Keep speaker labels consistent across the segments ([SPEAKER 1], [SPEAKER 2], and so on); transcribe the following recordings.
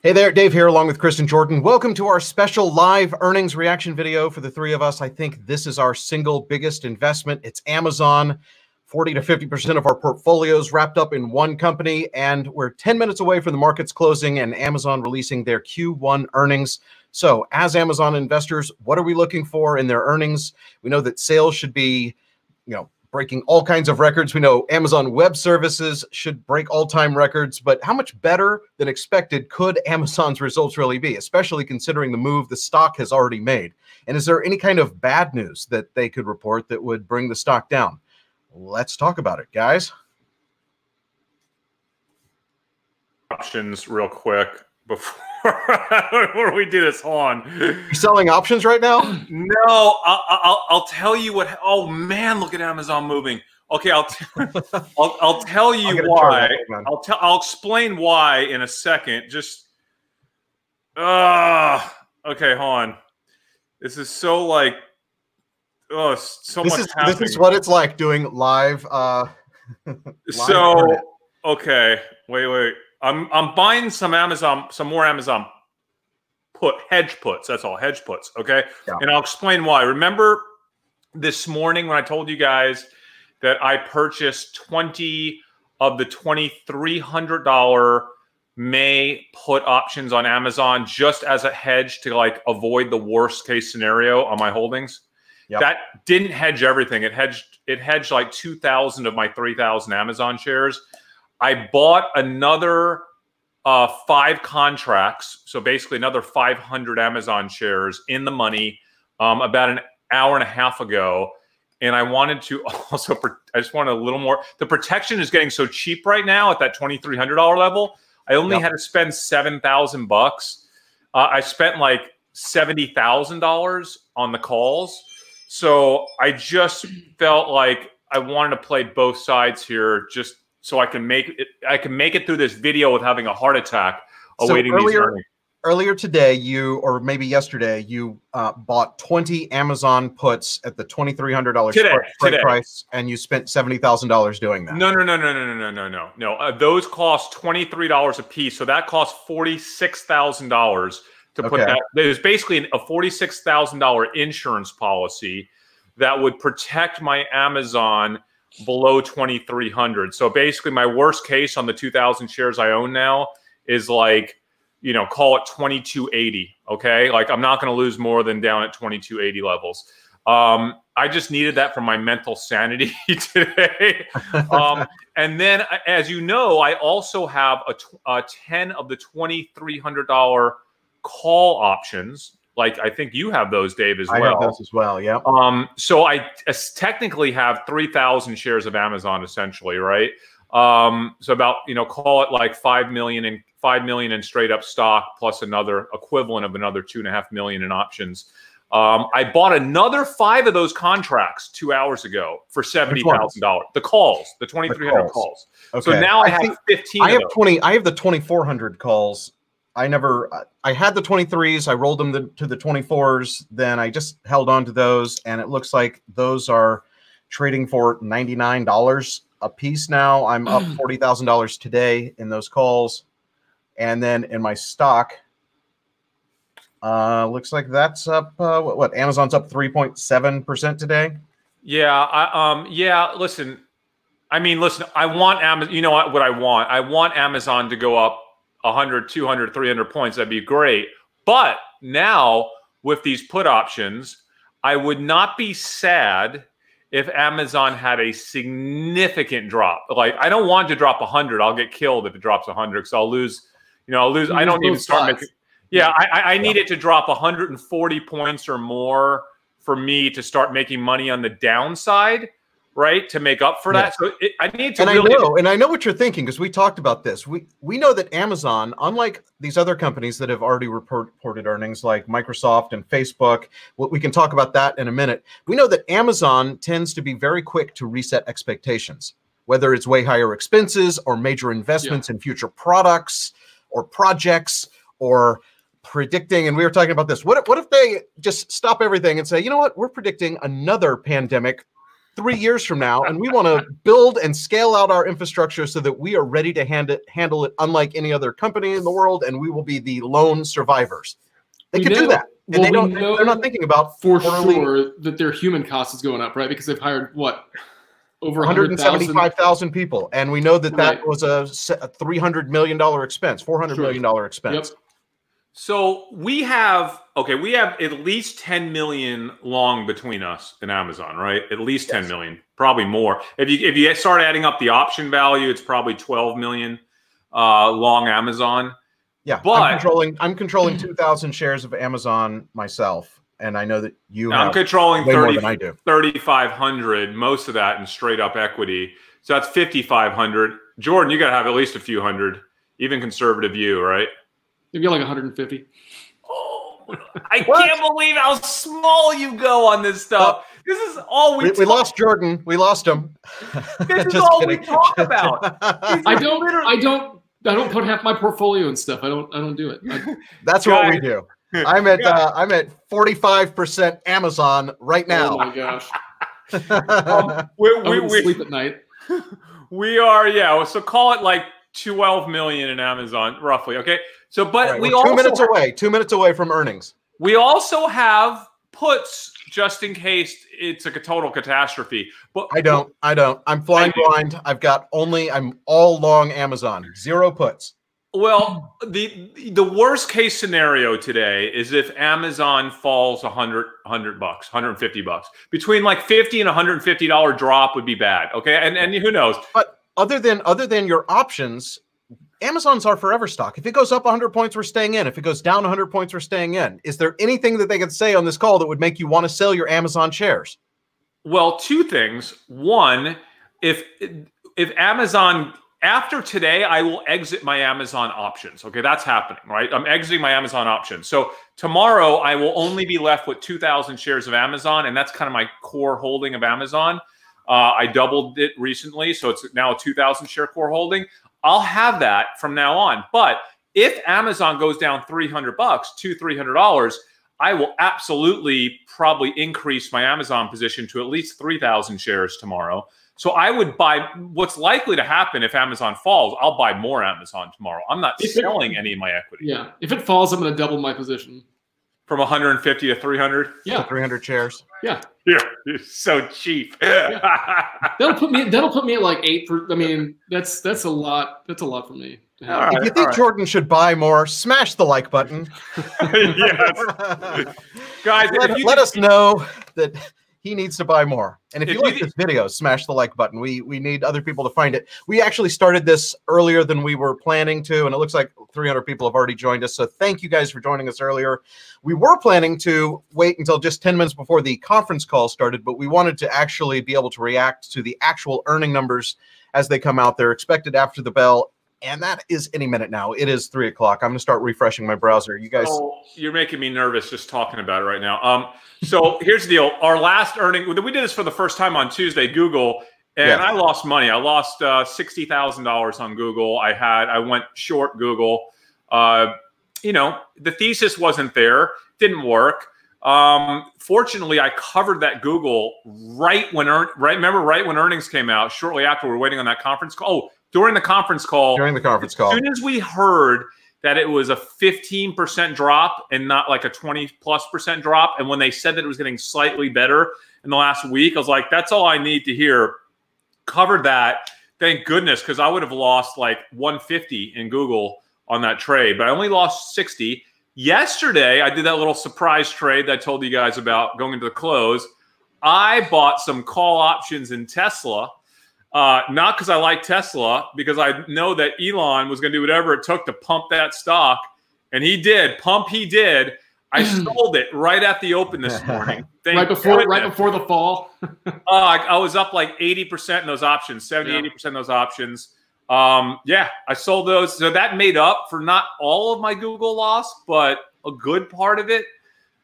[SPEAKER 1] Hey there, Dave here, along with Chris and Jordan. Welcome to our special live earnings reaction video for the three of us. I think this is our single biggest investment. It's Amazon. 40 to 50% of our portfolios wrapped up in one company. And we're 10 minutes away from the markets closing and Amazon releasing their Q1 earnings. So, as Amazon investors, what are we looking for in their earnings? We know that sales should be, you know, breaking all kinds of records. We know Amazon Web Services should break all time records, but how much better than expected could Amazon's results really be, especially considering the move the stock has already made? And is there any kind of bad news that they could report that would bring the stock down? Let's talk about it, guys.
[SPEAKER 2] Options, real quick, before. before we do this, hold on.
[SPEAKER 1] You're selling options right now?
[SPEAKER 2] No, I'll, I'll, I'll tell you what. Oh man, look at Amazon moving. Okay, I'll t- I'll, I'll tell you I'll why. I'll tell I'll explain why in a second. Just uh okay, hold on. This is so like oh so
[SPEAKER 1] this
[SPEAKER 2] much
[SPEAKER 1] is, This is what it's like doing live uh
[SPEAKER 2] live so okay, wait, wait. I'm I'm buying some Amazon, some more Amazon put hedge puts. That's all hedge puts. Okay, yeah. and I'll explain why. Remember this morning when I told you guys that I purchased twenty of the twenty three hundred dollar May put options on Amazon just as a hedge to like avoid the worst case scenario on my holdings. Yep. That didn't hedge everything. It hedged it hedged like 2000 of my 3000 Amazon shares I bought another uh, five contracts, so basically another 500 Amazon shares in the money um, about an hour and a half ago. And I wanted to also, I just wanted a little more. The protection is getting so cheap right now at that $2,300 level. I only yep. had to spend 7,000 bucks. Uh, I spent like $70,000 on the calls. So I just felt like I wanted to play both sides here, just so I can make it. I can make it through this video with having a heart attack awaiting so earlier, these
[SPEAKER 1] Earlier today, you or maybe yesterday, you uh, bought twenty Amazon puts at the twenty three hundred dollars
[SPEAKER 2] today,
[SPEAKER 1] price, and you spent seventy thousand dollars doing that.
[SPEAKER 2] No, no, no, no, no, no, no, no, no, no. Uh, those cost twenty three dollars a piece, so that cost forty six thousand dollars to put okay. that. There's basically a forty six thousand dollar insurance policy that would protect my Amazon below 2300 so basically my worst case on the 2000 shares i own now is like you know call it 2280 okay? Like i'm not going to lose more than down at 2280 levels. Um, i just needed that for my mental sanity today. Um, and then as you know i also have a, a 10 of the $2300 call options like I think you have those, Dave, as
[SPEAKER 1] I
[SPEAKER 2] well.
[SPEAKER 1] have those as well. Yeah.
[SPEAKER 2] Um, so I technically have three thousand shares of Amazon, essentially, right? Um, so about you know, call it like five million and five million in straight up stock, plus another equivalent of another two and a half million in options. Um, I bought another five of those contracts two hours ago for seventy thousand dollars. The calls, the twenty three hundred calls. Okay. So now I, I have fifteen.
[SPEAKER 1] I have twenty. I have the twenty four hundred calls I never, I had the 23s, I rolled them to, to the 24s, then I just held on to those, and it looks like those are trading for $99 a piece now. I'm up $40,000 today in those calls. And then in my stock, uh, looks like that's up, uh, what, what Amazon's up 3.7% today.
[SPEAKER 2] Yeah. I, um, yeah. Listen, I mean, listen, I want Amazon, you know what, what I want? I want Amazon to go up 100, 200, 300 points, that'd be great. But now with these put options, I would not be sad if Amazon had a significant drop. Like I don't want to drop 100. I'll get killed if it drops 100 because I'll lose. You know, I'll lose. You I don't even start making. Yeah, I, I need it to drop 140 points or more for me to start making money on the downside right to make up for that. So it, i need to
[SPEAKER 1] and
[SPEAKER 2] really
[SPEAKER 1] i know and i know what you're thinking because we talked about this. We we know that amazon unlike these other companies that have already report, reported earnings like microsoft and facebook we can talk about that in a minute. We know that amazon tends to be very quick to reset expectations whether it's way higher expenses or major investments yeah. in future products or projects or predicting and we were talking about this. What if, what if they just stop everything and say you know what? We're predicting another pandemic three years from now, and we want to build and scale out our infrastructure so that we are ready to hand it, handle it unlike any other company in the world, and we will be the lone survivors. They we know, do that. And well, they don't, they're not thinking about
[SPEAKER 3] for sure that their human cost is going up, right? Because they've hired what
[SPEAKER 1] over 175,000 people, and we know that that right. was a, a 300 million dollar expense, 400 sure. million dollar expense. Yep.
[SPEAKER 2] So we have okay, we have at least 10 million long between us and Amazon, right? At least yes. 10 million, probably more. If you if you start adding up the option value, it's probably 12 million uh, long Amazon.
[SPEAKER 1] Yeah, but I'm controlling I'm controlling 2,000 shares of Amazon myself, and I know that you.
[SPEAKER 2] I'm controlling 30, 3,500, most of that in straight up equity. So that's 5,500. Jordan, you got to have at least a few hundred, even conservative view, right?
[SPEAKER 3] Maybe like 150.
[SPEAKER 2] Oh, I can't believe how small you go on this stuff. This is all we.
[SPEAKER 1] We, we lost Jordan. We lost him.
[SPEAKER 2] This is all kidding. we talk about.
[SPEAKER 3] I don't. I don't. I don't put half my portfolio and stuff. I don't. I don't do it. I,
[SPEAKER 1] That's what we do. I'm at. Uh, I'm at 45 percent Amazon right now.
[SPEAKER 3] Oh my gosh. um, we, we, we sleep at night.
[SPEAKER 2] We are. Yeah. So call it like 12 million in Amazon, roughly. Okay. So, but right, we
[SPEAKER 1] two minutes have, away, two minutes away from earnings.
[SPEAKER 2] We also have puts just in case it's a total catastrophe. But
[SPEAKER 1] I don't, I don't. I'm flying blind. I've got only. I'm all long Amazon. Zero puts.
[SPEAKER 2] Well, the the worst case scenario today is if Amazon falls 100 100 bucks, 150 bucks. Between like 50 and 150 dollar drop would be bad, okay? And and who knows.
[SPEAKER 1] But other than other than your options, Amazon's our forever stock. If it goes up 100 points, we're staying in. If it goes down 100 points, we're staying in. Is there anything that they could say on this call that would make you want to sell your Amazon shares?
[SPEAKER 2] Well, two things. One, if if Amazon after today, I will exit my Amazon options. Okay, that's happening, right? I'm exiting my Amazon options. So tomorrow, I will only be left with 2,000 shares of Amazon, and that's kind of my core holding of Amazon. Uh, I doubled it recently, so it's now a 2,000 share core holding. I'll have that from now on. But if Amazon goes down 300 bucks, two, $300, I will absolutely probably increase my Amazon position to at least 3,000 shares tomorrow. So I would buy what's likely to happen if Amazon falls. I'll buy more Amazon tomorrow. I'm not if selling it, any of my equity.
[SPEAKER 3] Yeah. If it falls, I'm going to double my position
[SPEAKER 2] from 150 to 300.
[SPEAKER 3] Yeah.
[SPEAKER 1] 300 chairs.
[SPEAKER 3] Yeah.
[SPEAKER 2] Yeah. It's so cheap. yeah.
[SPEAKER 3] That'll put me, that'll put me at like eight for, I mean, that's, that's a lot. That's a lot for me.
[SPEAKER 1] Right, if you think right. Jordan should buy more, smash the like button.
[SPEAKER 2] yes. Guys,
[SPEAKER 1] let, let us know that he needs to buy more. And if, if you like this video, smash the like button. We we need other people to find it. We actually started this earlier than we were planning to, and it looks like 300 people have already joined us. So thank you guys for joining us earlier. We were planning to wait until just 10 minutes before the conference call started, but we wanted to actually be able to react to the actual earning numbers as they come out. They're expected after the bell and that is any minute now. It is three o'clock. I'm going to start refreshing my browser. You guys, oh,
[SPEAKER 2] you're making me nervous just talking about it right now. Um, so here's the deal: our last earning, we did this for the first time on Tuesday. Google, and yeah. I lost money. I lost uh, sixty thousand dollars on Google. I had, I went short Google. Uh, you know, the thesis wasn't there. Didn't work. Um, fortunately, I covered that Google right when right. Remember, right when earnings came out. Shortly after, we are waiting on that conference call. Oh, during the conference call.
[SPEAKER 1] During the conference call.
[SPEAKER 2] As soon as we heard that it was a 15% drop and not like a 20 plus percent drop, and when they said that it was getting slightly better in the last week, I was like, that's all I need to hear. Covered that. Thank goodness, because I would have lost like 150 in Google on that trade, but I only lost 60. Yesterday, I did that little surprise trade that I told you guys about going into the close. I bought some call options in Tesla uh, not because I like Tesla, because I know that Elon was going to do whatever it took to pump that stock, and he did. Pump, he did. I sold it right at the open this morning.
[SPEAKER 3] right before, goodness. right before the fall.
[SPEAKER 2] uh, I, I, was up like eighty percent in those options, 70, 80 percent in those options. Um, yeah, I sold those. So that made up for not all of my Google loss, but a good part of it.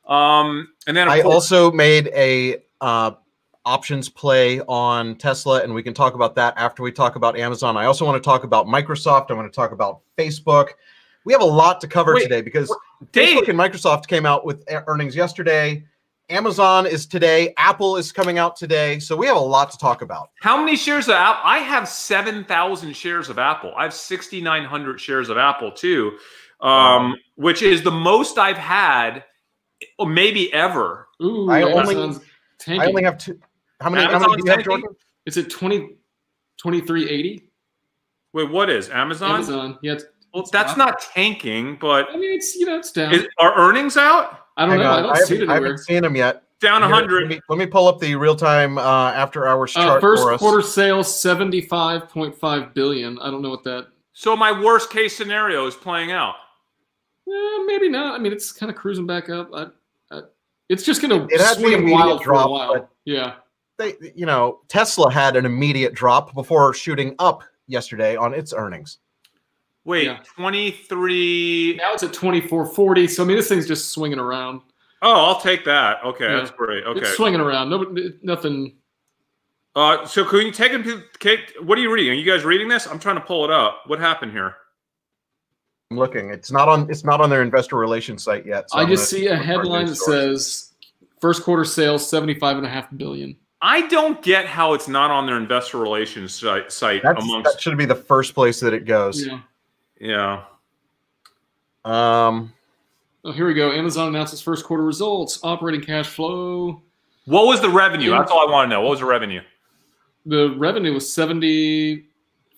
[SPEAKER 2] Um, and then
[SPEAKER 1] I course, also made a uh, options play on Tesla, and we can talk about that after we talk about Amazon. I also want to talk about Microsoft. I want to talk about Facebook. We have a lot to cover Wait, today because Dave. Facebook and Microsoft came out with earnings yesterday. Amazon is today. Apple is coming out today. So we have a lot to talk about.
[SPEAKER 2] How many shares of Apple? I have 7,000 shares of Apple. I have 6,900 shares of Apple too, um, which is the most I've had maybe ever.
[SPEAKER 3] Ooh,
[SPEAKER 1] I only, I only have two. How many, how many do you have, Jordan?
[SPEAKER 3] Is it 20, 2380?
[SPEAKER 2] Wait, what is Amazon?
[SPEAKER 3] Amazon. Yeah.
[SPEAKER 2] well, that's not tanking, but
[SPEAKER 3] I mean, it's you know, it's down.
[SPEAKER 2] is, are earnings out?
[SPEAKER 3] I don't know. I don't
[SPEAKER 1] I
[SPEAKER 3] see it
[SPEAKER 1] haven't, I haven't seen them yet.
[SPEAKER 2] Down
[SPEAKER 1] Here,
[SPEAKER 2] 100.
[SPEAKER 1] Let me, let me pull up the real time uh, after hours
[SPEAKER 3] Uh,
[SPEAKER 1] chart
[SPEAKER 3] first
[SPEAKER 1] for us.
[SPEAKER 3] quarter sales seventy five point five billion. I don't know what that.
[SPEAKER 2] So my worst case scenario is playing out.
[SPEAKER 3] Eh, maybe not. I mean, it's kind of cruising back up. I, I, it's just going
[SPEAKER 1] It
[SPEAKER 3] to
[SPEAKER 1] had the
[SPEAKER 3] swing wild
[SPEAKER 1] drop,
[SPEAKER 3] for a while.
[SPEAKER 1] but-
[SPEAKER 3] Yeah.
[SPEAKER 1] They, you know, Tesla had an immediate drop before shooting up yesterday on its earnings.
[SPEAKER 2] Wait,
[SPEAKER 3] Yeah.
[SPEAKER 2] 23.
[SPEAKER 3] Now it's at twenty four forty. So I mean, this thing's just swinging around.
[SPEAKER 2] Oh, I'll take that. Okay,
[SPEAKER 3] Yeah.
[SPEAKER 2] that's great. Okay.
[SPEAKER 3] It's swinging around. No, nothing.
[SPEAKER 2] Uh, so can you take him to Kate? What are you reading? Are you guys reading this? I'm trying to pull it up. What happened here?
[SPEAKER 1] I'm looking. It's not on. It's not on their investor relations site yet. so
[SPEAKER 3] I
[SPEAKER 1] I'm
[SPEAKER 3] just see a headline that says first quarter sales seventy five and a half billion.
[SPEAKER 2] I don't get how it's not on their investor relations site, site
[SPEAKER 1] That's,
[SPEAKER 2] amongst.
[SPEAKER 1] that should be the first place that it goes.
[SPEAKER 3] Yeah.
[SPEAKER 2] Yeah.
[SPEAKER 1] Um,
[SPEAKER 3] Oh, here we go. Amazon announces first quarter results. Operating cash flow.
[SPEAKER 2] What was the revenue? That's all I want to know. What was the revenue?
[SPEAKER 3] The revenue was seventy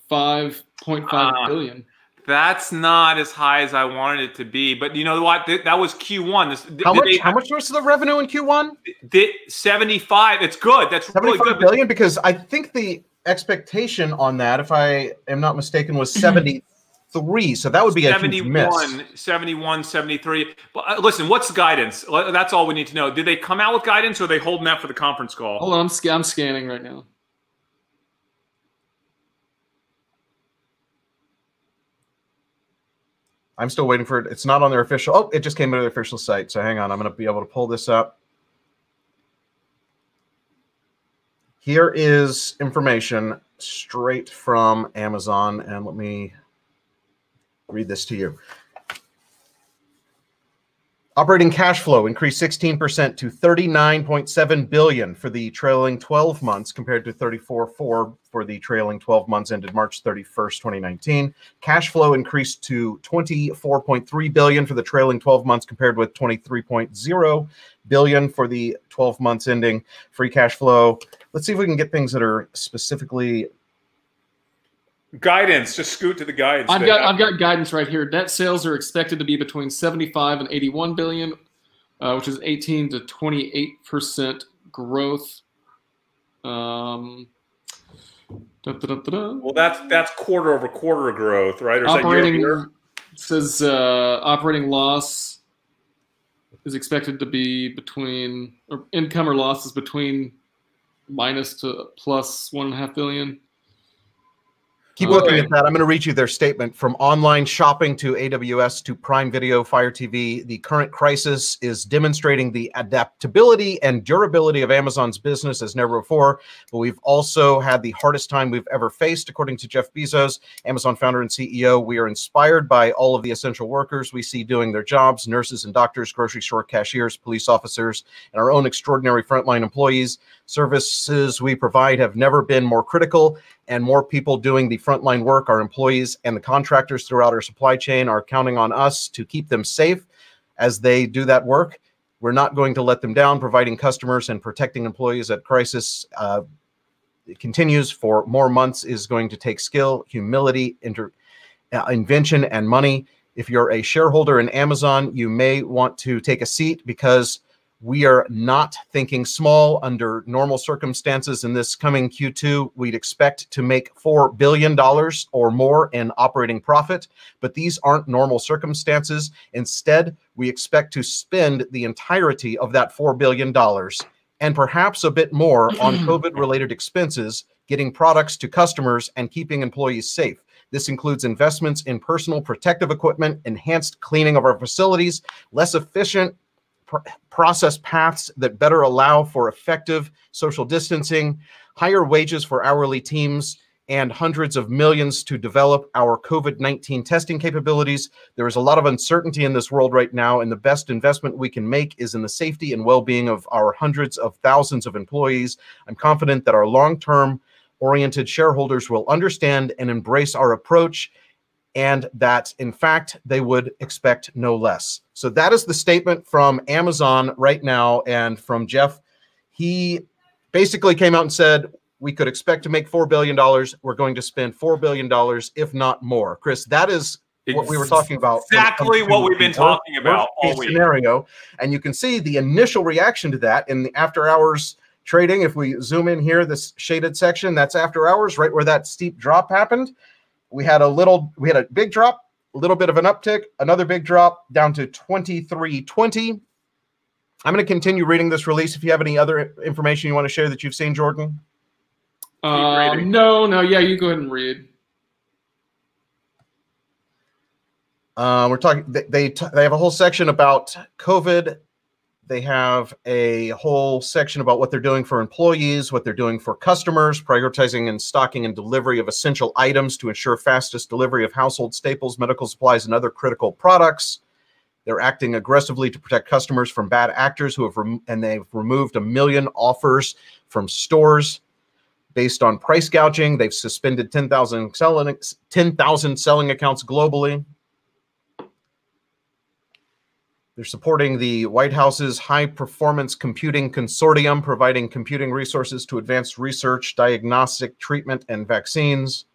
[SPEAKER 3] five point five
[SPEAKER 2] Ah.
[SPEAKER 3] billion.
[SPEAKER 2] That's not as high as I wanted it to be. But you know what? That was Q1. This,
[SPEAKER 1] how much?
[SPEAKER 2] they-
[SPEAKER 1] how much was the revenue in Q1?
[SPEAKER 2] did 75. It's good. That's really good.
[SPEAKER 1] billion. Because I think the expectation on that, if I am not mistaken, was seventy-three. So that would be a huge miss.
[SPEAKER 2] 71, 71, 73. But uh, listen, what's the guidance? L- That's all we need to know. Did they come out with guidance or are they holding that for the conference call?
[SPEAKER 3] Hold on, I'm, sc- I'm scanning right now.
[SPEAKER 1] I'm still waiting for it. It's not on their official. Oh, it just came to their official site. So hang on. I'm going to be able to pull this up. Here is information straight from Amazon. And let me read this to you. Operating cash flow increased 16% to 39.7 billion for the trailing 12 months compared to 34.4 for the trailing 12 months ended March 31st, 2019. Cash flow increased to 24.3 billion for the trailing 12 months compared with 23.0 billion for the 12 months ending. Free cash flow. Let's see if we can get things that are specifically
[SPEAKER 2] Guidance. Just scoot to the guidance.
[SPEAKER 3] I've got I've got guidance right here. Net sales are expected to be between 75 and 81 billion, uh, which is 18 to 28 percent growth. Um, da, da, da.
[SPEAKER 2] Well, that's that's quarter over quarter growth, right? Or
[SPEAKER 3] operating says uh, operating loss is expected to be between or income or loss is between minus to plus one and a half billion.
[SPEAKER 1] Keep
[SPEAKER 3] Uh,
[SPEAKER 1] looking
[SPEAKER 2] Okay.
[SPEAKER 1] at that. I'm going to read you their statement from online shopping to AWS to Prime Video, Fire TV. The current crisis is demonstrating the adaptability and durability of Amazon's business as never before. But we've also had the hardest time we've ever faced, according to Jeff Bezos, Amazon founder and CEO. We are inspired by all of the essential workers we see doing their jobs nurses and doctors, grocery store cashiers, police officers, and our own extraordinary frontline employees. Services we provide have never been more critical and more people doing the frontline work. Our employees and the contractors throughout our supply chain are counting on us to keep them safe as they do that work. We're not going to let them down. Providing customers and protecting employees at crisis uh, continues for more months is going to take skill, humility, inter- uh, invention, and money. If you're a shareholder in Amazon, you may want to take a seat because we are not thinking small under normal circumstances in this coming Q2. We'd expect to make $4 billion or more in operating profit, but these aren't normal circumstances. Instead, we expect to spend the entirety of that $4 billion and perhaps a bit more on COVID related expenses, getting products to customers and keeping employees safe. This includes investments in personal protective equipment, enhanced cleaning of our facilities, less efficient pr- process paths that better allow for effective social distancing, higher wages for hourly teams, and hundreds of millions to develop our COVID 19 testing capabilities. There is a lot of uncertainty in this world right now, and the best investment we can make is in the safety and well being of our hundreds of thousands of employees. I'm confident that our long term oriented shareholders will understand and embrace our approach and that in fact they would expect no less. So that is the statement from Amazon right now and from Jeff. He basically came out and said we could expect to make $4 billion. We're going to spend $4 billion, if not more. Chris, that is what we were talking about.
[SPEAKER 2] Exactly what we've been talking about all week.
[SPEAKER 1] Scenario. And you can see the initial reaction to that in the after hours trading. If we zoom in here, this shaded section, that's after hours, right where that steep drop happened. We had a little, we had a big drop, a little bit of an uptick, another big drop down to 2320. I'm going to continue reading this release. If you have any other information you want to share that you've seen, Jordan.
[SPEAKER 3] Um, no, no, yeah, you go ahead and read.
[SPEAKER 1] Uh, we're talking. They they, they have a whole section about COVID. They have a whole section about what they're doing for employees, what they're doing for customers, prioritizing and stocking and delivery of essential items to ensure fastest delivery of household staples, medical supplies, and other critical products. They're acting aggressively to protect customers from bad actors who have rem- and they've removed a million offers from stores based on price gouging. They've suspended 10,000 selling, 10, selling accounts globally. They're supporting the White House's High Performance Computing Consortium, providing computing resources to advance research, diagnostic treatment, and vaccines.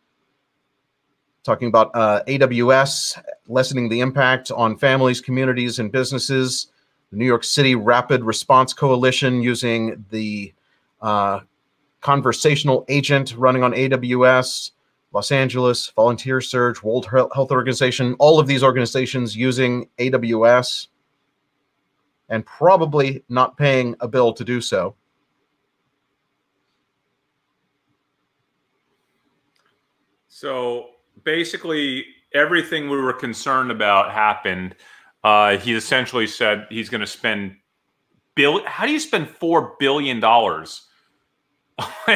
[SPEAKER 1] Talking about uh, AWS, lessening the impact on families, communities, and businesses. The New York City Rapid Response Coalition using the uh, conversational agent running on AWS, Los Angeles, Volunteer Surge, World Health Organization, all of these organizations using AWS and probably not paying a bill to do so.
[SPEAKER 2] So basically, everything we were concerned about happened. Uh, he essentially said he's going to spend bill. How do you spend four billion dollars?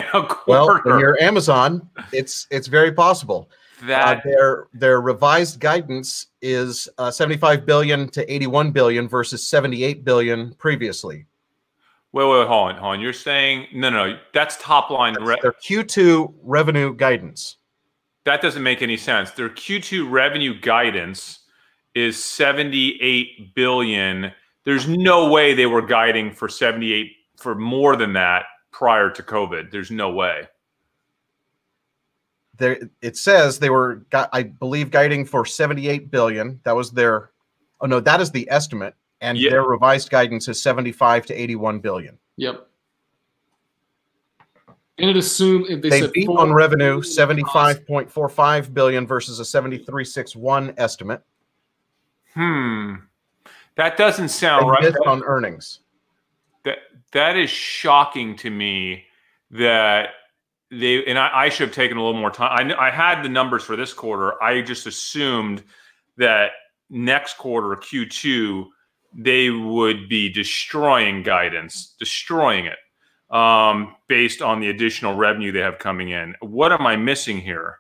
[SPEAKER 1] well, when you're Amazon, it's it's very possible. Uh, that uh, their their revised guidance is uh, 75 billion to 81 billion versus 78 billion previously.
[SPEAKER 2] Wait, wait, hold on, hold on. You're saying no, no, that's top line.
[SPEAKER 1] That's re- their Q2 revenue guidance.
[SPEAKER 2] That doesn't make any sense. Their Q2 revenue guidance is 78 billion. There's no way they were guiding for 78 for more than that prior to COVID. There's no way
[SPEAKER 1] there it says they were i believe guiding for 78 billion. That was their oh no that is the estimate. And yep. their revised guidance is 75 to 81 billion.
[SPEAKER 3] Yep. And it assumed
[SPEAKER 1] they, they beat on revenue 75.45 billion versus a 73.61 estimate.
[SPEAKER 2] Hmm. That doesn't sound right.
[SPEAKER 1] on earnings.
[SPEAKER 2] That that is shocking to me that they and I, I, should have taken a little more time. I, I had the numbers for this quarter. I just assumed that next quarter, Q2, they would be destroying guidance, destroying it um, based on the additional revenue they have coming in. What am I missing here?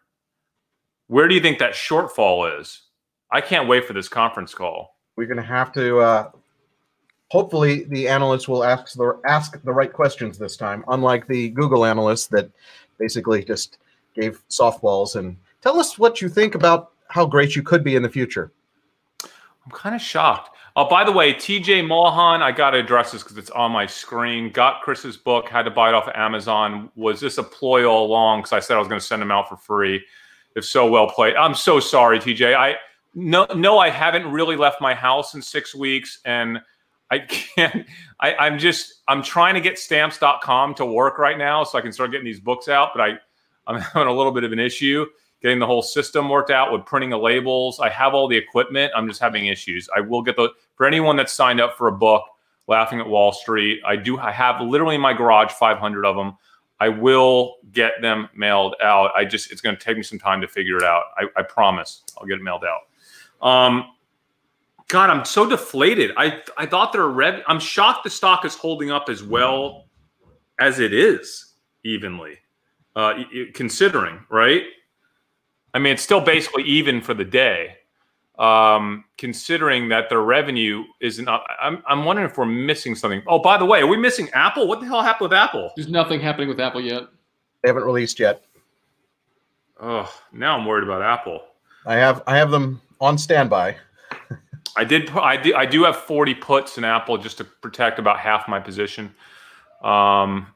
[SPEAKER 2] Where do you think that shortfall is? I can't wait for this conference call.
[SPEAKER 1] We're going to have to. Uh, hopefully, the analysts will ask the ask the right questions this time, unlike the Google analysts that basically just gave softballs. And tell us what you think about how great you could be in the future.
[SPEAKER 2] I'm kind of shocked. Oh, by the way, TJ Mohan, I got to address this because it's on my screen. Got Chris's book, had to buy it off of Amazon. Was this a ploy all along? Because I said I was going to send him out for free. If so, well played. I'm so sorry, TJ. I no, no, I haven't really left my house in six weeks, and I can't. I, I'm just I'm trying to get stamps.com to work right now so I can start getting these books out, but I I'm having a little bit of an issue getting the whole system worked out with printing the labels. I have all the equipment. I'm just having issues. I will get the for anyone that's signed up for a book, Laughing at Wall Street. I do. I have literally in my garage 500 of them. I will get them mailed out. I just it's going to take me some time to figure it out. I, I promise I'll get it mailed out. Um, God, I'm so deflated. I I thought their rev. I'm shocked the stock is holding up as well as it is evenly. uh, considering, right? I mean, it's still basically even for the day, um, considering that their revenue isn't up. I'm, I'm wondering if we're missing something. Oh, by the way, are we missing Apple? What the hell happened with Apple?
[SPEAKER 3] There's nothing happening with Apple yet.
[SPEAKER 1] They haven't released yet.
[SPEAKER 2] Oh, now I'm worried about Apple.
[SPEAKER 1] I have I have them on standby.
[SPEAKER 2] I did I did I do have 40 puts in Apple just to protect about half my position. Um,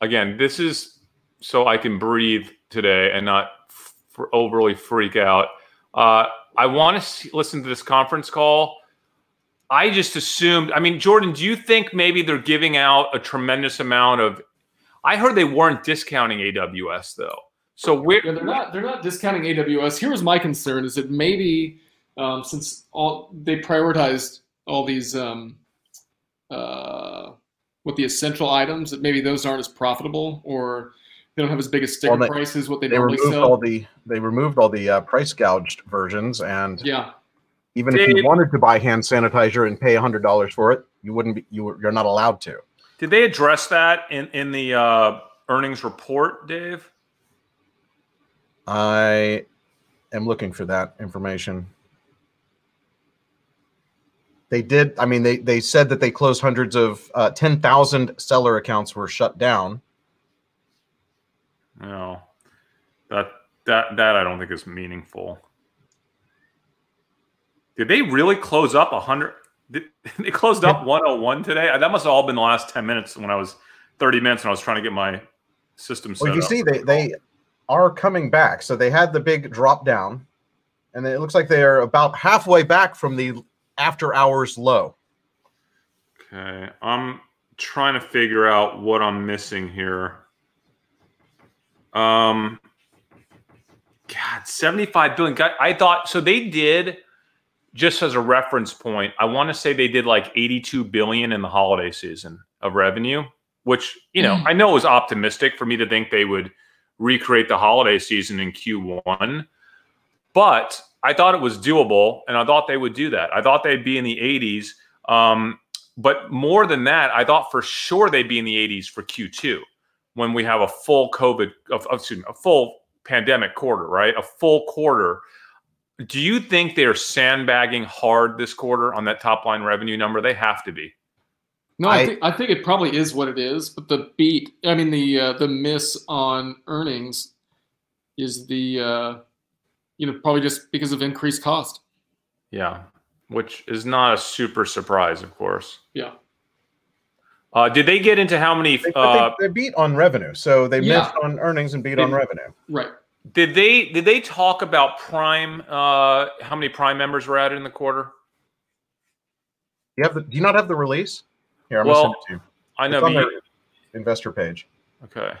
[SPEAKER 2] again, this is so I can breathe today and not f- overly freak out. Uh, I want to listen to this conference call. I just assumed. I mean, Jordan, do you think maybe they're giving out a tremendous amount of? I heard they weren't discounting AWS though. So we're
[SPEAKER 3] yeah, they're not they're not discounting AWS. Here was my concern: is that maybe um, since all they prioritized all these um, uh, what the essential items, that maybe those aren't as profitable or they don't have as big a sticker well, they, price as what they,
[SPEAKER 1] they
[SPEAKER 3] normally
[SPEAKER 1] removed
[SPEAKER 3] sell.
[SPEAKER 1] All the they removed all the uh, price gouged versions, and
[SPEAKER 3] yeah,
[SPEAKER 1] even Dave, if you wanted to buy hand sanitizer and pay hundred dollars for it, you wouldn't be you you're not allowed to.
[SPEAKER 2] Did they address that in in the uh, earnings report, Dave?
[SPEAKER 1] I am looking for that information. They did. I mean, they they said that they closed hundreds of uh, ten thousand seller accounts were shut down.
[SPEAKER 2] No, that that that I don't think is meaningful. Did they really close up a hundred? They closed up 101 today. That must have all been the last 10 minutes when I was 30 minutes and I was trying to get my system set.
[SPEAKER 1] Well, you
[SPEAKER 2] up.
[SPEAKER 1] see, they they are coming back. So they had the big drop down, and it looks like they are about halfway back from the after hours low.
[SPEAKER 2] Okay, I'm trying to figure out what I'm missing here. Um, God, 75 billion. God, I thought so. They did just as a reference point. I want to say they did like 82 billion in the holiday season of revenue, which you know mm. I know it was optimistic for me to think they would recreate the holiday season in Q1. But I thought it was doable, and I thought they would do that. I thought they'd be in the 80s. Um, but more than that, I thought for sure they'd be in the 80s for Q2 when we have a full COVID, excuse me, a full pandemic quarter, right? A full quarter. Do you think they're sandbagging hard this quarter on that top line revenue number? They have to be.
[SPEAKER 3] No, I, I, think I think it probably is what it is, but the beat, I mean the uh, the miss on earnings is the uh, you know probably just because of increased cost.
[SPEAKER 2] Yeah, which is not a super surprise, of course.
[SPEAKER 3] Yeah.
[SPEAKER 2] Uh, did they get into how many?
[SPEAKER 1] They, uh, they, they beat on revenue, so they yeah. missed on earnings and beat they, on revenue.
[SPEAKER 3] Right.
[SPEAKER 2] Did they did they talk about Prime? Uh, how many Prime members were added in the quarter?
[SPEAKER 1] You have the, do you not have the release? Here, I'm
[SPEAKER 2] well,
[SPEAKER 1] gonna send it to you.
[SPEAKER 2] I know.
[SPEAKER 1] It's on their investor page.
[SPEAKER 2] Okay.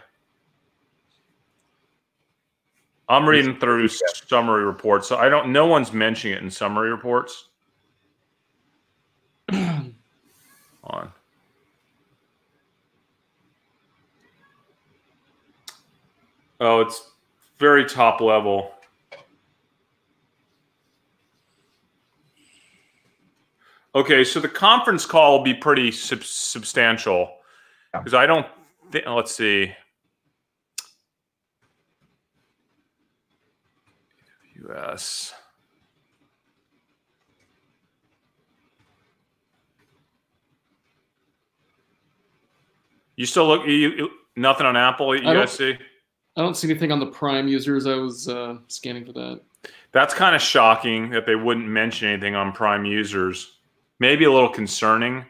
[SPEAKER 2] I'm reading through summary reports, so I don't. No one's mentioning it in summary reports. on. Oh, it's very top level. Okay, so the conference call will be pretty sub- substantial because I don't think. Let's see. U.S. You still look you, nothing on Apple at USC.
[SPEAKER 3] I don't see anything on the Prime users. I was uh, scanning for that.
[SPEAKER 2] That's kind of shocking that they wouldn't mention anything on Prime users maybe a little concerning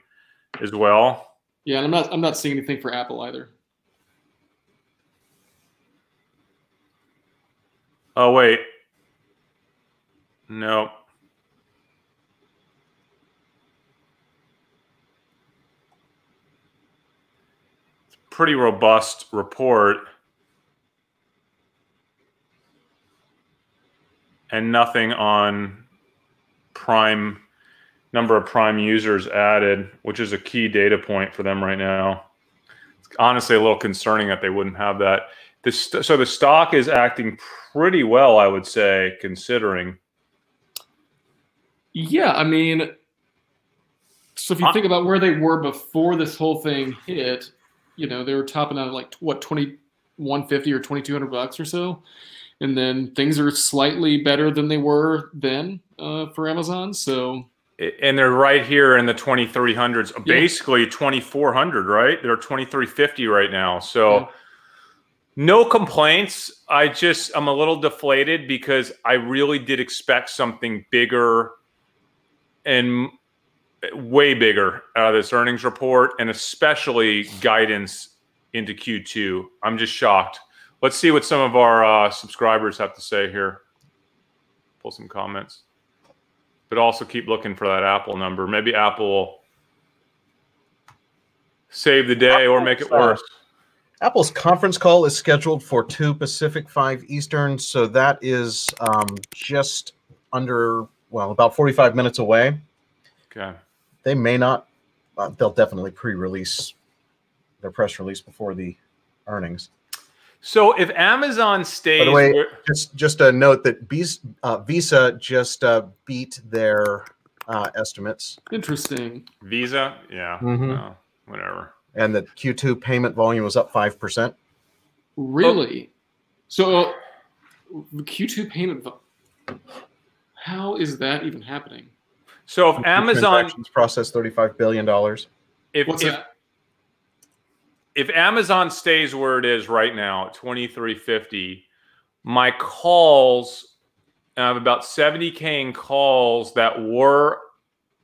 [SPEAKER 2] as well.
[SPEAKER 3] Yeah, and I'm not I'm not seeing anything for Apple either.
[SPEAKER 2] Oh wait. No. It's a pretty robust report. And nothing on Prime number of Prime users added, which is a key data point for them right now. It's honestly a little concerning that they wouldn't have that. This, so the stock is acting pretty well, I would say, considering.
[SPEAKER 3] Yeah, I mean, so if you think about where they were before this whole thing hit, you know, they were topping out at like what 20, 150 or 2200 bucks or so. And then things are slightly better than they were then uh, for Amazon. So
[SPEAKER 2] and they're right here in the 2300s yeah. basically 2400 right they're 2350 right now so yeah. no complaints i just i'm a little deflated because i really did expect something bigger and way bigger out of this earnings report and especially guidance into q2 i'm just shocked let's see what some of our uh, subscribers have to say here pull some comments but also keep looking for that Apple number. Maybe Apple will save the day Apple's, or make it worse.
[SPEAKER 1] Uh, Apple's conference call is scheduled for 2 Pacific, 5 Eastern. So that is um, just under, well, about 45 minutes away.
[SPEAKER 2] Okay.
[SPEAKER 1] They may not, uh, they'll definitely pre release their press release before the earnings.
[SPEAKER 2] So if Amazon stays,
[SPEAKER 1] by the way, just just a note that uh, Visa just uh, beat their uh, estimates.
[SPEAKER 3] Interesting.
[SPEAKER 2] Visa, yeah, mm-hmm. no, whatever.
[SPEAKER 1] And the Q2 payment volume was up five percent.
[SPEAKER 3] Really? Oh. So Q2 payment. How is that even happening?
[SPEAKER 2] So if Amazon
[SPEAKER 1] process thirty-five billion dollars.
[SPEAKER 2] If, What's if, that? if Amazon stays where it is right now at 2350, my calls, I have about 70K in calls that were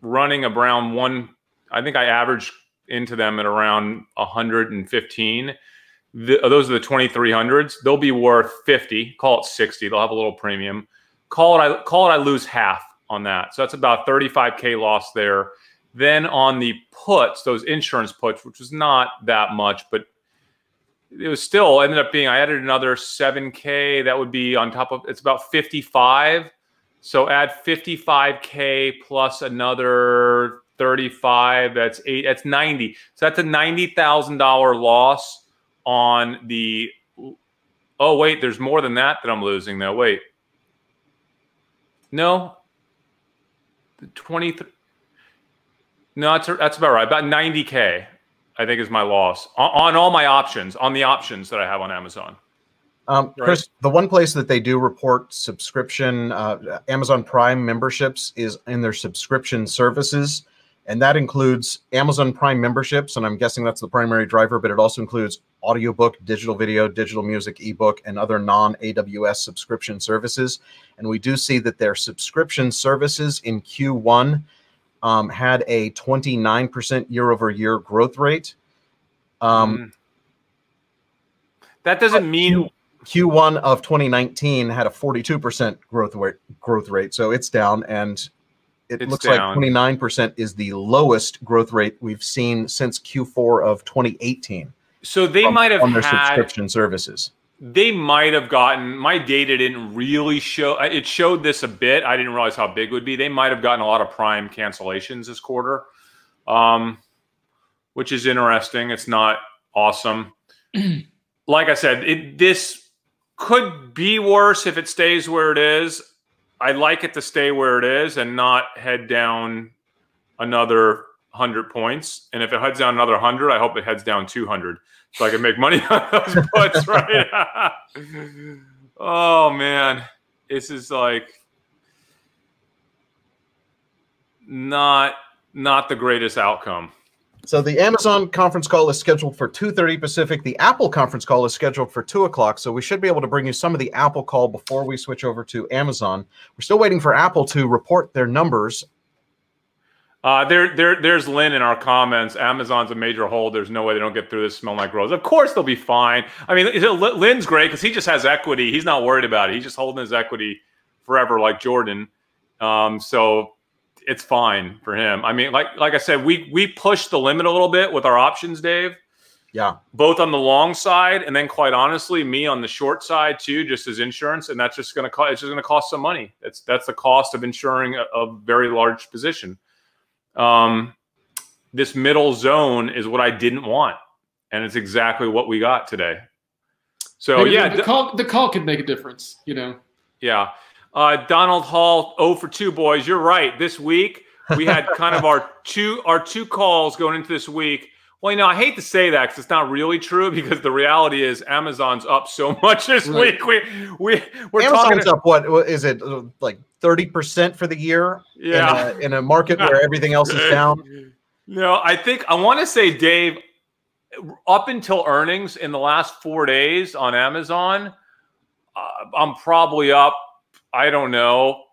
[SPEAKER 2] running around one, I think I averaged into them at around 115. The, those are the 2300s. They'll be worth 50, call it 60. They'll have a little premium. Call it I call it I lose half on that. So that's about 35k loss there. Then on the puts, those insurance puts, which was not that much, but it was still ended up being I added another 7k that would be on top of it's about 55 so add 55k plus another 35 that's 8 that's 90 so that's a $90,000 loss on the Oh wait there's more than that that I'm losing though. Wait No 23 no, that's that's about right. About 90k, I think, is my loss on, on all my options, on the options that I have on Amazon.
[SPEAKER 1] Um, right. Chris, the one place that they do report subscription, uh, Amazon Prime memberships, is in their subscription services, and that includes Amazon Prime memberships, and I'm guessing that's the primary driver, but it also includes audiobook, digital video, digital music, ebook, and other non-AWS subscription services. And we do see that their subscription services in Q1 um, had a 29% year over year growth rate. Um, mm.
[SPEAKER 2] That doesn't mean
[SPEAKER 1] Q1 of 2019 had a 42% growth rate. Growth rate, so it's down, and it it's looks down. like 29% is the lowest growth rate we've seen since Q4 of 2018.
[SPEAKER 2] So they might have
[SPEAKER 1] on their
[SPEAKER 2] had,
[SPEAKER 1] subscription services.
[SPEAKER 2] They might have gotten my data didn't really show it showed this a bit. I didn't realize how big it would be. They might have gotten a lot of prime cancellations this quarter um, which is interesting. It's not awesome. Like i said it, this could be worse if it stays where it is i'd like it to stay where it is and not head down another 100 points and if it heads down another 100 i hope it heads down 200 so I can make money on those puts, right? oh man, this is like not not the greatest outcome.
[SPEAKER 1] So the Amazon conference call is scheduled for 2:30 Pacific. The Apple conference call is scheduled for 2 o'clock. So we should be able to bring you some of the Apple call before we switch over to Amazon. We're still waiting for Apple to report their numbers
[SPEAKER 2] uh, there, there, there's Lynn in our comments. Amazon's a major hold. There's no way they don't get through this. Smell like rose. Of course they'll be fine. I mean, Lynn's great because he just has equity. He's not worried about it. He's just holding his equity forever, like Jordan. Um, so it's fine for him. I mean, like like I said, we we pushed the limit a little bit with our options, Dave.
[SPEAKER 1] Yeah.
[SPEAKER 2] Both on the long side, and then quite honestly, me on the short side too, just as insurance, and that's just going to cost. It's just going to cost some money. That's that's the cost of insuring a, a very large position um, this middle zone is what I didn't want, and it's exactly what we got today. So Maybe yeah,
[SPEAKER 3] the call the call could make a difference, you know.
[SPEAKER 2] Yeah, uh, Donald Hall, oh for two boys. You're right. This week we had kind of our two our two calls going into this week Well, you know, I hate to say that because it's not really true. Because the reality is, Amazon's up so much this right. week. We we we're
[SPEAKER 1] Amazon's talking, up. What is it like? Thirty percent for the year?
[SPEAKER 2] Yeah,
[SPEAKER 1] in a, in a market where everything else is down.
[SPEAKER 2] No, I think I want to say, Dave, up until earnings in the last four days on Amazon, uh, I'm probably up. I don't know,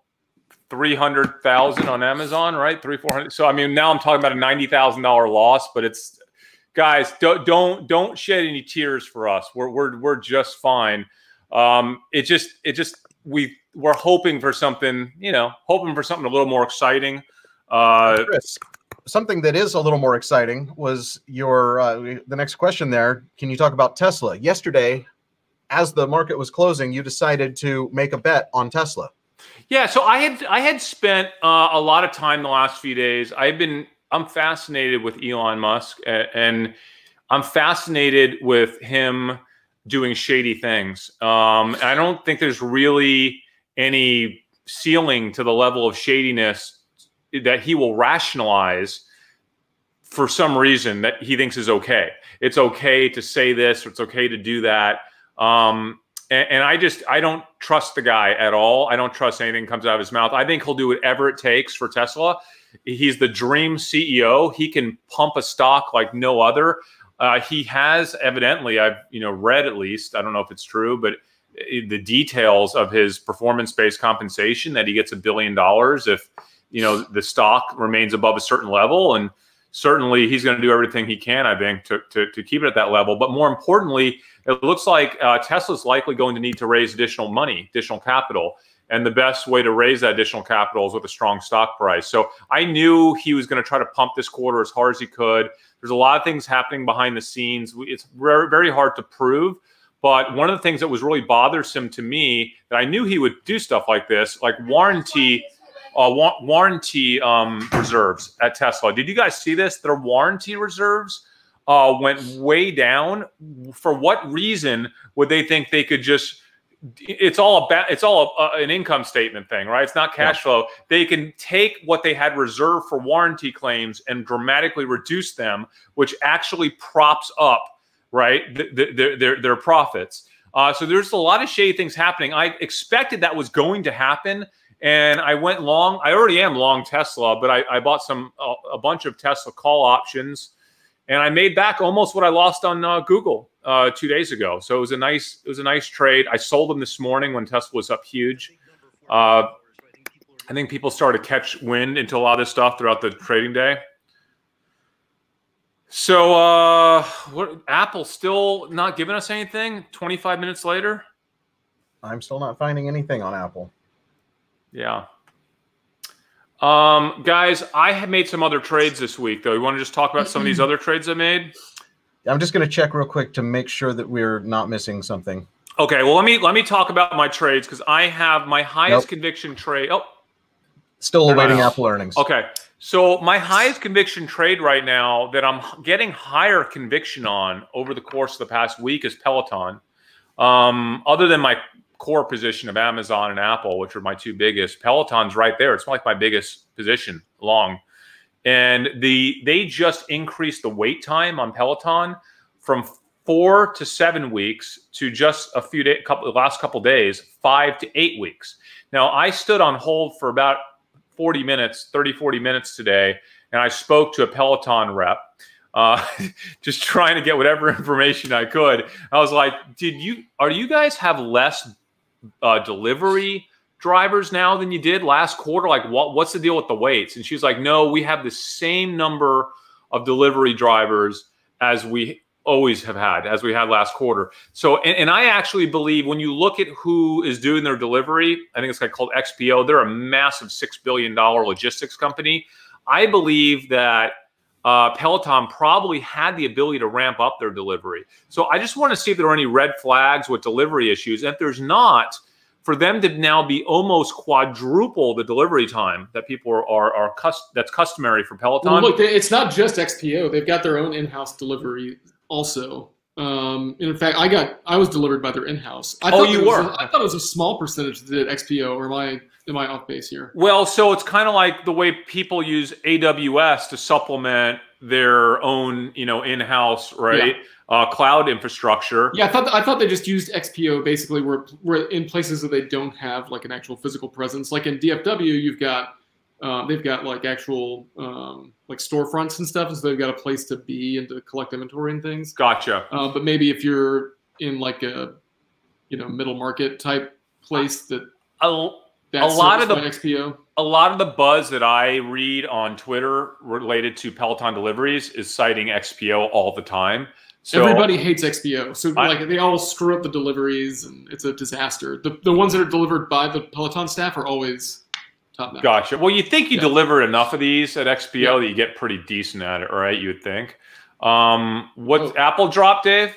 [SPEAKER 2] three hundred thousand on Amazon, right? Three four hundred. So I mean, now I'm talking about a ninety thousand dollar loss, but it's guys, don't don't don't shed any tears for us. We're we're we're just fine. Um, it just it just we we're hoping for something, you know, hoping for something a little more exciting. Uh,
[SPEAKER 1] Chris, something that is a little more exciting was your uh, the next question there. Can you talk about Tesla? Yesterday, as the market was closing, you decided to make a bet on Tesla.
[SPEAKER 2] Yeah, so I had I had spent uh, a lot of time the last few days. I've been I'm fascinated with Elon Musk, and I'm fascinated with him doing shady things. Um, I don't think there's really any ceiling to the level of shadiness that he will rationalize for some reason that he thinks is okay. It's okay to say this, or it's okay to do that. Um, and, and, I just I don't trust the guy at all. I don't trust anything comes out of his mouth. I think he'll do whatever it takes for Tesla. He's the dream CEO. He can pump a stock like no other. Uh, he has evidently, I've you know read at least. I don't know if it's true, but the details of his performance-based compensation that he gets a billion dollars if you know the stock remains above a certain level and certainly he's going to do everything he can i think to, to, to keep it at that level. But more importantly it looks like uh, tesla's likely going to need to raise additional money additional capital. And the best way to raise that additional capital is with a strong stock price. So i knew he was going to try to pump this quarter as hard as he could. There's a lot of things happening behind the scenes. It's very, very hard to prove. But one of the things that was really bothersome to me that i knew he would do stuff like this like warranty uh, wa- warranty um, reserves at Tesla. Did you guys see this? Their warranty reserves uh, went way down. For what reason would they think they could just? It's all about. It's all a, a, an income statement thing, right? It's not cash yeah. flow. They can take what they had reserved for warranty claims and dramatically reduce them, which actually props up right the, the, their their profits. Uh, so there's a lot of shady things happening. I expected that was going to happen and I went long. I already am long Tesla, but I, I bought some a, a, bunch of Tesla call options, and I made back almost what I lost on uh, Google uh, two days ago. So it was a nice it was a nice trade. I sold them this morning when Tesla was up huge. Uh, I think people started to catch wind into a lot of this stuff throughout the trading day. So uh, what Apple still not giving us anything 25 minutes later?
[SPEAKER 1] I'm still not finding anything on Apple.
[SPEAKER 2] Yeah. Um, guys, I have made some other trades this week, though. You want to just talk about some of these other trades I made?
[SPEAKER 1] I'm just going to check real quick to make sure that we're not missing something.
[SPEAKER 2] Okay, well let me let me talk about my trades because I have my highest nope. conviction trade. Oh,
[SPEAKER 1] still awaiting Apple earnings.
[SPEAKER 2] Okay, so my highest conviction trade right now that I'm getting higher conviction on over the course of the past week is Peloton. Um, other than my core position of Amazon and Apple, which are my two biggest. Peloton's right there. It's like my biggest position long. And the they just increased the wait time on Peloton from four to seven weeks to just a few days, couple of last couple days, five to eight weeks. Now I stood on hold for about 40 minutes, 30, 40 minutes today, and I spoke to a Peloton rep uh, just trying to get whatever information I could. I was like, "Did you? Are you guys have less uh, delivery drivers now than you did last quarter? Like, what what's the deal with the waits? And she's like, no, we have the same number of delivery drivers as we always have had, as we had last quarter. So, and, and I actually believe when you look at who is doing their delivery, I think it's called XPO. They're a massive six billion dollar logistics company. I believe that uh, Peloton probably had the ability to ramp up their delivery. So I just want to see if there are any red flags with delivery issues. And if there's not, for them to now be almost quadruple the delivery time that people are are, are cus- that's customary for Peloton.
[SPEAKER 3] Well, look, it's not just XPO; they've got their own in-house delivery also. Um, in fact, I got I was delivered by their in-house. I
[SPEAKER 2] oh, you were.
[SPEAKER 3] A, I thought it was a small percentage that did XPO, or am I am I off base here?
[SPEAKER 2] Well, so it's kind of like the way people use AWS to supplement their own, you know, in-house, right? Yeah. Uh, cloud infrastructure.
[SPEAKER 3] Yeah, I thought I thought they just used XPO basically where where in places that they don't have like an actual physical presence. Like in DFW, you've got uh, they've got like actual um, like storefronts and stuff, and so they've got a place to be and to collect inventory and things.
[SPEAKER 2] Gotcha.
[SPEAKER 3] Uh, but maybe if you're in like a you know middle market type place that
[SPEAKER 2] a, a lot of the XPO. A lot of the buzz that I read on Twitter related to Peloton deliveries is citing XPO all the time.
[SPEAKER 3] So everybody hates XPO. So I, like they all screw up the deliveries and it's a disaster. The the ones that are delivered by the Peloton staff are always top notch.
[SPEAKER 2] Gotcha. Well, you think you yeah. deliver enough of these at XPO yeah. that you get pretty decent at it, right? You would think. Um, what oh. Apple drop, Dave?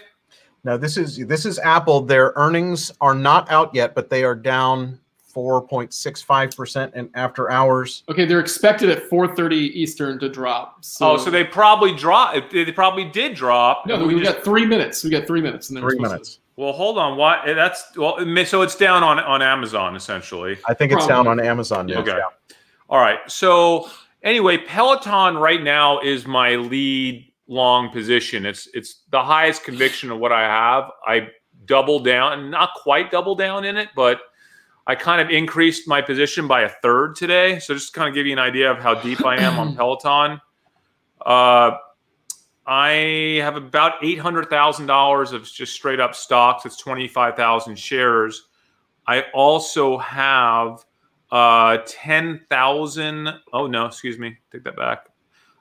[SPEAKER 1] Now this is this is Apple. Their earnings are not out yet, but they are down 4.65% in after hours.
[SPEAKER 3] Okay, they're expected at 4:30 Eastern to drop.
[SPEAKER 2] So. Oh, so they probably drop. They probably did drop.
[SPEAKER 3] No, we, we just, got three minutes. We got three minutes,
[SPEAKER 1] and then three minutes.
[SPEAKER 2] Well, hold on. What? Eh, that's well. So it's down on on Amazon essentially.
[SPEAKER 1] I think it's probably. down on Amazon. News, okay. Yeah.
[SPEAKER 2] All right. So anyway, Peloton right now is my lead long position. It's it's the highest conviction of what I have. I double down, not quite double down in it, but I kind of increased my position by a third today. So just to kind of give you an idea of how deep I am on Peloton. Uh, I have about eight hundred thousand dollars of just straight up stocks. It's twenty five thousand shares. I also have uh, ten thousand. Oh no, excuse me. Take that back.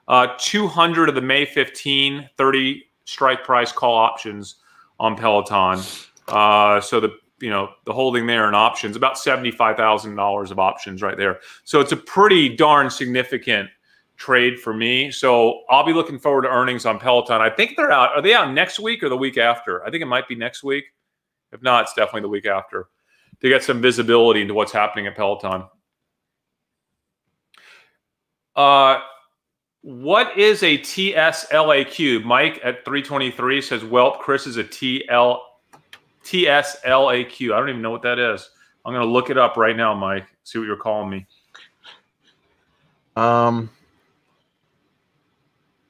[SPEAKER 2] Uh, 200 of the May 15 30 strike price call options on Peloton. Uh, so the you know the holding there and options about seventy five thousand dollars of options right there. So it's a pretty darn significant trade for me. So I'll be looking forward to earnings on Peloton. I think they're out. Are they out next week or the week after? I think it might be next week. If not, it's definitely the week after to get some visibility into what's happening at Peloton. Uh, what is a TSLA cube? Mike at 323 says, Welp, Chris is a TL, TSLA cube. I don't even know what that is. I'm going to look it up right now, Mike. See what you're calling me.
[SPEAKER 1] Um,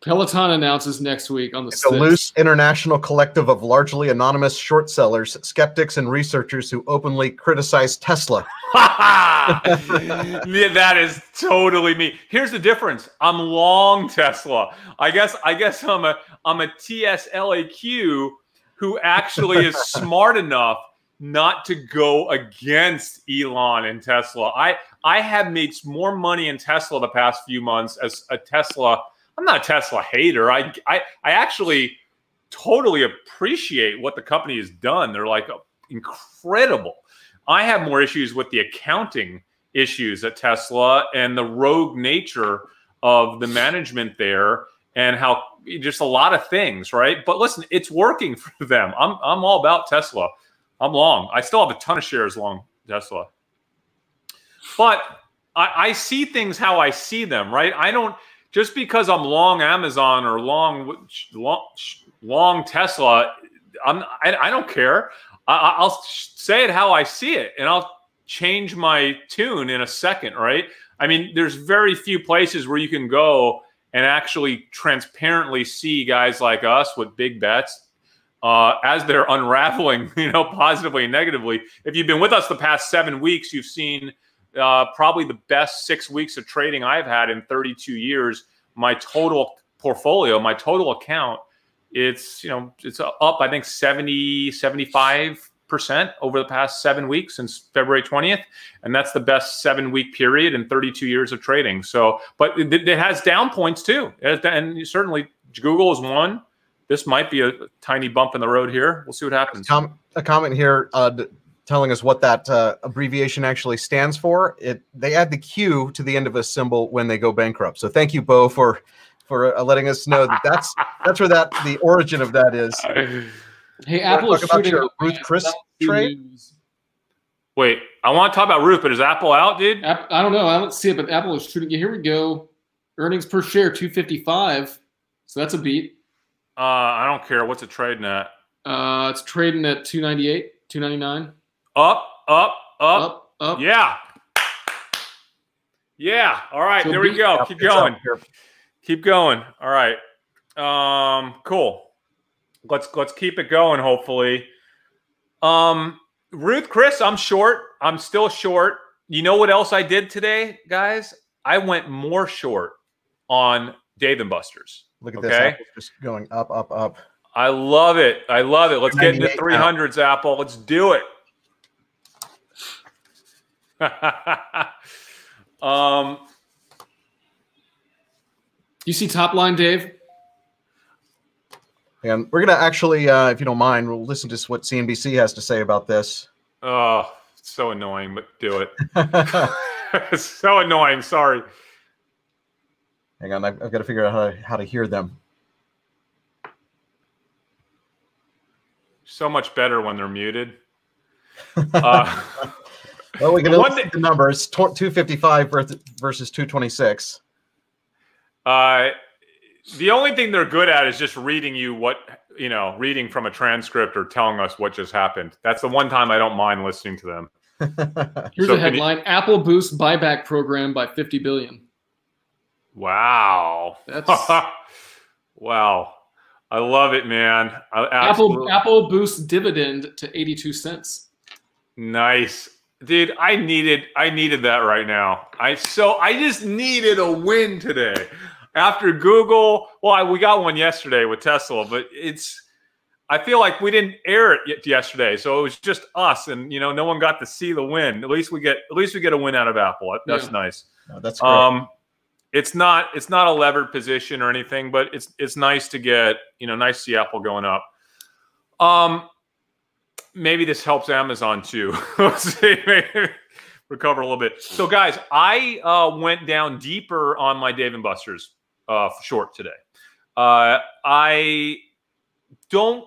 [SPEAKER 3] Peloton announces next week on the
[SPEAKER 1] it's 6th. a loose international collective of largely anonymous short sellers, skeptics, and researchers who openly criticize Tesla.
[SPEAKER 2] yeah, that is totally me. Here's the difference. I'm long Tesla. I guess I guess I'm a I'm a TSLAQ who actually is smart enough not to go against Elon and Tesla. I I have made more money in Tesla the past few months as a Tesla I'm not a Tesla hater. I, I, I actually totally appreciate what the company has done. They're like incredible. I have more issues with the accounting issues at Tesla and the rogue nature of the management there and how just a lot of things, right? But listen, it's working for them. I'm I'm all about Tesla. I'm long. I still have a ton of shares long Tesla. But I, I see things how I see them, right? I don't just because I'm long Amazon or long long, long Tesla, I'm I, I don't care. I, I'll say it how I see it, and I'll change my tune in a second. Right? I mean, there's very few places where you can go and actually transparently see guys like us with big bets uh, as they're unraveling, you know, positively and negatively. If you've been with us the past seven weeks, you've seen uh, probably the best six weeks of trading I've had in 32 years. My total portfolio, my total account, it's you know it's up I think 70 75 percent over the past seven weeks since February 20th, and that's the best seven week period in 32 years of trading. So, but it, it has down points too, and certainly Google is one. This might be a tiny bump in the road here. We'll see what happens.
[SPEAKER 1] Com- a comment here uh, telling us what that uh, abbreviation actually stands for. It they add the Q to the end of a symbol when they go bankrupt. So thank you, Bo, for for uh, letting us know that that's that's where that the origin of that is.
[SPEAKER 3] Hey, Apple is shooting
[SPEAKER 1] your Ruth Chris trade.
[SPEAKER 2] Wait, I want to talk about Ruth, but is Apple out, dude?
[SPEAKER 3] I don't know. I don't see it, but Apple is shooting. Here we go. Earnings per share two fifty five. So that's a beat.
[SPEAKER 2] Uh, I don't care. What's it trading at?
[SPEAKER 3] Uh, it's trading at two ninety eight, two ninety nine.
[SPEAKER 2] Up, up, up, up, up. Yeah. Yeah. All right. So there we go. Keep going. Keep going. All right. Um, cool. Let's let's keep it going. Hopefully. Um, Ruth, Chris, I'm short. I'm still short. You know what else I did today, guys? I went more short on Dave and Buster's.
[SPEAKER 1] Look at okay? this, just going up, up, up.
[SPEAKER 2] I love it. I love it. Let's get into 300s, now. Apple. Let's do it. um,
[SPEAKER 3] you see top line, Dave?
[SPEAKER 1] And we're gonna actually, uh, if you don't mind, we'll listen to what CNBC has to say about this.
[SPEAKER 2] Oh, so annoying, but do it. it's so annoying. Sorry.
[SPEAKER 1] Hang on, I've, I've got to figure out how to, how to hear them.
[SPEAKER 2] So much better when they're muted. Uh,
[SPEAKER 1] well, we can look at the numbers: two fifty five versus two twenty six.
[SPEAKER 2] Uh, the only thing they're good at is just reading you what you know, reading from a transcript or telling us what just happened. That's the one time I don't mind listening to them.
[SPEAKER 3] Here's so a headline: you... Apple boosts buyback program by 50 billion.
[SPEAKER 2] Wow. That's wow. I love it, man.
[SPEAKER 3] Apple Apple boosts dividend to 82 cents.
[SPEAKER 2] Nice. Dude, I needed I needed that right now. I so I just needed a win today after Google. Well, I, we got one yesterday with Tesla, but it's. I feel like we didn't air it yesterday, so it was just us, and you know, no one got to see the win. At least we get at least we get a win out of Apple. That's yeah. nice.
[SPEAKER 1] Oh, that's great. Um,
[SPEAKER 2] it's not it's not a levered position or anything, but it's it's nice to get you know nice to see Apple going up. Um, maybe this helps Amazon too. Let's see. Maybe recover a little bit. So, guys, I uh, went down deeper on my Dave and Buster's uh, short today. Uh, I don't,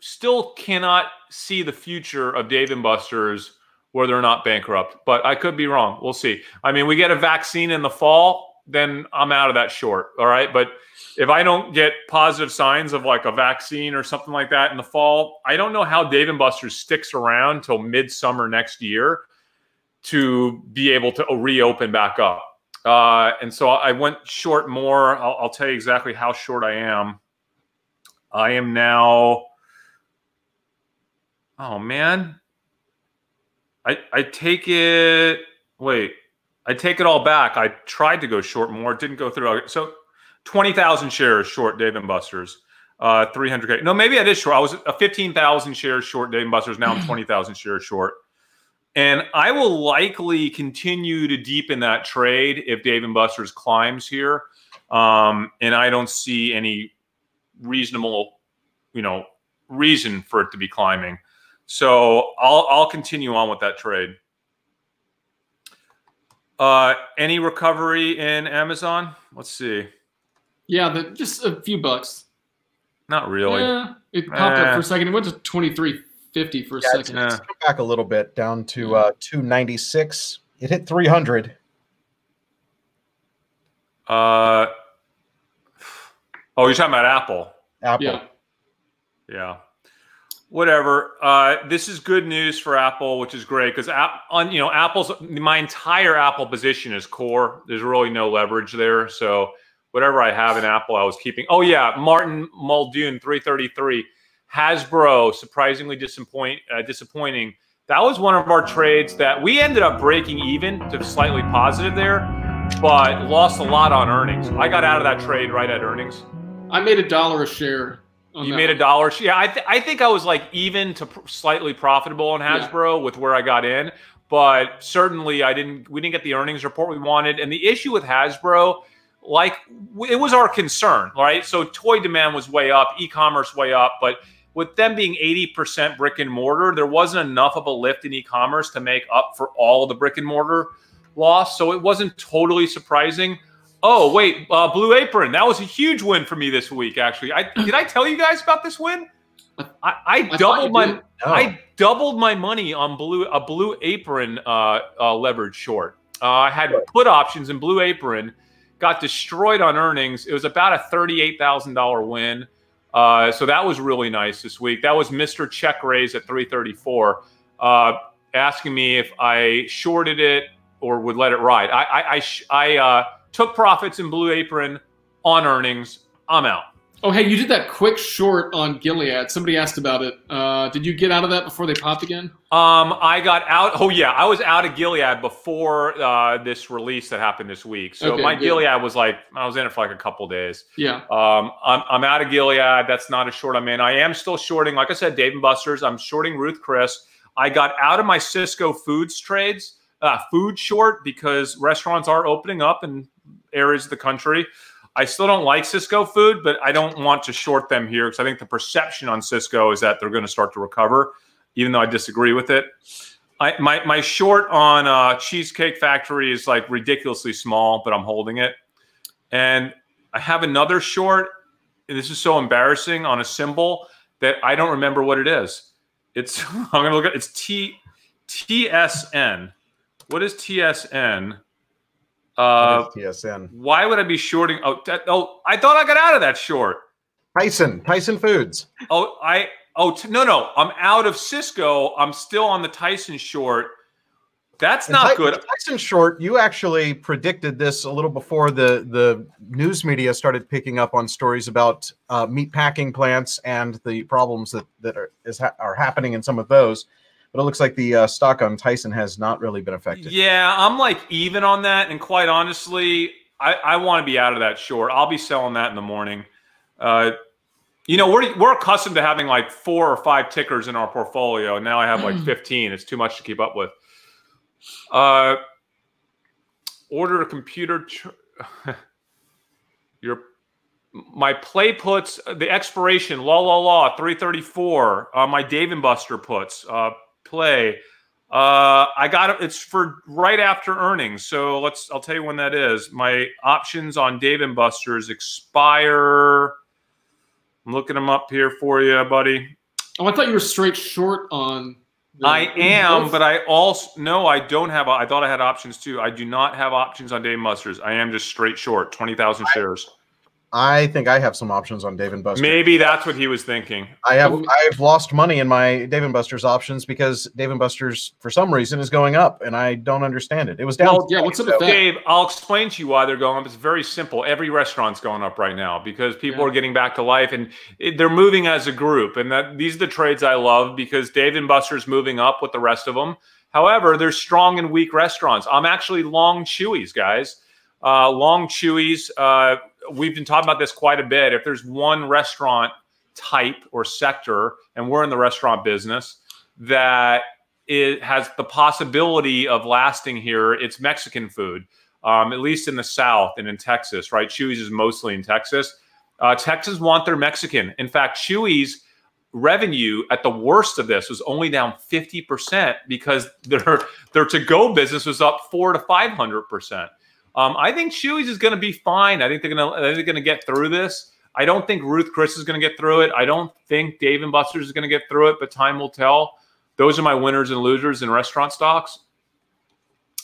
[SPEAKER 2] still cannot see the future of Dave and Buster's where they're not bankrupt, but I could be wrong. We'll see. I mean, we get a vaccine in the fall, then I'm out of that short. All right. But if I don't get positive signs of like a vaccine or something like that in the fall, I don't know how Dave and Buster's sticks around till midsummer next year to be able to reopen back up. Uh, and so I went short more. I'll, I'll, tell you exactly how short I am. I am now. Oh man, I I take it. Wait, I take it all back. I tried to go short more. Didn't go through. So twenty thousand shares short Dave and Buster's. Uh, 300k. No, maybe I did short. I was a 15,000 shares short Dave and Buster's. Now I'm 20,000 shares short. And I will likely continue to deepen that trade if Dave and Buster's climbs here. Um, and I don't see any reasonable, you know, reason for it to be climbing. So I'll I'll continue on with that trade. Uh, any recovery in Amazon? Let's see.
[SPEAKER 3] Yeah, the, just a few bucks.
[SPEAKER 2] Not really.
[SPEAKER 3] Yeah, it popped eh. up for a second. It went to twenty three fifty for a yeah, second.
[SPEAKER 1] It's, it's come back a little bit down to uh, two ninety six. It hit three hundred.
[SPEAKER 2] Uh, oh, you're talking about Apple.
[SPEAKER 1] Apple.
[SPEAKER 3] Yeah.
[SPEAKER 2] Yeah. Whatever. Uh, this is good news for Apple, which is great because app on you know Apple's my entire Apple position is core. There's really no leverage there, so whatever I have in Apple, I was keeping. Oh yeah, Martin Muldoon, three thirty three. Hasbro, surprisingly disappoint, uh, disappointing. That was one of our trades that we ended up breaking even to slightly positive there, but lost a lot on earnings. I got out of that trade right at earnings.
[SPEAKER 3] I made a dollar a share.
[SPEAKER 2] You made one. a dollar. Yeah, I, th- I think I was like even to pr- slightly profitable on Hasbro yeah. with where I got in, but certainly I didn't. We didn't get the earnings report we wanted. And the issue with Hasbro, like it was our concern, right? So toy demand was way up, e-commerce way up, but with them being 80% brick and mortar, there wasn't enough of a lift in e-commerce to make up for all the brick and mortar loss. So it wasn't totally surprising. Oh, wait, uh, Blue Apron. That was a huge win for me this week, actually. I, did I tell you guys about this win? I, I doubled my no. I doubled my money on blue a blue apron uh, uh, leverage short. Uh, I had put options in blue apron, got destroyed on earnings. It was about a thirty-eight thousand dollar win. Uh, so that was really nice this week. That was Mr. Check Raise at 334, uh, asking me if I shorted it or would let it ride. I I, I, I uh, took profits in Blue Apron on earnings. I'm out.
[SPEAKER 3] Oh, hey, you did that quick short on Gilead. Somebody asked about it. Uh, did you get out of that before they popped again?
[SPEAKER 2] Um, I got out. Oh yeah, I was out of Gilead before uh, this release that happened this week. So okay, my good. Gilead was like I was in it for like a couple days.
[SPEAKER 3] Yeah.
[SPEAKER 2] Um, I'm, I'm out of Gilead. That's not a short I'm in. I am still shorting. Like I said, Dave and Buster's. I'm shorting Ruth Chris. I got out of my Sysco Foods trades, uh, food short because restaurants are opening up in areas of the country. I still don't like Sysco food, but I don't want to short them here because I think the perception on Sysco is that they're going to start to recover, even though I disagree with it. I, my, my short on uh, Cheesecake Factory is like ridiculously small, but I'm holding it. And I have another short, and this is so embarrassing on a symbol that I don't remember what it is. It's I'm gonna look at it's T TSN. What is TSN?
[SPEAKER 1] Uh, TSN.
[SPEAKER 2] Why would I be shorting? Oh, that, oh, I thought I got out of that short.
[SPEAKER 1] Tyson, Tyson Foods.
[SPEAKER 2] Oh, I. Oh, t- no, no. I'm out of Sysco. I'm still on the Tyson short. That's not good.
[SPEAKER 1] Tyson short. You actually predicted this a little before the the news media started picking up on stories about uh, meat packing plants and the problems that that are is ha- are happening in some of those but it looks like the uh, stock on Tyson has not really been affected.
[SPEAKER 2] Yeah, I'm like even on that, and quite honestly, I, I want to be out of that short. I'll be selling that in the morning. Uh, you know, we're we're accustomed to having like four or five tickers in our portfolio. And now I have like 15. It's too much to keep up with. Uh, order a computer. Your my play puts the expiration la la la 334 uh, my dave and buster puts uh, play. Uh, I got it. It's for right after earnings. So let's. I'll tell you when that is. My options on Dave and Buster's expire. I'm looking them up here for you, buddy.
[SPEAKER 3] Oh, I thought you were straight short on.
[SPEAKER 2] I am, but I also no, I don't have. I thought I had options too. I do not have options on Dave and Buster's. I am just straight short, twenty thousand shares.
[SPEAKER 1] I think I have some options on Dave and Buster's.
[SPEAKER 2] Maybe that's what he was thinking.
[SPEAKER 1] I have I've lost money in my Dave and Buster's options because Dave and Buster's for some reason is going up and I don't understand it. It was down. Well,
[SPEAKER 2] yeah, what's up with that? Dave, I'll explain to you why they're going up. It's very simple. Every restaurant's going up right now because people yeah. are getting back to life and it, they're moving as a group. And that these are the trades I love because Dave and Buster's moving up with the rest of them. However, there's strong and weak restaurants. I'm actually long Chuy's, guys. Uh, long Chuy's. Uh, we've been talking about this quite a bit. If there's one restaurant type or sector, and we're in the restaurant business, that it has the possibility of lasting here, it's Mexican food, um, at least in the South and in Texas, right? Chuy's is mostly in Texas. Uh, Texas want their Mexican. In fact, Chuy's revenue at the worst of this was only down 50% because their their to-go business was up four to 500%. Um, I think Chuy's is going to be fine. I think they're going to they're going to get through this. I don't think Ruth Chris is going to get through it. I don't think Dave and Buster's is going to get through it, but time will tell. Those are my winners and losers in restaurant stocks.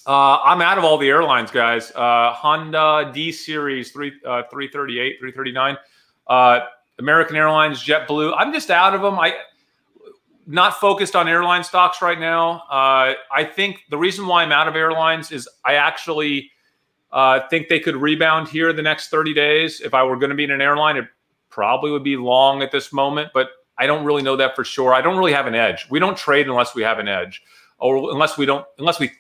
[SPEAKER 2] Uh, I'm out of all the airlines, guys. Uh, Honda D Series 3, uh, 338, 339, uh, American Airlines, JetBlue. I'm just out of them. I not focused on airline stocks right now. Uh, I think the reason why I'm out of airlines is I actually uh, think they could rebound here the next 30 days. If I were going to be in an airline, it probably would be long at this moment, but I don't really know that for sure. I don't really have an edge. We don't trade unless we have an edge, or unless we don't, unless we,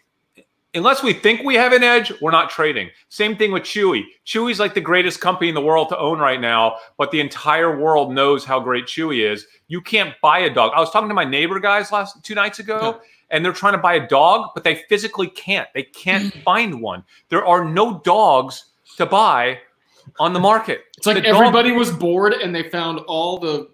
[SPEAKER 2] unless we think we have an edge, we're not trading. Same thing with Chewy. Chewy's like the greatest company in the world to own right now, but the entire world knows how great Chewy is. You can't buy a dog. I was talking to my neighbor guys last two nights ago. Yeah and they're trying to buy a dog, but they physically can't. They can't find one. There are no dogs to buy on the market.
[SPEAKER 3] It's like the everybody dog- was bored and they found all the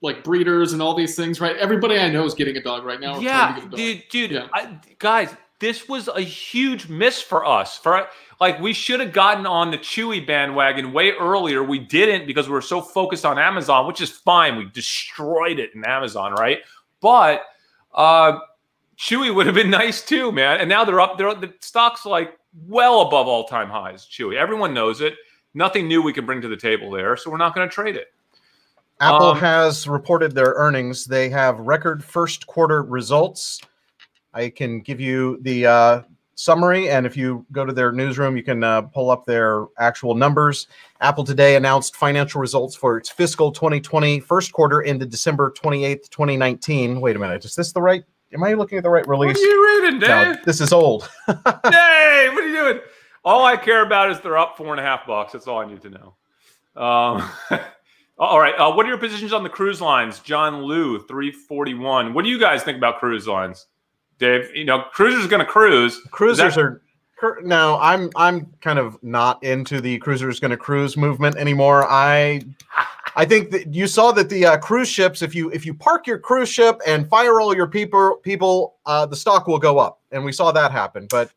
[SPEAKER 3] like breeders and all these things, right? Everybody I know is getting a dog right now.
[SPEAKER 2] Yeah, dude, dude, yeah. I, guys, this was a huge miss for us. For like, we should have gotten on the Chewy bandwagon way earlier. We didn't because we were so focused on Amazon, which is fine. We destroyed it in Amazon, right? But uh, Chewy would have been nice too, man. And now they're up. They're the stock's like well above all time highs. Chewy, everyone knows it. Nothing new we can bring to the table there, so we're not going to trade it.
[SPEAKER 1] Apple um, has reported their earnings. They have record first quarter results. I can give you the uh, summary. And if you go to their newsroom, you can uh, pull up their actual numbers. Apple today announced financial results for its fiscal 2020 first quarter ended December 28th, 2019. Wait a minute. Is this the right? Am I looking at the right release?
[SPEAKER 2] What are you reading, Dave? No,
[SPEAKER 1] this is old.
[SPEAKER 2] Dave, what are you doing? All I care about is they're up four and a half bucks. That's all I need to know. Um, all right. Uh, what are your positions on the cruise lines? John Liu, 341. What do you guys think about cruise lines? Dave, you know, cruisers going to cruise.
[SPEAKER 1] Cruisers that- are no, I'm I'm kind of not into the cruisers going to cruise movement anymore. I I think that you saw that the uh, cruise ships, if you if you park your cruise ship and fire all your people, people, uh, the stock will go up, and we saw that happen. But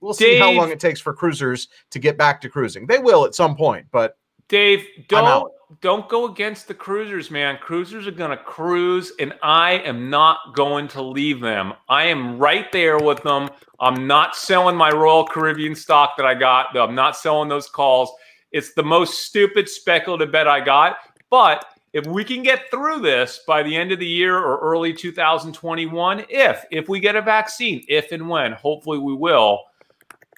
[SPEAKER 1] we'll Dave, see how long it takes for cruisers to get back to cruising. They will at some point, but
[SPEAKER 2] Dave, don't don't go against the cruisers, man. Cruisers are going to cruise, and I am not going to leave them. I am right there with them. I'm not selling my Royal Caribbean stock that I got. I'm not selling those calls. It's the most stupid speculative bet I got. But if we can get through this by the end of the year or early 2021, if if we get a vaccine, if and when, hopefully we will.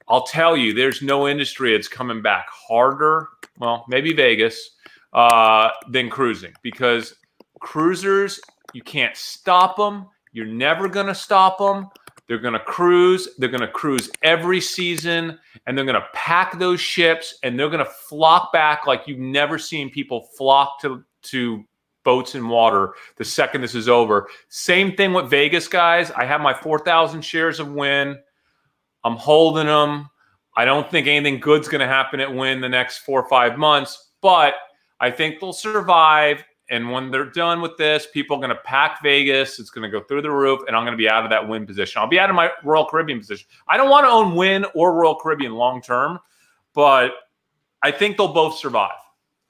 [SPEAKER 2] I'll tell you, there's no industry that's coming back harder. Well, maybe Vegas uh, than cruising because cruisers, you can't stop them. You're never going to stop them. They're going to cruise. They're going to cruise every season and they're going to pack those ships and they're going to flock back like you've never seen people flock to, to boats and water the second this is over. Same thing with Vegas, guys. I have my 4,000 shares of Wynn. I'm holding them. I don't think anything good's going to happen at Wynn the next four or five months, but I think they'll survive. And when they're done with this, people are going to pack Vegas. It's going to go through the roof, and I'm going to be out of that Wynn position. I'll be out of my Royal Caribbean position. I don't want to own Wynn or Royal Caribbean long term, but I think they'll both survive.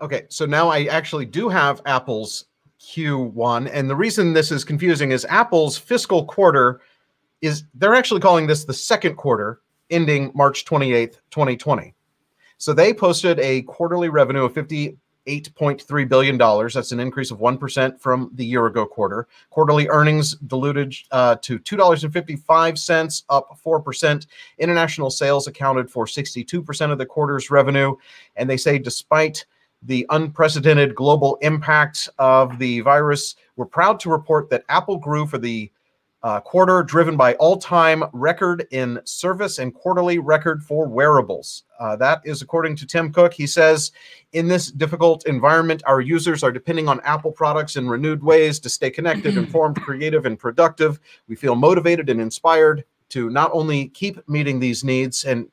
[SPEAKER 1] Okay, so now I actually do have Apple's Q1, and the reason this is confusing is Apple's fiscal quarter is they're actually calling this the second quarter ending March 28th, 2020. So they posted a quarterly revenue of 50 $8.3 billion. That's an increase of 1% from the year ago quarter. Quarterly earnings diluted uh, to $2.55, up 4%. International sales accounted for 62% of the quarter's revenue. And they say, despite the unprecedented global impact of the virus, we're proud to report that Apple grew for the uh, quarter driven by all-time record in service and quarterly record for wearables. Uh, that is according to Tim Cook. He says, in this difficult environment, our users are depending on Apple products in renewed ways to stay connected, informed, creative, and productive. We feel motivated and inspired to not only keep meeting these needs and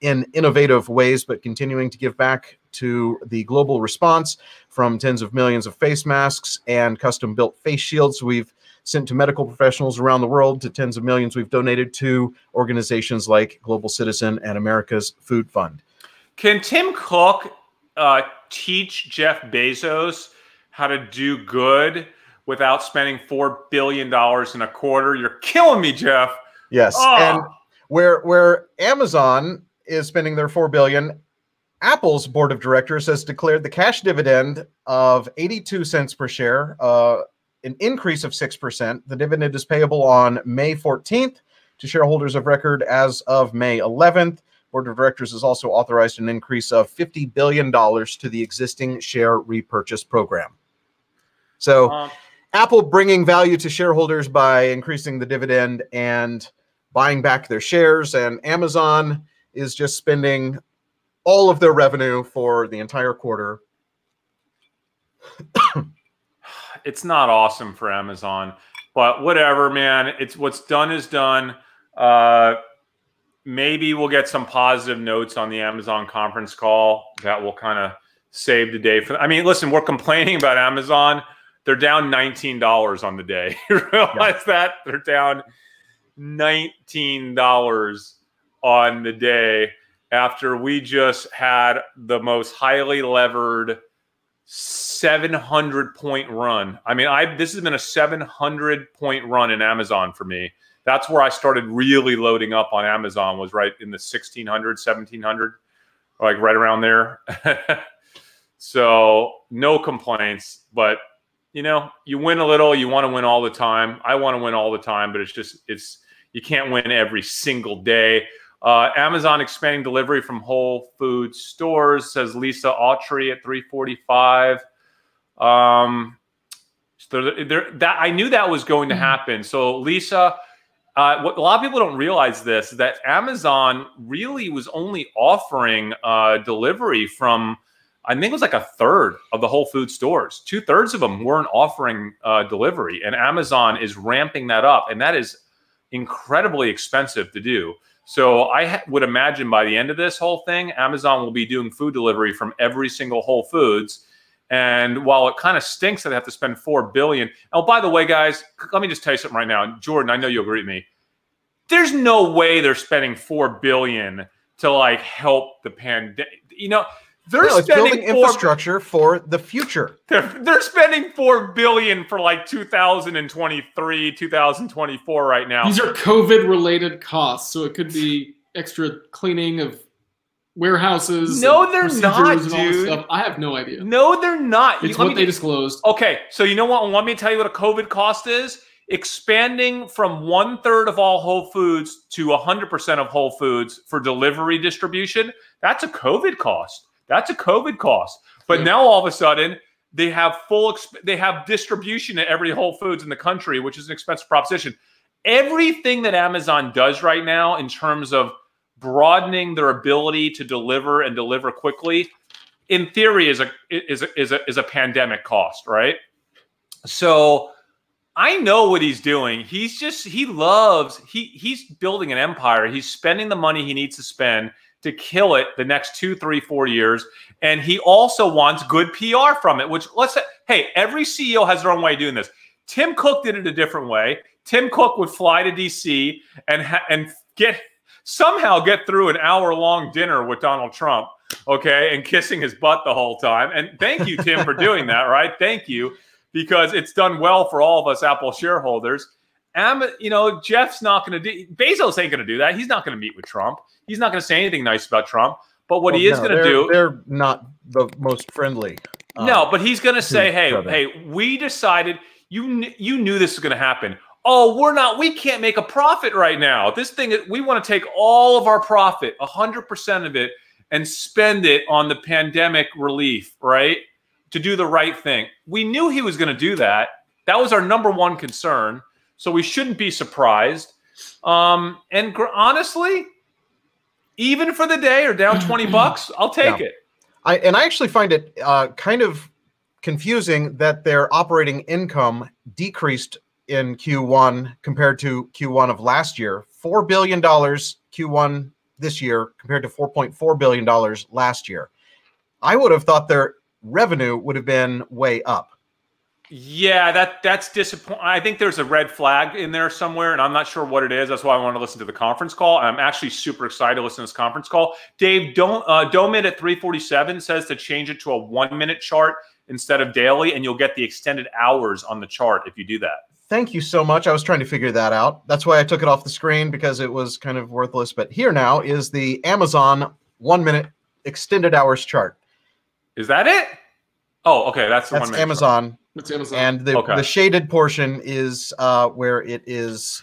[SPEAKER 1] in innovative ways, but continuing to give back to the global response from tens of millions of face masks and custom built face shields we've sent to medical professionals around the world to tens of millions we've donated to organizations like Global Citizen and America's Food Fund.
[SPEAKER 2] Can Tim Cook uh, teach Jeff Bezos how to do good without spending $4 billion in a quarter? You're killing me, Jeff.
[SPEAKER 1] Yes. Oh. And where where Amazon is spending their 4 billion, Apple's board of directors has declared the cash dividend of 82 cents per share, uh, an increase of 6%. The dividend is payable on May 14th to shareholders of record as of May 11th. Board of Directors has also authorized an increase of $50 billion to the existing share repurchase program. So, um, Apple bringing value to shareholders by increasing the dividend and buying back their shares, and Amazon is just spending all of their revenue for the entire quarter
[SPEAKER 2] it's not awesome for Amazon, but whatever, man. It's what's done is done. Uh, maybe we'll get some positive notes on the Amazon conference call that will kind of save the day. For I mean, listen, we're complaining about Amazon. They're down nineteen dollars on the day. you realize yeah. that they're down nineteen dollars on the day after we just had the most highly levered 700 point run. I mean, I this has been a 700 point run in Amazon for me. That's where I started really loading up on Amazon was right in the 1600, 1700, like right around there. so no complaints, but you know, you win a little, you want to win all the time. I want to win all the time, but it's just it's You can't win every single day. Uh, Amazon expanding delivery from Whole Food stores, says Lisa Autry at 345. Um, so there, that I knew that was going to mm-hmm. happen. So Lisa, uh, what a lot of people don't realize this that Amazon really was only offering uh, delivery from I think it was like a third of the Whole Food stores. Two thirds of them weren't offering uh, delivery, and Amazon is ramping that up, and that is incredibly expensive to do. So I would imagine by the end of this whole thing, Amazon will be doing food delivery from every single Whole Foods. And while it kind of stinks that they have to spend four billion. Oh, by the way, guys, let me just tell you something right now. Jordan, I know you agree with me. There's no way they're spending four billion to like help the pandemic. You know, they're no, spending
[SPEAKER 1] four, infrastructure for the future.
[SPEAKER 2] They're, they're spending four billion for like 2023, 2024 right now.
[SPEAKER 3] These are COVID related costs, so it could be extra cleaning of warehouses.
[SPEAKER 2] No, they're not, dude.
[SPEAKER 3] I have no idea.
[SPEAKER 2] No, they're not.
[SPEAKER 3] It's you, what they disclosed.
[SPEAKER 2] Okay, so you know what? Let me tell you what a COVID cost is. Expanding from one third of all Whole Foods to 100% of Whole Foods for delivery distribution, that's a COVID cost. That's a COVID cost. But yeah. now all of a sudden, they have full exp- they have distribution at every Whole Foods in the country, which is an expensive proposition. Everything that Amazon does right now in terms of broadening their ability to deliver and deliver quickly, in theory, is a is a, is a, is a pandemic cost, right? So I know what he's doing. He's just he loves he he's building an empire. He's spending the money he needs to spend to kill it the next two, three, four years. And he also wants good PR from it, which let's say, hey, every CEO has their own way of doing this. Tim Cook did it a different way. Tim Cook would fly to DC and and get somehow get through an hour long dinner with Donald Trump, okay, and kissing his butt the whole time. And thank you, Tim, for doing that, right? Thank you, because it's done well for all of us Apple shareholders. Am, you know, Jeff's not going to do, Bezos ain't going to do that. He's not going to meet with Trump. He's not going to say anything nice about Trump. But what well, he is no, going to do,
[SPEAKER 1] they're not the most friendly.
[SPEAKER 2] Uh, no, but he's going to say, "Hey, brother. hey, we decided you you knew this was going to happen. Oh, we're not. We can't make a profit right now. This thing, we want to take all of our profit, hundred percent of it, and spend it on the pandemic relief, right? To do the right thing. We knew he was going to do that. That was our number one concern. So we shouldn't be surprised. Um, and gr- honestly, even for the day or down 20 bucks, I'll take yeah. it.
[SPEAKER 1] I and I actually find it uh, kind of confusing that their operating income decreased in Q1 compared to Q1 of last year. Four billion dollars Q1 this year compared to 4.4 billion dollars last year. I would have thought their revenue would have been way up.
[SPEAKER 2] Yeah, that that's disappointing. I think there's a red flag in there somewhere, and I'm not sure what it is. That's why I want to listen to the conference call. I'm actually super excited to listen to this conference call. Dave, don't uh, Domit at 347 says to change it to a one minute chart instead of daily, and you'll get the extended hours on the chart if you do that.
[SPEAKER 1] Thank you so much. I was trying to figure that out. That's why I took it off the screen because it was kind of worthless. But here now is the Amazon one minute extended hours chart.
[SPEAKER 2] Is that it? Oh, okay. That's
[SPEAKER 1] the
[SPEAKER 2] that's
[SPEAKER 1] one Amazon. Chart.
[SPEAKER 3] It's Amazon.
[SPEAKER 1] And the, okay. the shaded portion is uh, where it is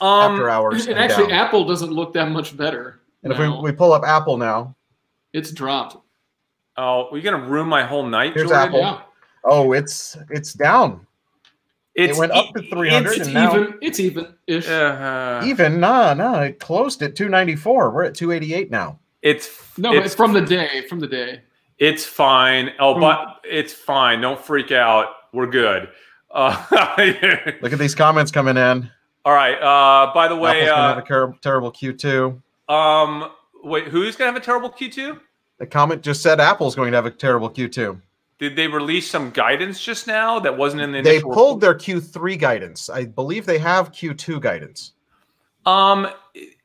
[SPEAKER 1] um, after hours.
[SPEAKER 3] And, and actually, down. Apple doesn't look that much better.
[SPEAKER 1] And now. if we, we pull up Apple now,
[SPEAKER 3] it's dropped.
[SPEAKER 2] Oh, are you gonna ruin my whole night?
[SPEAKER 1] Here's Jordan? Apple. Yeah. Oh, it's it's down. It's, it went up to 300
[SPEAKER 3] it's
[SPEAKER 1] and now
[SPEAKER 3] even. It's even ish.
[SPEAKER 1] Uh, even? Nah, nah. It closed at 294. We're at 288 now.
[SPEAKER 2] It's
[SPEAKER 3] no, it's, it's from the day. From the day.
[SPEAKER 2] It's fine. Oh, but it's fine. Don't freak out. We're good. Uh,
[SPEAKER 1] Look at these comments coming in.
[SPEAKER 2] All right. Uh, by the way,
[SPEAKER 1] Apple's gonna uh, have a ter- terrible Q2.
[SPEAKER 2] Um, wait, who's gonna have a terrible Q2?
[SPEAKER 1] The comment just said Apple's going to have a terrible Q2.
[SPEAKER 2] Did they release some guidance just now that wasn't in the?
[SPEAKER 1] They pulled report? their Q3 guidance. I believe they have Q2 guidance.
[SPEAKER 2] Um,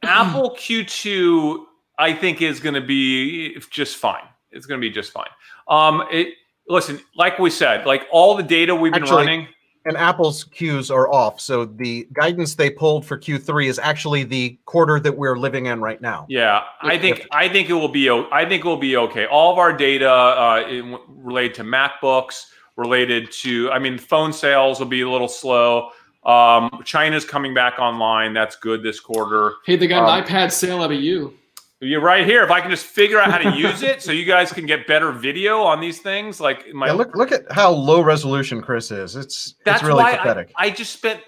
[SPEAKER 2] Apple Q2, I think, is going to be just fine it's going to be just fine. Um, it listen, like we said, like all the data we've been actually, running.
[SPEAKER 1] And Apple's Qs are off, so the guidance they pulled for Q3 is actually the quarter that we're living in right now.
[SPEAKER 2] Yeah, I think I think it will be I think it will be okay. All of our data uh, related to MacBooks, related to I mean, phone sales will be a little slow. Um, China's coming back online. That's good this quarter.
[SPEAKER 3] Hey, they got um, an iPad sale out of you.
[SPEAKER 2] You're right here. If I can just figure out how to use it, so you guys can get better video on these things, like
[SPEAKER 1] my yeah, look look at how low resolution Chris is. It's that's it's really pathetic.
[SPEAKER 2] I, I just spent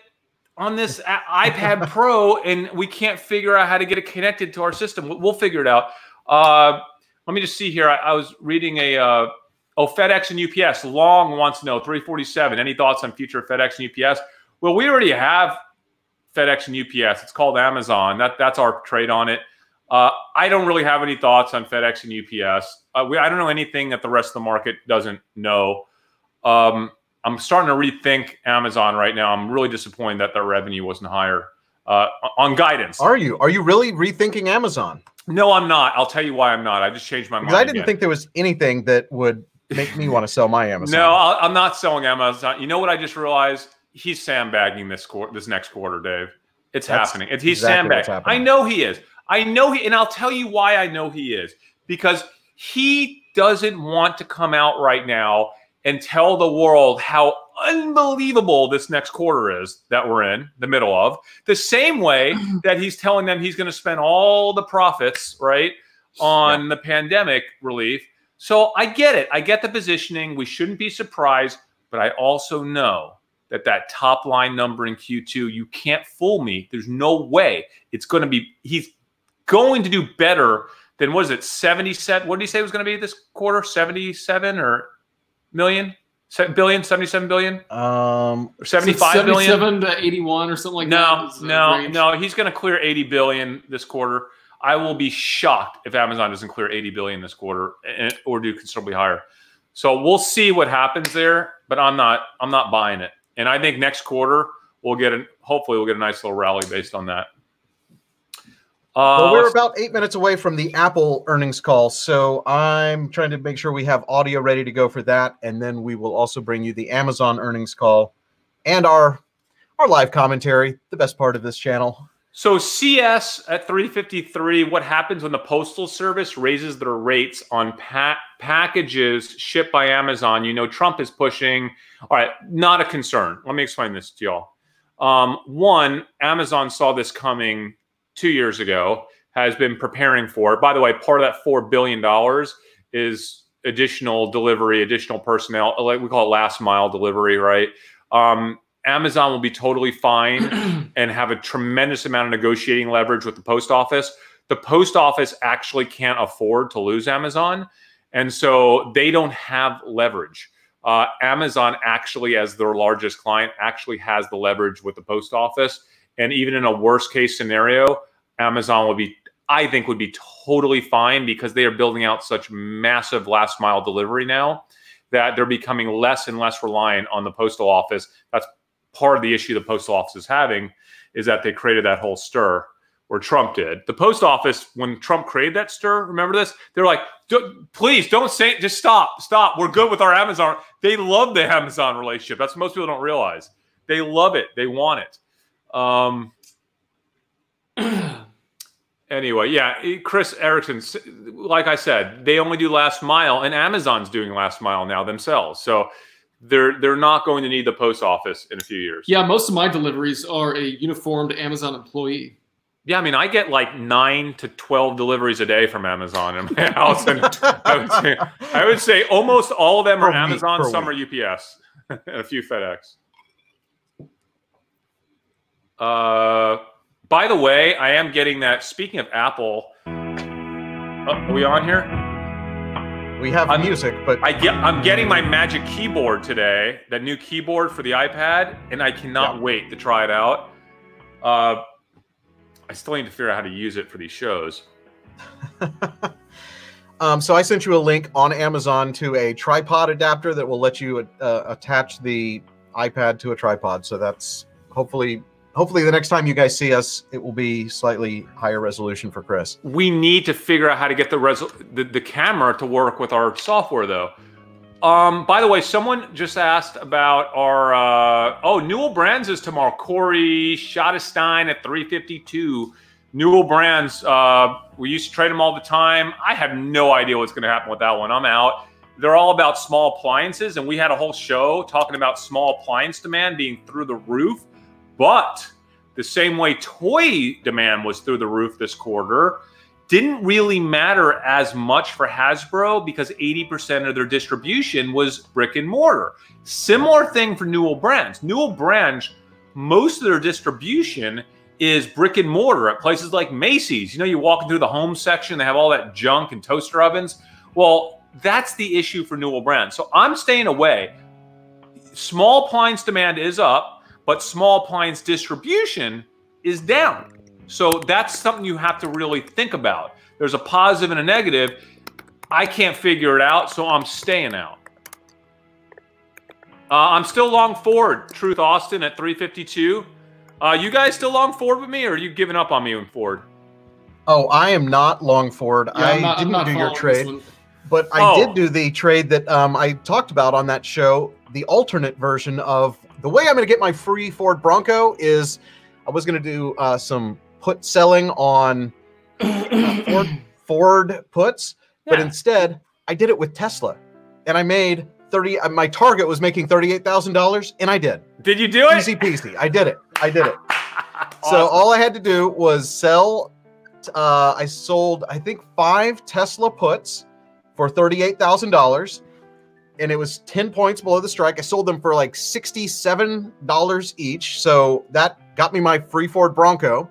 [SPEAKER 2] on this iPad Pro, and we can't figure out how to get it connected to our system. We'll figure it out. Uh, let me just see here. I, I was reading a uh, oh FedEx and UPS. Long wants to know 347. Any thoughts on future FedEx and UPS? Well, we already have FedEx and UPS. It's called Amazon. That that's our trade on it. Uh, I don't really have any thoughts on FedEx and UPS. Uh, we, I don't know anything that the rest of the market doesn't know. Um, I'm starting to rethink Amazon right now. I'm really disappointed that their revenue wasn't higher uh, on guidance.
[SPEAKER 1] Are you? Are you really rethinking Amazon?
[SPEAKER 2] No, I'm not. I'll tell you why I'm not. I just changed my mind.
[SPEAKER 1] I didn't again. think there was anything that would make me want to sell my Amazon.
[SPEAKER 2] no, i am not selling Amazon. You know what I just realized? He's sandbagging this quarter, this next quarter, Dave. It's That's happening. It's, he's exactly sandbagging. I know he is. I know he, and I'll tell you why I know he is because he doesn't want to come out right now and tell the world how unbelievable this next quarter is that we're in the middle of. The same way that he's telling them he's going to spend all the profits, right, on yeah. the pandemic relief. So I get it. I get the positioning. We shouldn't be surprised, but I also know that that top line number in Q2, you can't fool me. There's no way it's going to be he's going to do better than what is it 77 what did he say was going to be this quarter? 77 or million? Billion? 77 billion?
[SPEAKER 1] Um
[SPEAKER 2] or 75 77
[SPEAKER 3] to 81 or something like
[SPEAKER 2] no, that no no no he's going to clear 80 billion this quarter. I will be shocked if amazon doesn't clear 80 billion this quarter or do considerably higher. So we'll see what happens there but i'm not i'm not buying it. And i think next quarter we'll get a hopefully we'll get a nice little rally based on that
[SPEAKER 1] well, we're about eight minutes away from the Apple earnings call, so I'm trying to make sure we have audio ready to go for that, and then we will also bring you the Amazon earnings call and our our live commentary, the best part of this channel.
[SPEAKER 2] So CS at 353, what happens when the postal service raises their rates on pa- packages shipped by Amazon? You know, Trump is pushing. All right, not a concern. Let me explain this to y'all. Um, one, Amazon saw this coming two years ago has been preparing for. It. By the way, part of that four billion dollars is additional delivery, additional personnel, like we call it last mile delivery, right? Um, Amazon will be totally fine and have a tremendous amount of negotiating leverage with the post office. The post office actually can't afford to lose Amazon, and so they don't have leverage. Uh, Amazon actually, as their largest client, actually has the leverage with the post office. And even in a worst case scenario, Amazon would be, I think, would be totally fine because they are building out such massive last mile delivery now that they're becoming less and less reliant on the postal office. That's part of the issue the postal office is having is that they created that whole stir where Trump did. The post office, when Trump created that stir, remember this? They're like, please don't say, just stop, stop. We're good with our Amazon. They love the Amazon relationship. That's what most people don't realize. They love it. They want it. Um, anyway, yeah, Chris Erickson, like I said, they only do last mile, and Amazon's doing last mile now themselves. So they're they're not going to need the post office in a few years.
[SPEAKER 3] Yeah, most of my deliveries are a uniformed Amazon employee.
[SPEAKER 2] Yeah, I mean, I get like nine to twelve deliveries a day from Amazon in my house, and I would say, I would say almost all of them are Amazon, some are UPS, and a few FedEx. Uh, by the way, I am getting that. Speaking of Apple, oh, are we on here?
[SPEAKER 1] We have I'm, music, but
[SPEAKER 2] I get I'm getting my Magic Keyboard today, that new keyboard for the iPad, and I cannot yeah. wait to try it out. Uh, I still need to figure out how to use it for these shows.
[SPEAKER 1] um, so I sent you a link on Amazon to a tripod adapter that will let you uh, attach the iPad to a tripod. So that's hopefully hopefully the next time you guys see us, it will be slightly higher resolution for Chris.
[SPEAKER 2] We need to figure out how to get the, resol- the, the camera to work with our software though. Um, by the way, someone just asked about our uh, oh Newell Brands is tomorrow. Corey Schottenstein at 352. Newell Brands, uh, we used to trade them all the time. I have no idea what's going to happen with that one. I'm out. They're all about small appliances, and we had a whole show talking about small appliance demand being through the roof But the same way toy demand was through the roof this quarter, didn't really matter as much for Hasbro because 80% of their distribution was brick and mortar. Similar thing for Newell Brands. Newell Brands, most of their distribution is brick and mortar at places like Macy's. You know, you're walking through the home section, they have all that junk and toaster ovens. Well, that's the issue for Newell Brands. So I'm staying away. Small appliance demand is up, but small appliance distribution is down. So that's something you have to really think about. There's a positive and a negative. I can't figure it out, so I'm staying out. Uh, I'm still long Ford, Truth Austin at 352. Uh, you guys still long Ford with me, or are you giving up on me and Ford?
[SPEAKER 1] Oh, I am not long Ford. Yeah, I not, didn't do your trade, but I oh. did do the trade that um, I talked about on that show. The alternate version of the way I'm going to get my free Ford Bronco is I was going to do uh, some put selling on uh, Ford, Ford puts, yeah. but instead I did it with Tesla, and I made thirty. Uh, my target was making thirty-eight thousand dollars, and I did.
[SPEAKER 2] Did you do it?
[SPEAKER 1] Easy peasy. I did it. I did it. awesome. So all I had to do was sell. Uh, I sold, I think, five Tesla puts for thirty-eight thousand dollars, and it was ten points below the strike. I sold them for like sixty-seven dollars each, so that got me my free Ford Bronco,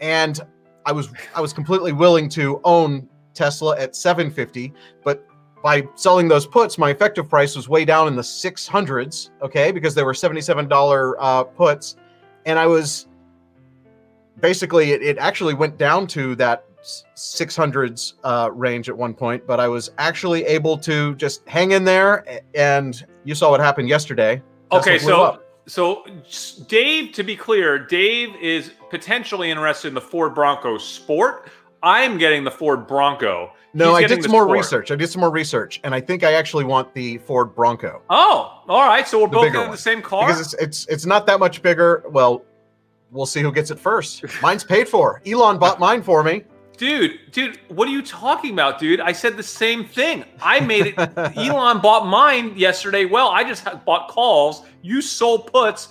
[SPEAKER 1] and I was I was completely willing to own Tesla at seven fifty, but by selling those puts, my effective price was way down in the 600s, okay, because they were $77 uh, puts. And I was basically, it, it, actually went down to that 600s uh, range at one point, but I was actually able to just hang in there. And you saw what happened yesterday.
[SPEAKER 2] okay, so. So, Dave, to be clear, Dave is potentially interested in the Ford Bronco Sport. I'm getting the Ford Bronco.
[SPEAKER 1] No, I did some more Sport. research. I did some more research, and I think I actually want the Ford Bronco.
[SPEAKER 2] Oh, all right. So we're the both getting the same car
[SPEAKER 1] because it's, it's it's not that much bigger. Well, we'll see who gets it first. Mine's paid for. Elon bought mine for me.
[SPEAKER 2] Dude, dude, what are you talking about, dude? I said the same thing. I made it. Elon bought mine yesterday. Well, I just bought calls. You sold puts.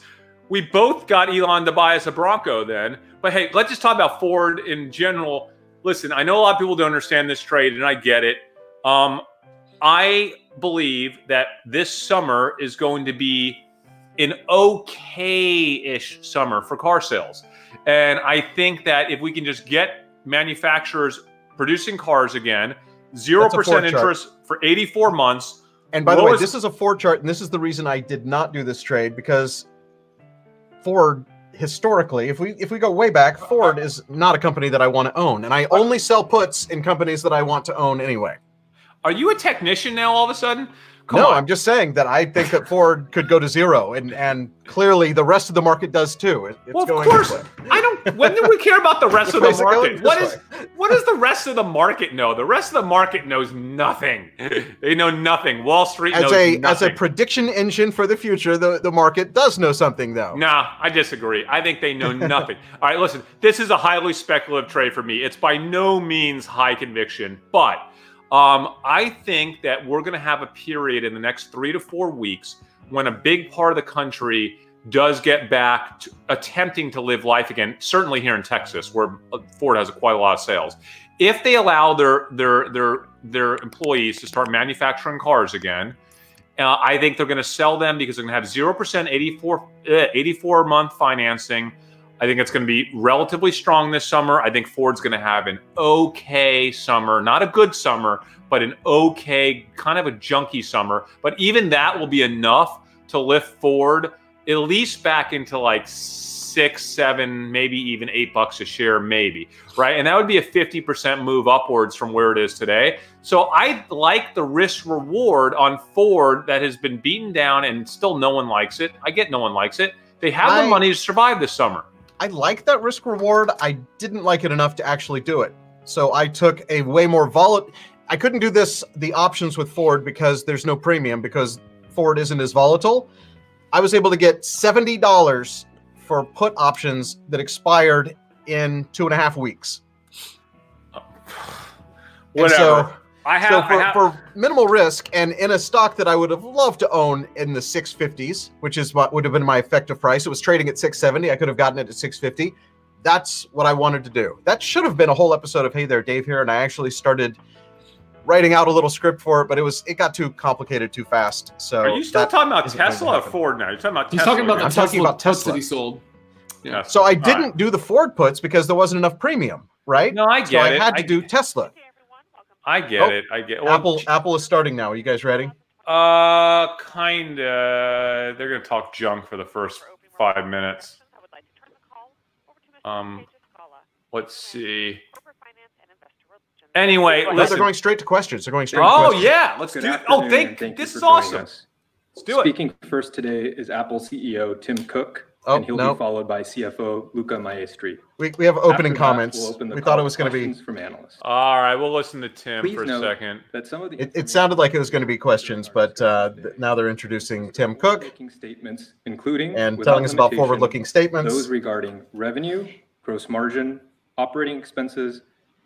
[SPEAKER 2] We both got Elon to buy us a Bronco then. But hey, let's just talk about Ford in general listen, I know a lot of people don't understand this trade, and I get it. Um, I believe that this summer is going to be an okay-ish summer for car sales, and I think that if we can just get manufacturers producing cars again, zero percent interest for 84 months.
[SPEAKER 1] And by the way, this is a Ford chart, and this is the reason I did not do this trade because Ford historically, if we if we go way back, Ford is not a company that I want to own, and I only sell puts in companies that I want to own anyway.
[SPEAKER 2] Are you a technician now? All of a sudden?
[SPEAKER 1] Come no, on. I'm just saying that I think that Ford could go to zero, and and clearly the rest of the market does too. It,
[SPEAKER 2] well, of course, I don't. When do we care about the rest of the market? What is
[SPEAKER 1] way.
[SPEAKER 2] what does the rest of the market know? The rest of the market knows nothing. They know nothing. Wall Street
[SPEAKER 1] as
[SPEAKER 2] a
[SPEAKER 1] nothing. as a prediction engine for the future. The the market does know something though.
[SPEAKER 2] Nah, I disagree. I think they know nothing. All right, listen. This is a highly speculative trade for me. It's by no means high conviction, but um, I think that we're going to have a period in the next three to four weeks when a big part of the country does get back to attempting to live life again. Certainly here in Texas, where uh, Ford has quite a lot of sales. If they allow their their their their employees to start manufacturing cars again, uh, I think they're going to sell them because they're going to have zero percent 84 uh, 84 month financing. I think it's going to be relatively strong this summer. I think Ford's going to have an okay summer, not a good summer, but an okay, kind of a junky summer. But even that will be enough to lift Ford at least back into like six, seven, maybe even eight bucks a share, maybe, right? And that would be a 50% move upwards from where it is today. So I like the risk reward on Ford that has been beaten down and still no one likes it. I get no one likes it. They have I... the money to survive this summer.
[SPEAKER 1] I like that risk reward. I didn't like it enough to actually do it. So I took a way more volatile. I couldn't do this the options with Ford because there's no premium because Ford isn't as volatile. I was able to get seventy dollars for put options that expired in two and a half weeks. Oh.
[SPEAKER 2] Whatever. So, I have,
[SPEAKER 1] so for,
[SPEAKER 2] I have,
[SPEAKER 1] for minimal risk and in a stock that I would have loved to own in the 650s, which is what would have been my effective price. It was trading at 670. I could have gotten it at 650. That's what I wanted to do. That should have been a whole episode of Hey There, Dave here. And I actually started writing out a little script for it, but it was it got too complicated too fast. So
[SPEAKER 2] are you still talking about Tesla or Ford now? You're talking about
[SPEAKER 3] He's
[SPEAKER 2] Tesla.
[SPEAKER 3] talking about the
[SPEAKER 1] I'm
[SPEAKER 3] Tesla
[SPEAKER 1] talking about
[SPEAKER 3] puts
[SPEAKER 1] Tesla.
[SPEAKER 3] that he sold. Yeah.
[SPEAKER 1] So I didn't do the Ford puts because there wasn't enough premium, right?
[SPEAKER 2] No, I
[SPEAKER 1] so
[SPEAKER 2] get
[SPEAKER 1] I
[SPEAKER 2] it.
[SPEAKER 1] had to
[SPEAKER 2] I,
[SPEAKER 1] do Tesla.
[SPEAKER 2] I get
[SPEAKER 1] Oh,
[SPEAKER 2] it. I get well,
[SPEAKER 1] Apple Apple is starting now. Are you guys ready?
[SPEAKER 2] Uh, kinda. They're gonna talk junk for the first five minutes. Um, let's see. Anyway,
[SPEAKER 1] No,
[SPEAKER 2] listen.
[SPEAKER 1] they're going straight to questions. They're going straight. to
[SPEAKER 2] Oh
[SPEAKER 1] questions.
[SPEAKER 2] yeah, let's
[SPEAKER 4] Good
[SPEAKER 2] do.
[SPEAKER 4] afternoon,
[SPEAKER 2] Oh, thank.
[SPEAKER 4] thank
[SPEAKER 2] this
[SPEAKER 4] you
[SPEAKER 2] is
[SPEAKER 4] for joining
[SPEAKER 2] awesome.
[SPEAKER 4] us.
[SPEAKER 2] Let's do it.
[SPEAKER 4] Speaking first today is Apple CEO Tim Cook,
[SPEAKER 1] Oh,
[SPEAKER 4] and he'll
[SPEAKER 1] no.
[SPEAKER 4] be followed by CFO Luca Maestri.
[SPEAKER 1] We, we have opening
[SPEAKER 4] After that,
[SPEAKER 1] comments.
[SPEAKER 4] we'll open
[SPEAKER 1] we thought it was going to be.
[SPEAKER 4] questions from analysts.
[SPEAKER 2] All right, we'll listen to Tim
[SPEAKER 4] Please
[SPEAKER 2] for a second.
[SPEAKER 4] that some of the
[SPEAKER 1] It, it sounded like it was going to be questions, but uh, now they're introducing Tim Cook
[SPEAKER 4] Making statements, including
[SPEAKER 1] and telling us about forward-looking statements.
[SPEAKER 4] Those regarding revenue, gross margin, operating expenses,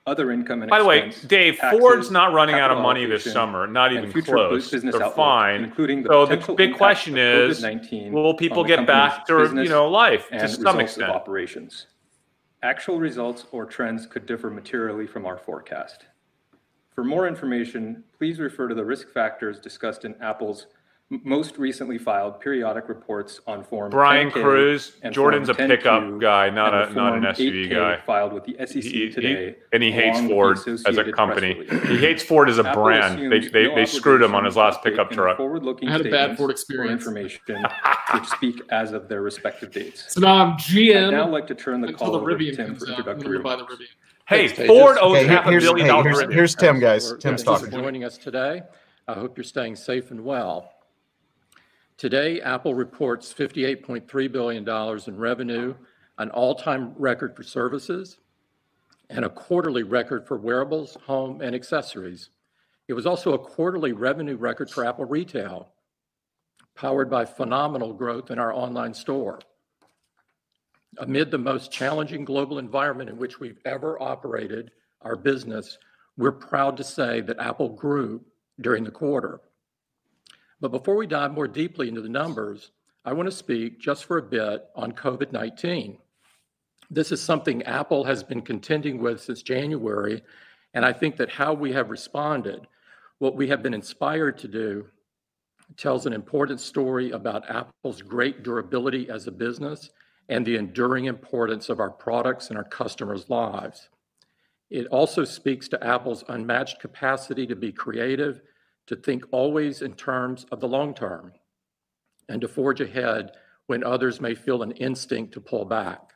[SPEAKER 4] other income and
[SPEAKER 2] By the way, Dave,
[SPEAKER 4] taxes,
[SPEAKER 2] Ford's not running out of money this summer. Not even close.
[SPEAKER 4] business
[SPEAKER 2] They're
[SPEAKER 4] outlook,
[SPEAKER 2] fine.
[SPEAKER 4] including the
[SPEAKER 2] So the big question is, Will people get back to you know life
[SPEAKER 4] and
[SPEAKER 2] to some extent?
[SPEAKER 4] operations. Actual results or trends could differ materially from our forecast. For more information, please refer to the risk factors discussed in Apple's most recently filed periodic reports on Form
[SPEAKER 2] Brian
[SPEAKER 4] 10-K
[SPEAKER 2] Cruz,
[SPEAKER 4] and
[SPEAKER 2] Jordan's a pickup guy, not a not an
[SPEAKER 4] Form
[SPEAKER 2] SUV
[SPEAKER 4] 8-K
[SPEAKER 2] guy.
[SPEAKER 4] Filed with the SEC
[SPEAKER 2] He- he-
[SPEAKER 4] today.
[SPEAKER 2] and he hates
[SPEAKER 4] along with the
[SPEAKER 2] Ford as a company. He hates Ford as a
[SPEAKER 4] Apple
[SPEAKER 2] brand. They they,
[SPEAKER 4] no
[SPEAKER 2] they screwed him on his last pickup truck.
[SPEAKER 4] Forward-looking
[SPEAKER 3] I had a bad Ford experience.
[SPEAKER 4] information which speak as of their respective dates.
[SPEAKER 3] So now I'm
[SPEAKER 4] I'd now like to turn the call
[SPEAKER 3] the
[SPEAKER 4] over to Tim for
[SPEAKER 3] out.
[SPEAKER 4] Introductory
[SPEAKER 3] buy the
[SPEAKER 4] remarks.
[SPEAKER 2] Hey,
[SPEAKER 5] Thanks,
[SPEAKER 2] Ford
[SPEAKER 5] Just-
[SPEAKER 2] owns
[SPEAKER 1] Okay,
[SPEAKER 2] half a
[SPEAKER 1] here's,
[SPEAKER 2] billion
[SPEAKER 1] hey,
[SPEAKER 2] dollars.
[SPEAKER 1] here's, here's Tim, guys. Tim's
[SPEAKER 5] Thanks
[SPEAKER 1] talking.
[SPEAKER 5] for joining us today. I hope you're staying safe and well. Today, Apple reports $58.3 billion in revenue, an all-time record for services, and a quarterly record for wearables, home, and accessories. It was also a quarterly revenue record for Apple Retail, powered by phenomenal growth in our online store. Amid the most challenging global environment in which we've ever operated our business, we're proud to say that Apple grew during the quarter. But before we dive more deeply into the numbers, I want to speak just for a bit on COVID 19. This is something Apple has been contending with since January, and I think that how we have responded, what we have been inspired to do, tells an important story about Apple's great durability as a business and the enduring importance of our products in our customers' lives. It also speaks to Apple's unmatched capacity to be creative, to think always in terms of the long term, and to forge ahead when others may feel an instinct to pull back.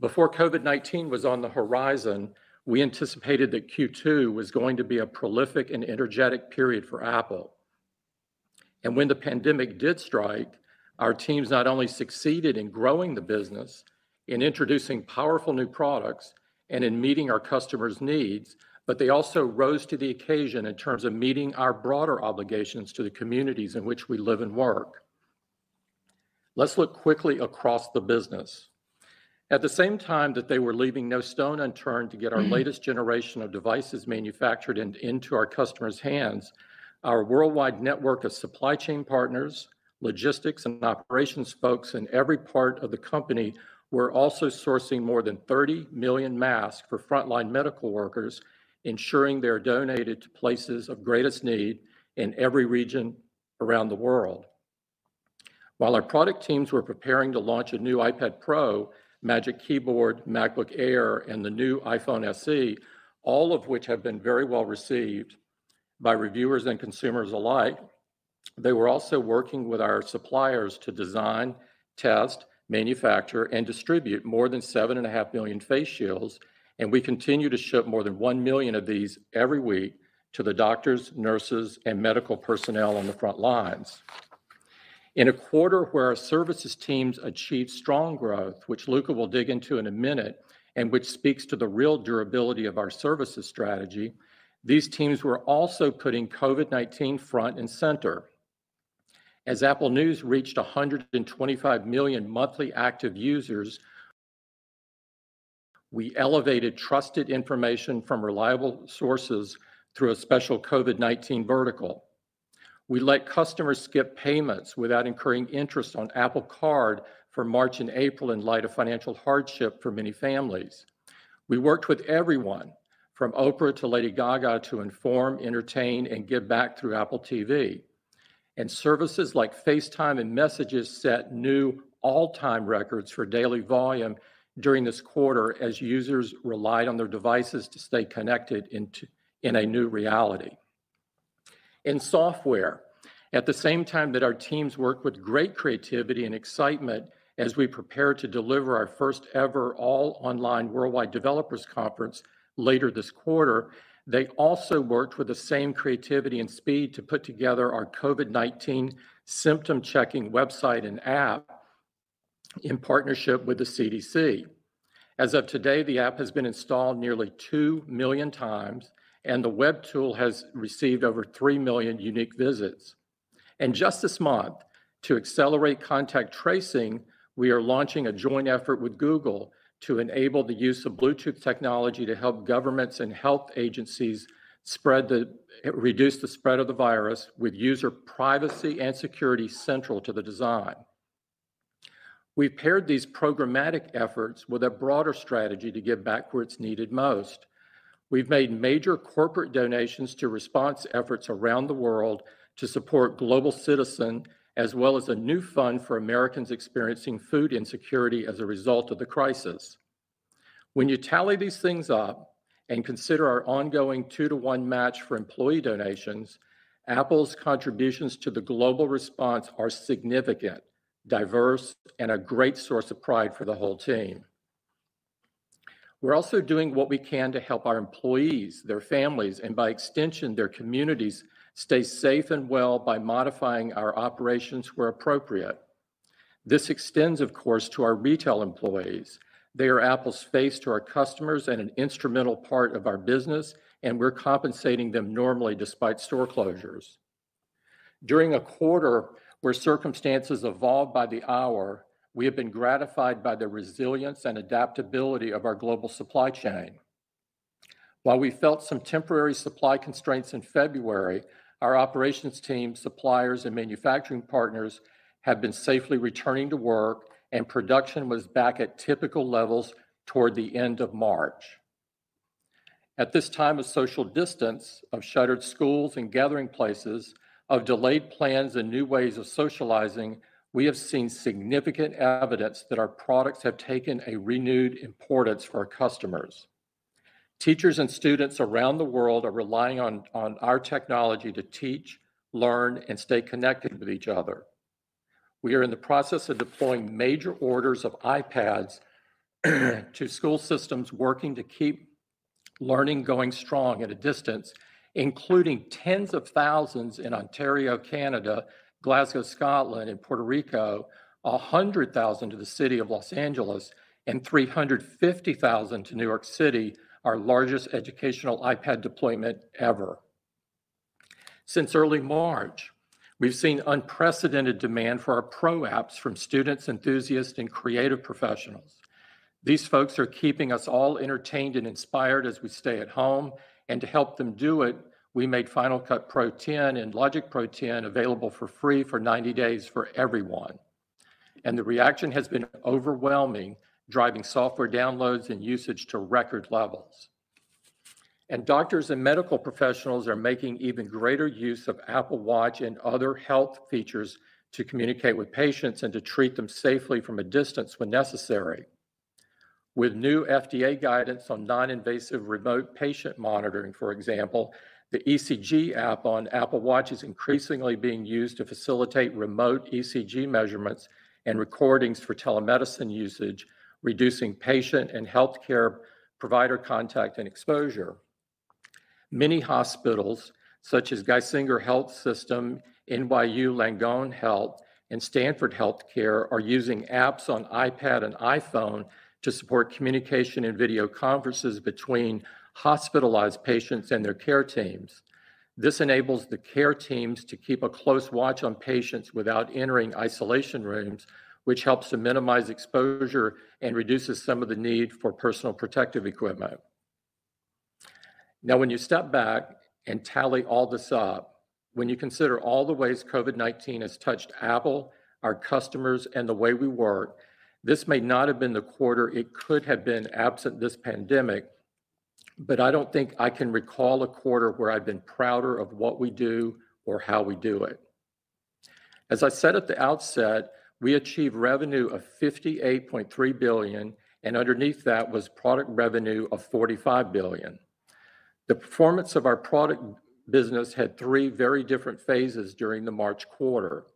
[SPEAKER 5] Before COVID 19 was on the horizon, we anticipated that Q2 was going to be a prolific and energetic period for Apple. And when the pandemic did strike, our teams not only succeeded in growing the business, in introducing powerful new products, and in meeting our customers' needs, but they also rose to the occasion in terms of meeting our broader obligations to the communities in which we live and work. Let's look quickly across the business. At the same time that they were leaving no stone unturned to get our mm. latest generation of devices manufactured and into our customers' hands, our worldwide network of supply chain partners, logistics, and operations folks in every part of the company were also sourcing more than 30 million masks for frontline medical workers, ensuring they're donated to places of greatest need in every region around the world. While our product teams were preparing to launch a new iPad Pro, Magic Keyboard, MacBook Air, and the new iPhone SE, all of which have been very well received by reviewers and consumers alike, they were also working with our suppliers to design, test, manufacture, and distribute more than 7.5 million face shields, and we continue to ship more than 1 million of these every week to the doctors, nurses, and medical personnel on the front lines. In a quarter where our services teams achieved strong growth, which Luca will dig into in a minute, and which speaks to the real durability of our services strategy, these teams were also putting COVID 19 front and center. As Apple News reached 125 million monthly active users, we elevated trusted information from reliable sources through a special COVID 19 vertical. We let customers skip payments without incurring interest on Apple Card for March and April in light of financial hardship for many families. We worked with everyone, from Oprah to Lady Gaga, to inform, entertain, and give back through Apple TV. And services like FaceTime and Messages set new all time records for daily volume during this quarter as users relied on their devices to stay connected into, in a new reality. In software, at the same time that our teams work with great creativity and excitement as we prepare to deliver our first ever all online worldwide developers conference later this quarter, they also worked with the same creativity and speed to put together our COVID 19 symptom checking website and app in partnership with the CDC. As of today, the app has been installed nearly 2 million times, and the web tool has received over 3 million unique visits. And just this month, to accelerate contact tracing, we are launching a joint effort with Google to enable the use of Bluetooth technology to help governments and health agencies spread the reduce the spread of the virus with user privacy and security central to the design. We've paired these programmatic efforts with a broader strategy to give back where it's needed most. We've made major corporate donations to response efforts around the world to support global citizen, as well as a new fund for Americans experiencing food insecurity as a result of the crisis. When you tally these things up and consider our ongoing two to one match for employee donations, Apple's contributions to the global response are significant diverse, and a great source of pride for the whole team. We're also doing what we can to help our employees, their families, and by extension, their communities stay safe and well by modifying our operations where appropriate. This extends, of course, to our retail employees. They are Apple's face to our customers and an instrumental part of our business, and we're compensating them normally despite store closures. During a quarter where circumstances evolve by the hour, we have been gratified by the resilience and adaptability of our global supply chain. While we felt some temporary supply constraints in February, our operations team, suppliers, and manufacturing partners have been safely returning to work, and production was back at typical levels toward the end of March. At this time of social distance, of shuttered schools and gathering places, of delayed plans and new ways of socializing, we have seen significant evidence that our products have taken a renewed importance for our customers. Teachers and students around the world are relying on, on our technology to teach, learn, and stay connected with each other. We are in the process of deploying major orders of iPads to school systems working to keep learning going strong at a distance including tens of thousands in Ontario, Canada, Glasgow, Scotland, and Puerto Rico, 100,000 to the city of Los Angeles, and 350,000 to New York City, our largest educational iPad deployment ever. Since early March, we've seen unprecedented demand for our pro apps from students, enthusiasts, and creative professionals. These folks are keeping us all entertained and inspired as we stay at home and to help them do it, we made Final Cut Pro 10 and Logic Pro 10 available for free for 90 days for everyone. And the reaction has been overwhelming, driving software downloads and usage to record levels. And doctors and medical professionals are making even greater use of Apple Watch and other health features to communicate with patients and to treat them safely from a distance when necessary. With new FDA guidance on non invasive remote patient monitoring, for example, the ECG app on Apple Watch is increasingly being used to facilitate remote ECG measurements and recordings for telemedicine usage, reducing patient and healthcare provider contact and exposure. Many hospitals, such as Geisinger Health System, NYU Langone Health, and Stanford Healthcare, are using apps on iPad and iPhone to support communication and video conferences between hospitalized patients and their care teams. This enables the care teams to keep a close watch on patients without entering isolation rooms, which helps to minimize exposure and reduces some of the need for personal protective equipment. Now, when you step back and tally all this up, when you consider all the ways COVID-19 has touched Apple, our customers, and the way we work, this may not have been the quarter it could have been absent this pandemic, but I don't think I can recall a quarter where I've been prouder of what we do or how we do it. As I said at the outset, we achieved revenue of 58.3 billion, and underneath that was product revenue of 45 billion. The performance of our product business had three very different phases during the March quarter.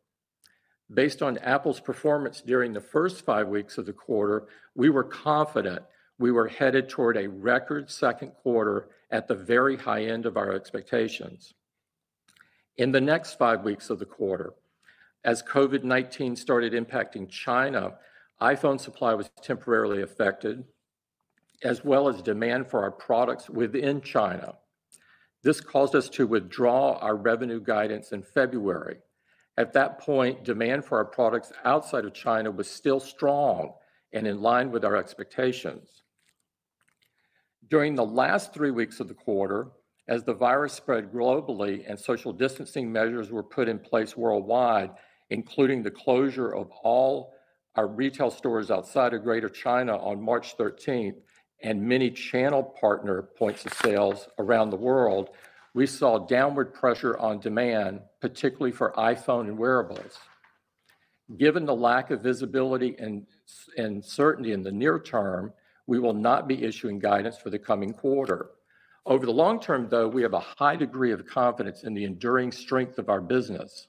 [SPEAKER 5] Based on Apple's performance during the first five weeks of the quarter, we were confident we were headed toward a record second quarter at the very high end of our expectations. In the next five weeks of the quarter, as COVID-19 started impacting China, iPhone supply was temporarily affected, as well as demand for our products within China. This caused us to withdraw our revenue guidance in February. At that point, demand for our products outside of China was still strong and in line with our expectations. During the last three weeks of the quarter, as the virus spread globally and social distancing measures were put in place worldwide, including the closure of all our retail stores outside of Greater China on March 13th and many channel partner points of sales around the world, we saw downward pressure on demand, particularly for iPhone and wearables. Given the lack of visibility and certainty in the near term, we will not be issuing guidance for the coming quarter. Over the long term, though, we have a high degree of confidence in the enduring strength of our business.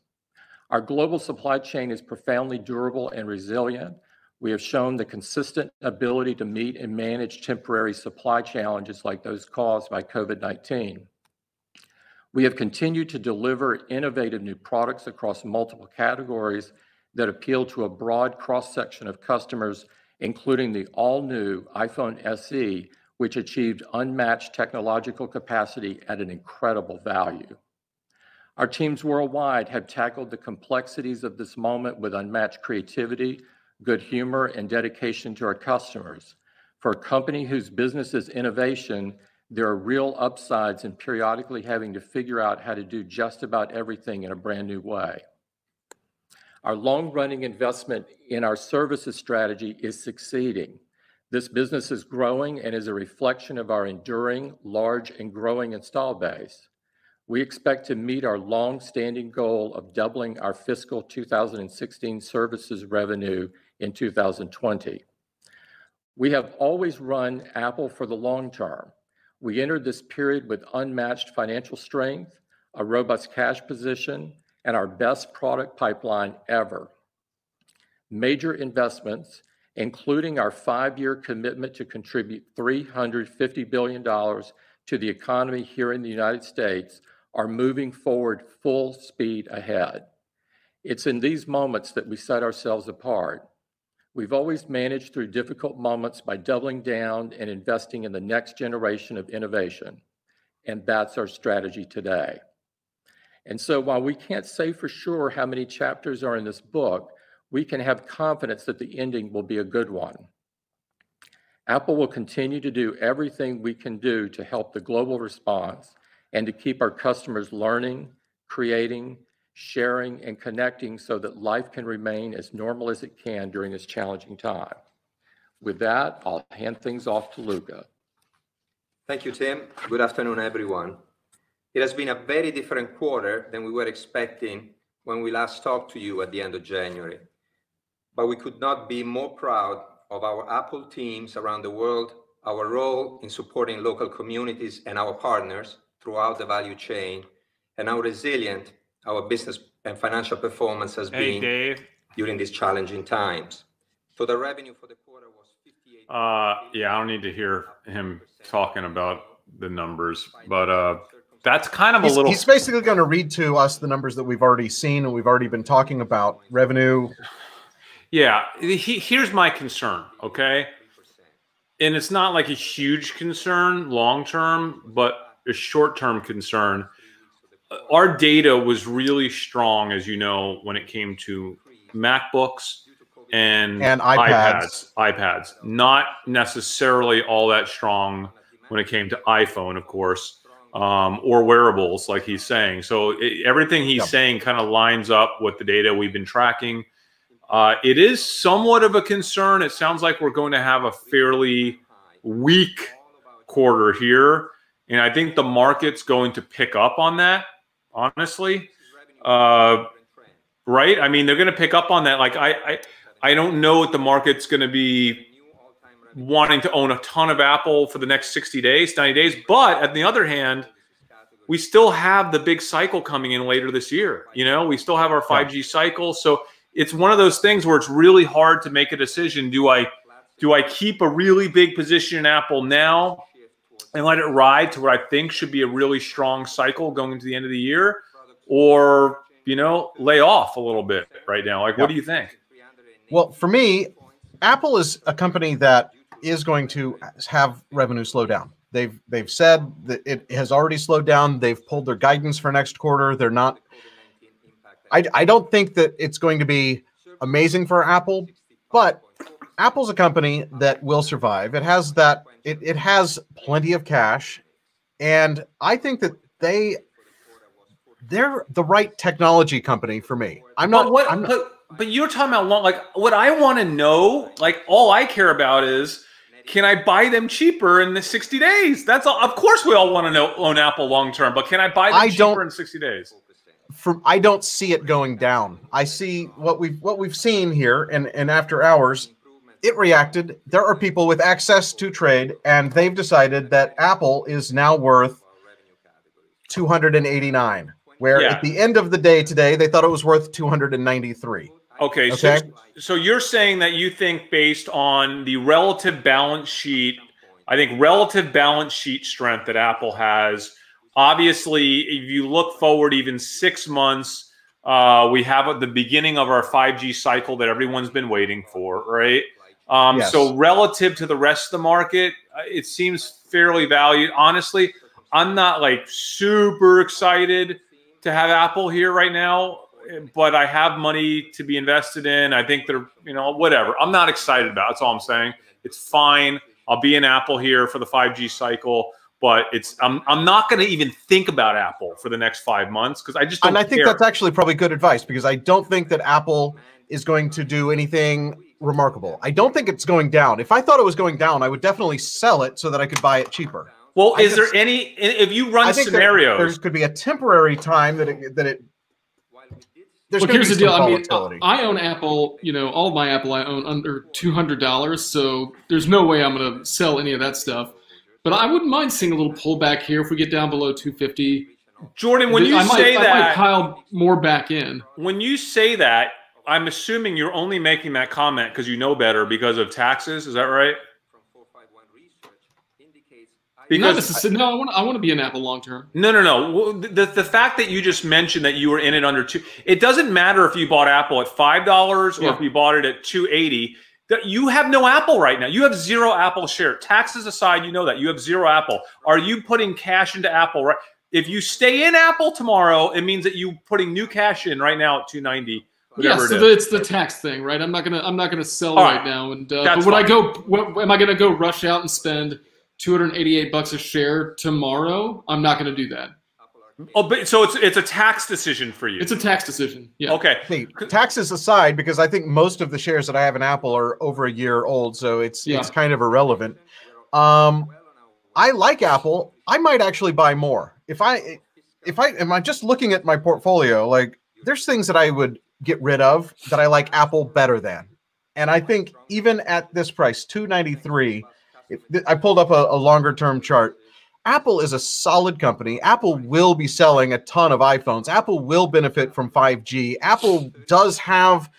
[SPEAKER 5] Our global supply chain is profoundly durable and resilient. We have shown the consistent ability to meet and manage temporary supply challenges like those caused by COVID-19. We have continued to deliver innovative new products across multiple categories that appeal to a broad cross-section of customers, including the all-new iPhone SE, which achieved unmatched technological capacity at an incredible value. Our teams worldwide have tackled the complexities of this moment with unmatched creativity, good humor, and dedication to our customers. For a company whose business is innovation, there are real upsides in periodically having to figure out how to do just about everything in a brand-new way. Our long-running investment in our services strategy is succeeding. This business is growing and is a reflection of our enduring, large, and growing install base. We expect to meet our long-standing goal of doubling our fiscal 2016 services revenue in 2020. We have always run Apple for the long term. We entered this period with unmatched financial strength, a robust cash position, and our best product pipeline ever. Major investments, including our five-year commitment to contribute $350 billion to the economy here in the United States, are moving forward full speed ahead. It's in these moments that we set ourselves apart. We've always managed through difficult moments by doubling down and investing in the next generation of innovation, and that's our strategy today. And so while we can't say for sure how many chapters are in this book, we can have confidence that the ending will be a good one. Apple will continue to do everything we can do to help the global response and to keep our customers learning, creating, sharing, and connecting so that life can remain as normal as it can during this challenging time. With that, I'll hand things off to Luca.
[SPEAKER 6] Thank you, Tim. Good afternoon, everyone. It has been a very different quarter than we were expecting when we last talked to you at the end of January. But we could not be more proud of our Apple teams around the world, our role in supporting local communities and our partners throughout the value chain, and how resilient our business and financial performance has been.
[SPEAKER 2] Dave.
[SPEAKER 6] during these challenging times. So the revenue for the quarter was $58.
[SPEAKER 2] Uh, yeah, I don't need to hear him talking about the numbers, but uh, that's kind of a little.
[SPEAKER 1] He's basically going to read to us the numbers that we've already seen and we've already been talking about revenue.
[SPEAKER 2] Yeah, here's my concern, okay? And it's not like a huge concern long term, but a short-term concern. Our data was really strong, as you know, when it came to MacBooks and,
[SPEAKER 1] and iPads.
[SPEAKER 2] iPads. iPads. Not necessarily all that strong when it came to iPhone, of course. um, or wearables, like he's saying. So it, everything he's
[SPEAKER 1] yep.
[SPEAKER 2] saying kind of lines up with the data we've been tracking. Uh, it is somewhat of a concern. It sounds like we're going to have a fairly weak quarter here. And I think the market's going to pick up on that, honestly. Uh, right? I mean, they're going to pick up on that. Like, I, I, I don't know what the market's going to be wanting to own a ton of Apple for the next 60 days, 90 days. But on the other hand, we still have the big cycle coming in later this year. You know, we still have our 5G cycle. So it's one of those things where it's really hard to make a decision. Do I do I keep a really big position in Apple now and let it ride to what I think should be a really strong cycle going into the end of the year? Or, you know, lay off a little bit right now? Like, what do you think?
[SPEAKER 1] Well, for me, Apple is a company that is going to have revenue slow down. They've they've said that it has already slowed down. They've pulled their guidance for next quarter. They're not. I, I don't think that it's going to be amazing for Apple, but Apple's a company that will survive. It has that. It it has plenty of cash, and I think that they they're the right technology company for me. I'm not.
[SPEAKER 2] But what?
[SPEAKER 1] I'm not,
[SPEAKER 2] but, but you're talking about long. Like what I want to know. Like all I care about is can I buy them cheaper in the 60 days? That's all. Of course, we all want to know own Apple long term, but can I buy them
[SPEAKER 1] I
[SPEAKER 2] cheaper
[SPEAKER 1] don't-
[SPEAKER 2] in 60 days?
[SPEAKER 1] from I don't see it going down. I see what we've what we've seen here, and and after hours, it reacted. There are people with access to trade, and they've decided that Apple is now worth 289. Where
[SPEAKER 2] Yeah.
[SPEAKER 1] at the end of the day today, they thought it was worth 293.
[SPEAKER 2] Okay,
[SPEAKER 1] Okay.
[SPEAKER 2] So, so you're saying that you think based on the relative balance sheet, I think relative balance sheet strength that Apple has. Obviously, if you look forward even six months, uh, we have at the beginning of our 5G cycle that everyone's been waiting for, right? Um,
[SPEAKER 1] Yes.
[SPEAKER 2] So relative to the rest of the market, uh, it seems fairly valued. Honestly, I'm not like super excited to have Apple here right now, but I have money to be invested in. I think they're, you know, whatever. I'm not excited about. It. That's all I'm saying. It's fine. I'll be in Apple here for the 5G cycle, but it's I'm I'm not going to even think about Apple for the next five months because I just
[SPEAKER 1] And I think
[SPEAKER 2] care.
[SPEAKER 1] that's actually probably good advice because I don't think that Apple is going to do anything remarkable. I don't think it's going down. If I thought it was going down, I would definitely sell it so that I could buy it cheaper.
[SPEAKER 2] well,
[SPEAKER 1] I
[SPEAKER 2] is there any if you run
[SPEAKER 1] I think there-
[SPEAKER 2] scenarios?
[SPEAKER 1] there could be a temporary time that it, that it. There's
[SPEAKER 3] Look,
[SPEAKER 1] gonna
[SPEAKER 3] here's
[SPEAKER 1] be
[SPEAKER 3] the deal.
[SPEAKER 1] some
[SPEAKER 3] I mean,
[SPEAKER 1] volatility.
[SPEAKER 3] I own Apple. You know, all of my Apple I own under two hundred dollars. So there's no way I'm going to sell any of that stuff. But I wouldn't mind seeing a little pullback here if we get down below two fifty.
[SPEAKER 2] Jordan, when you
[SPEAKER 3] I might,
[SPEAKER 2] say
[SPEAKER 3] I might pile more back in.
[SPEAKER 2] when you say that, I'm assuming you're only making that comment because you know better because of taxes. Is that right?
[SPEAKER 3] Not
[SPEAKER 2] Because
[SPEAKER 3] necessarily. No, I want. I want to be an Apple long term.
[SPEAKER 2] no, no, no. Well, The the fact that you just mentioned that you were in it under two, it doesn't matter if you bought Apple at five dollars or if you bought it at two eighty. That you have no Apple right now. You have zero Apple share. Taxes aside, you know that you have zero Apple. Are you putting cash into Apple right? If you stay in Apple tomorrow, it means that you're putting new cash in right now at two ninety.
[SPEAKER 3] Yeah,
[SPEAKER 2] Whatever
[SPEAKER 3] so
[SPEAKER 2] it
[SPEAKER 3] the, it's the tax thing, right? I'm not gonna. I'm not gonna sell
[SPEAKER 2] All
[SPEAKER 3] right,
[SPEAKER 2] right.
[SPEAKER 3] now. And uh, but would I go? What, am I gonna go rush out and spend 288 bucks a share tomorrow? I'm not gonna do that.
[SPEAKER 2] Oh, but so it's it's a tax decision for you.
[SPEAKER 3] It's a tax decision. Yeah.
[SPEAKER 2] okay.
[SPEAKER 1] Hey, taxes aside, because I think most of the shares that I have in Apple are over a year old, so it's
[SPEAKER 3] Yeah.
[SPEAKER 1] it's kind of irrelevant. Um, I like Apple. I might actually buy more if I if I am I just looking at my portfolio. Like, there's things that I would get rid of that I like Apple better than, and I think even at this price, two ninety three. I pulled up a, a longer term chart. Apple is a solid company. Apple will be selling a ton of iPhones. Apple will benefit from 5G. Apple does have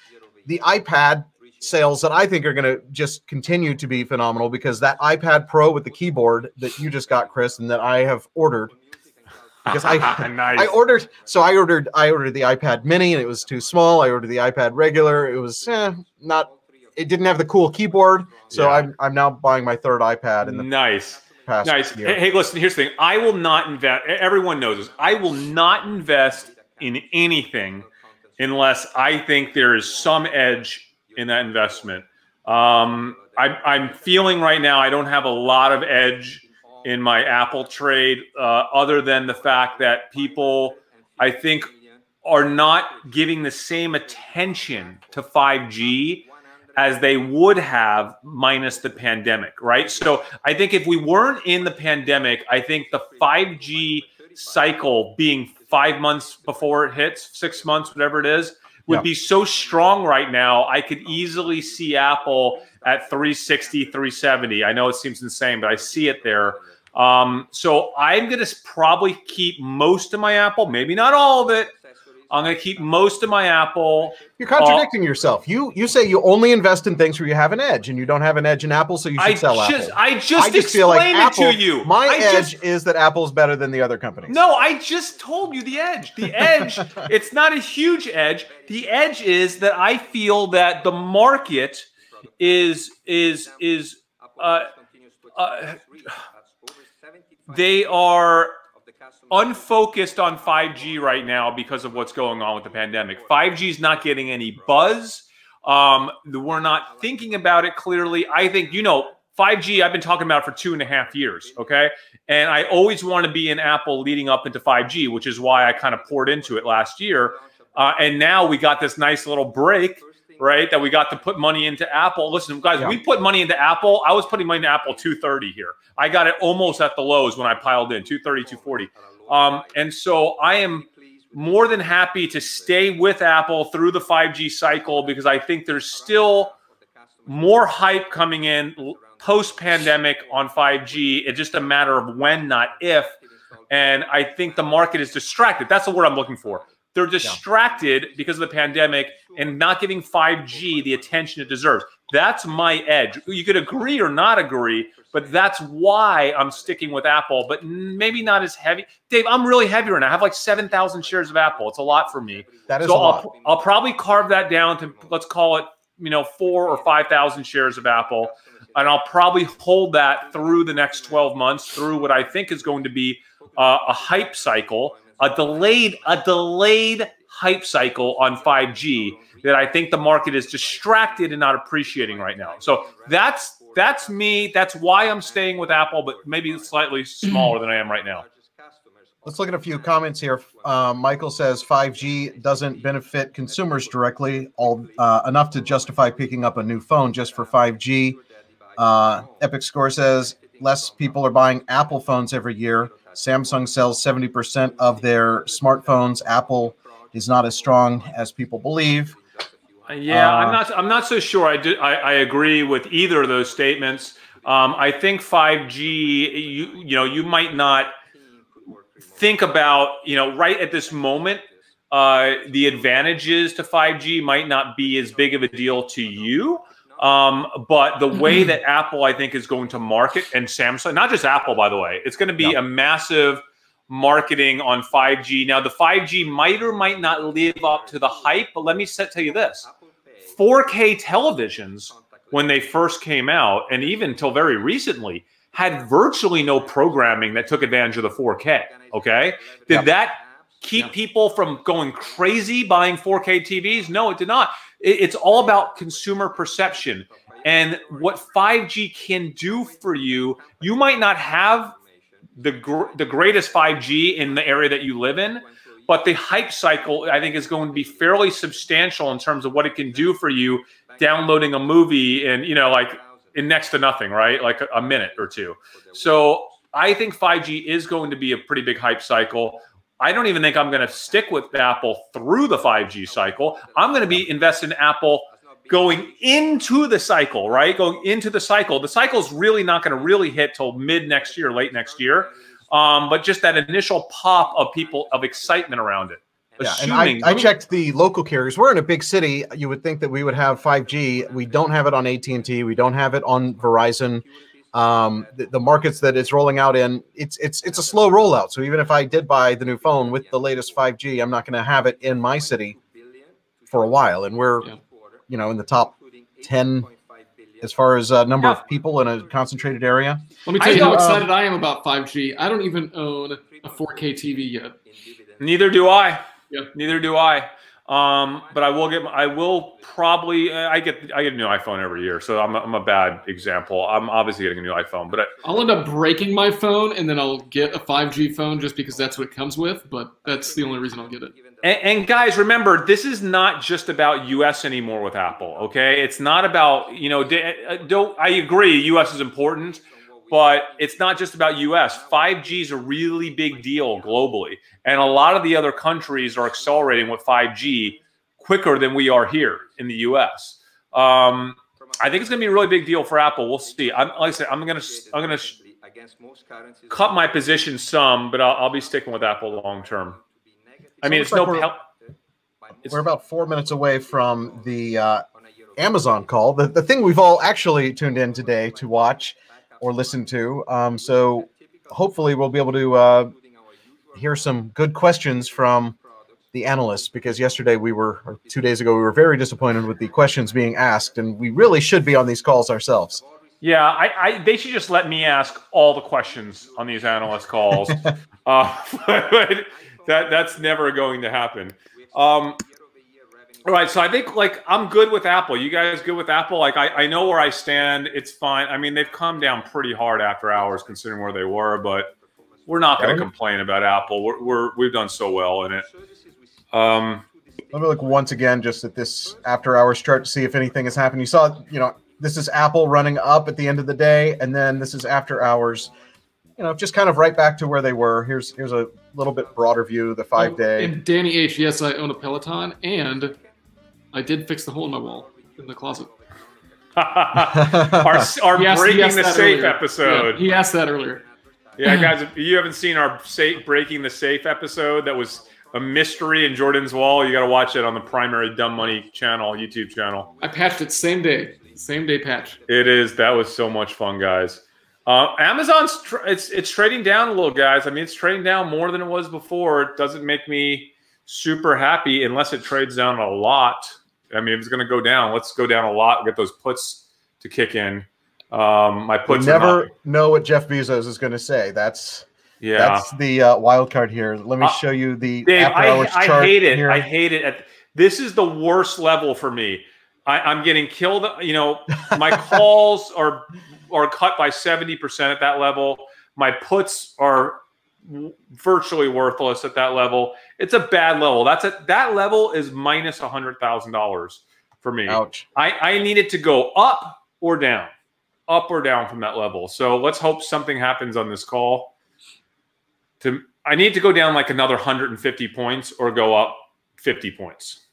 [SPEAKER 1] the iPad sales that I think are going to just continue to be phenomenal because that iPad Pro with the keyboard that you just got, Chris, and that I have ordered because I
[SPEAKER 2] nice.
[SPEAKER 1] I ordered so I ordered I ordered the iPad mini and it was too small. I ordered the iPad regular. It was eh, not it didn't have the cool keyboard. So
[SPEAKER 2] Yeah.
[SPEAKER 1] I'm I'm now buying my third iPad in the
[SPEAKER 2] nice.
[SPEAKER 1] past
[SPEAKER 2] Nice.
[SPEAKER 1] year.
[SPEAKER 2] Hey, hey, listen, here's the thing. I will not invest. Everyone knows this. I will not invest in anything unless I think there is some edge in that investment. Um, I, I'm feeling right now I don't have a lot of edge in my Apple trade, uh, other than the fact that people, I think, are not giving the same attention to 5G as they would have minus the pandemic, right? So I think if we weren't in the pandemic, I think the 5G cycle being five months before it hits, six months, whatever it is, would be so strong right now. I could easily see Apple at 360, 370. I know it seems insane, but I see it there. Um, so I'm going to probably keep most of my Apple, maybe not all of it, I'm going to keep most of my Apple.
[SPEAKER 1] You're contradicting uh, yourself. You you say you only invest in things where you have an edge, and you don't have an edge in Apple, so you should
[SPEAKER 2] I
[SPEAKER 1] sell
[SPEAKER 2] just,
[SPEAKER 1] Apple.
[SPEAKER 2] I just, I just feel like Apple, to you.
[SPEAKER 1] My
[SPEAKER 2] I
[SPEAKER 1] edge
[SPEAKER 2] just,
[SPEAKER 1] is that Apple's better than the other companies.
[SPEAKER 2] No, I just told you the edge. The edge. it's not a huge edge. The edge is that I feel that the market is is is uh, uh, they are unfocused on 5G right now because of what's going on with the pandemic. 5G is not getting any buzz. Um, we're not thinking about it clearly. I think, you know, 5G, I've been talking about for two and a half years. Okay. And I always want to be in Apple leading up into 5G, which is why I kind of poured into it last year. Uh, and now we got this nice little break right? That we got to put money into Apple. Listen, guys, yeah. we put money into Apple. I was putting money into Apple 230 here. I got it almost at the lows when I piled in 230, 240. Um, and so I am more than happy to stay with Apple through the 5G cycle because I think there's still more hype coming in post pandemic on 5G. It's just a matter of when, not if. And I think the market is distracted. That's the word I'm looking for. They're distracted yeah. because of the pandemic and not giving 5G the attention it deserves. That's my edge. You could agree or not agree, but that's why I'm sticking with Apple, but maybe not as heavy. Dave, I'm really heavy right now. I have like 7,000 shares of Apple. It's a lot for me.
[SPEAKER 1] That is
[SPEAKER 2] so
[SPEAKER 1] a lot.
[SPEAKER 2] I'll, I'll probably carve that down to, let's call it, you know, four or 5,000 shares of Apple. And I'll probably hold that through the next 12 months through what I think is going to be uh, a hype cycle a delayed a delayed hype cycle on 5G that I think the market is distracted and not appreciating right now. So that's that's me. That's why I'm staying with Apple, but maybe slightly smaller than I am right now.
[SPEAKER 1] Let's look at a few comments here. Uh, Michael says 5G doesn't benefit consumers directly, all uh, enough to justify picking up a new phone just for 5G. Uh, Epic Score says less people are buying Apple phones every year. Samsung sells 70% of their smartphones. Apple is not as strong as people believe.
[SPEAKER 2] Yeah, uh, I'm not. I'm not so sure. I, do, I, I agree with either of those statements. Um, I think 5G. You you know you might not think about you know right at this moment. Uh, the advantages to 5G might not be as big of a deal to you. Um, but the way that Apple, I think, is going to market and Samsung, not just Apple, by the way, it's going to be no. a massive marketing on 5G. Now, the 5G might or might not live up to the hype, but let me set, tell you this 4K televisions, when they first came out, and even till very recently, had virtually no programming that took advantage of the 4K. Okay. Did yep. that keep yep. people from going crazy buying 4K TVs? No, it did not. It's all about consumer perception. And what 5G can do for you, you might not have the, gr- the greatest 5G in the area that you live in, but the hype cycle, I think, is going to be fairly substantial in terms of what it can do for you downloading a movie and, you know, like in next to nothing, right? Like a, minute or two. So I think 5G is going to be a pretty big hype cycle. I don't even think I'm going to stick with Apple through the 5G cycle. I'm going to be invested in Apple going into the cycle, right? Going into the cycle. The cycle is really not going to really hit till mid next year, late next year. Um, but just that initial pop of people of excitement around it.
[SPEAKER 1] Yeah, and I, I checked the local carriers. We're in a big city. You would think that we would have 5G. We don't have it on AT&T. We don't have it on Verizon um, the, the, markets that it's rolling out in, it's it's it's a slow rollout. So even if I did buy the new phone with the latest 5G, I'm not going to have it in my city for a while. And we're, yeah. you know, in the top 10 as far as uh, number yeah. of people in a concentrated area.
[SPEAKER 3] Let me tell you how excited I am about 5G. I don't even own a 4K TV yet.
[SPEAKER 2] Neither do I. Yep. Neither do I. Um, but I will get, I will probably, I get, I get a new iPhone every year, so I'm, a, I'm a bad example. I'm obviously getting a new iPhone, but I,
[SPEAKER 3] will end up breaking my phone and then I'll get a 5G phone just because that's what it comes with. But that's the only reason I'll get it.
[SPEAKER 2] And, and guys, remember, this is not just about US anymore with Apple. Okay, it's not about you know. Uh, don't I agree? US is important but it's not just about US. 5G is a really big deal globally. And a lot of the other countries are accelerating with 5G quicker than we are here in the US. Um, I think it's going to be a really big deal for Apple. We'll see. I'm, like I said, I'm going to I'm going to cut my position some, but I'll, I'll be sticking with Apple long term. I mean, it's no.
[SPEAKER 1] We're, we're, about four minutes away from the uh, Amazon call. The, the thing we've all actually tuned in today to watch or listen to. Um, so hopefully we'll be able to uh, hear some good questions from the analysts because yesterday we were, or two days ago, we were very disappointed with the questions being asked, and we really should be on these calls ourselves.
[SPEAKER 2] Yeah, I, I they should just let me ask all the questions on these analyst calls. uh, but that that's never going to happen. Um, all right, so I think like I'm good with Apple. You guys good with Apple? Like I, I know where I stand. It's fine. I mean, they've come down pretty hard after hours considering where they were, but we're not going to complain about Apple. We're, we're we've done so well in it. Um,
[SPEAKER 1] let me look once again just at this after hours chart to see if anything has happened. You saw, you know, this is Apple running up at the end of the day, and then this is after hours. You know, just kind of right back to where they were. Here's here's a little bit broader view, the five day.
[SPEAKER 3] And Danny H, yes, I own a Peloton, and I did fix the hole in my wall in the closet.
[SPEAKER 2] our our asked, breaking the safe
[SPEAKER 3] earlier.
[SPEAKER 2] episode.
[SPEAKER 3] Yeah, he asked that earlier.
[SPEAKER 2] Yeah, guys, if you haven't seen our safe breaking the safe episode, that was a mystery in Jordan's wall. You got to watch it on the primary Dumb Money channel, YouTube channel.
[SPEAKER 3] I patched it same day, same day patch.
[SPEAKER 2] It is. That was so much fun, guys. Uh, Amazon's tr- it's it's trading down a little, guys. I mean, it's trading down more than it was before. It doesn't make me super happy unless it trades down a lot. I mean, if it's going to go down, let's go down a lot. Get those puts to kick in. Um, my puts.
[SPEAKER 1] We never know what Jeff Bezos is going to say. That's yeah. That's the uh, wild card here. Let me uh, show you the
[SPEAKER 2] Dave, after hours I, chart. I hate it. Here. I hate it. At, this is the worst level for me. I, am getting killed. You know, my calls are are cut by seventy percent at that level. My puts are virtually worthless at that level. It's a bad level. That's a that level is minus a hundred thousand dollars for me.
[SPEAKER 1] Ouch.
[SPEAKER 2] I, I need it to go up or down, up or down from that level. So let's hope something happens on this call. To I need to go down like another 150 points or go up 50 points.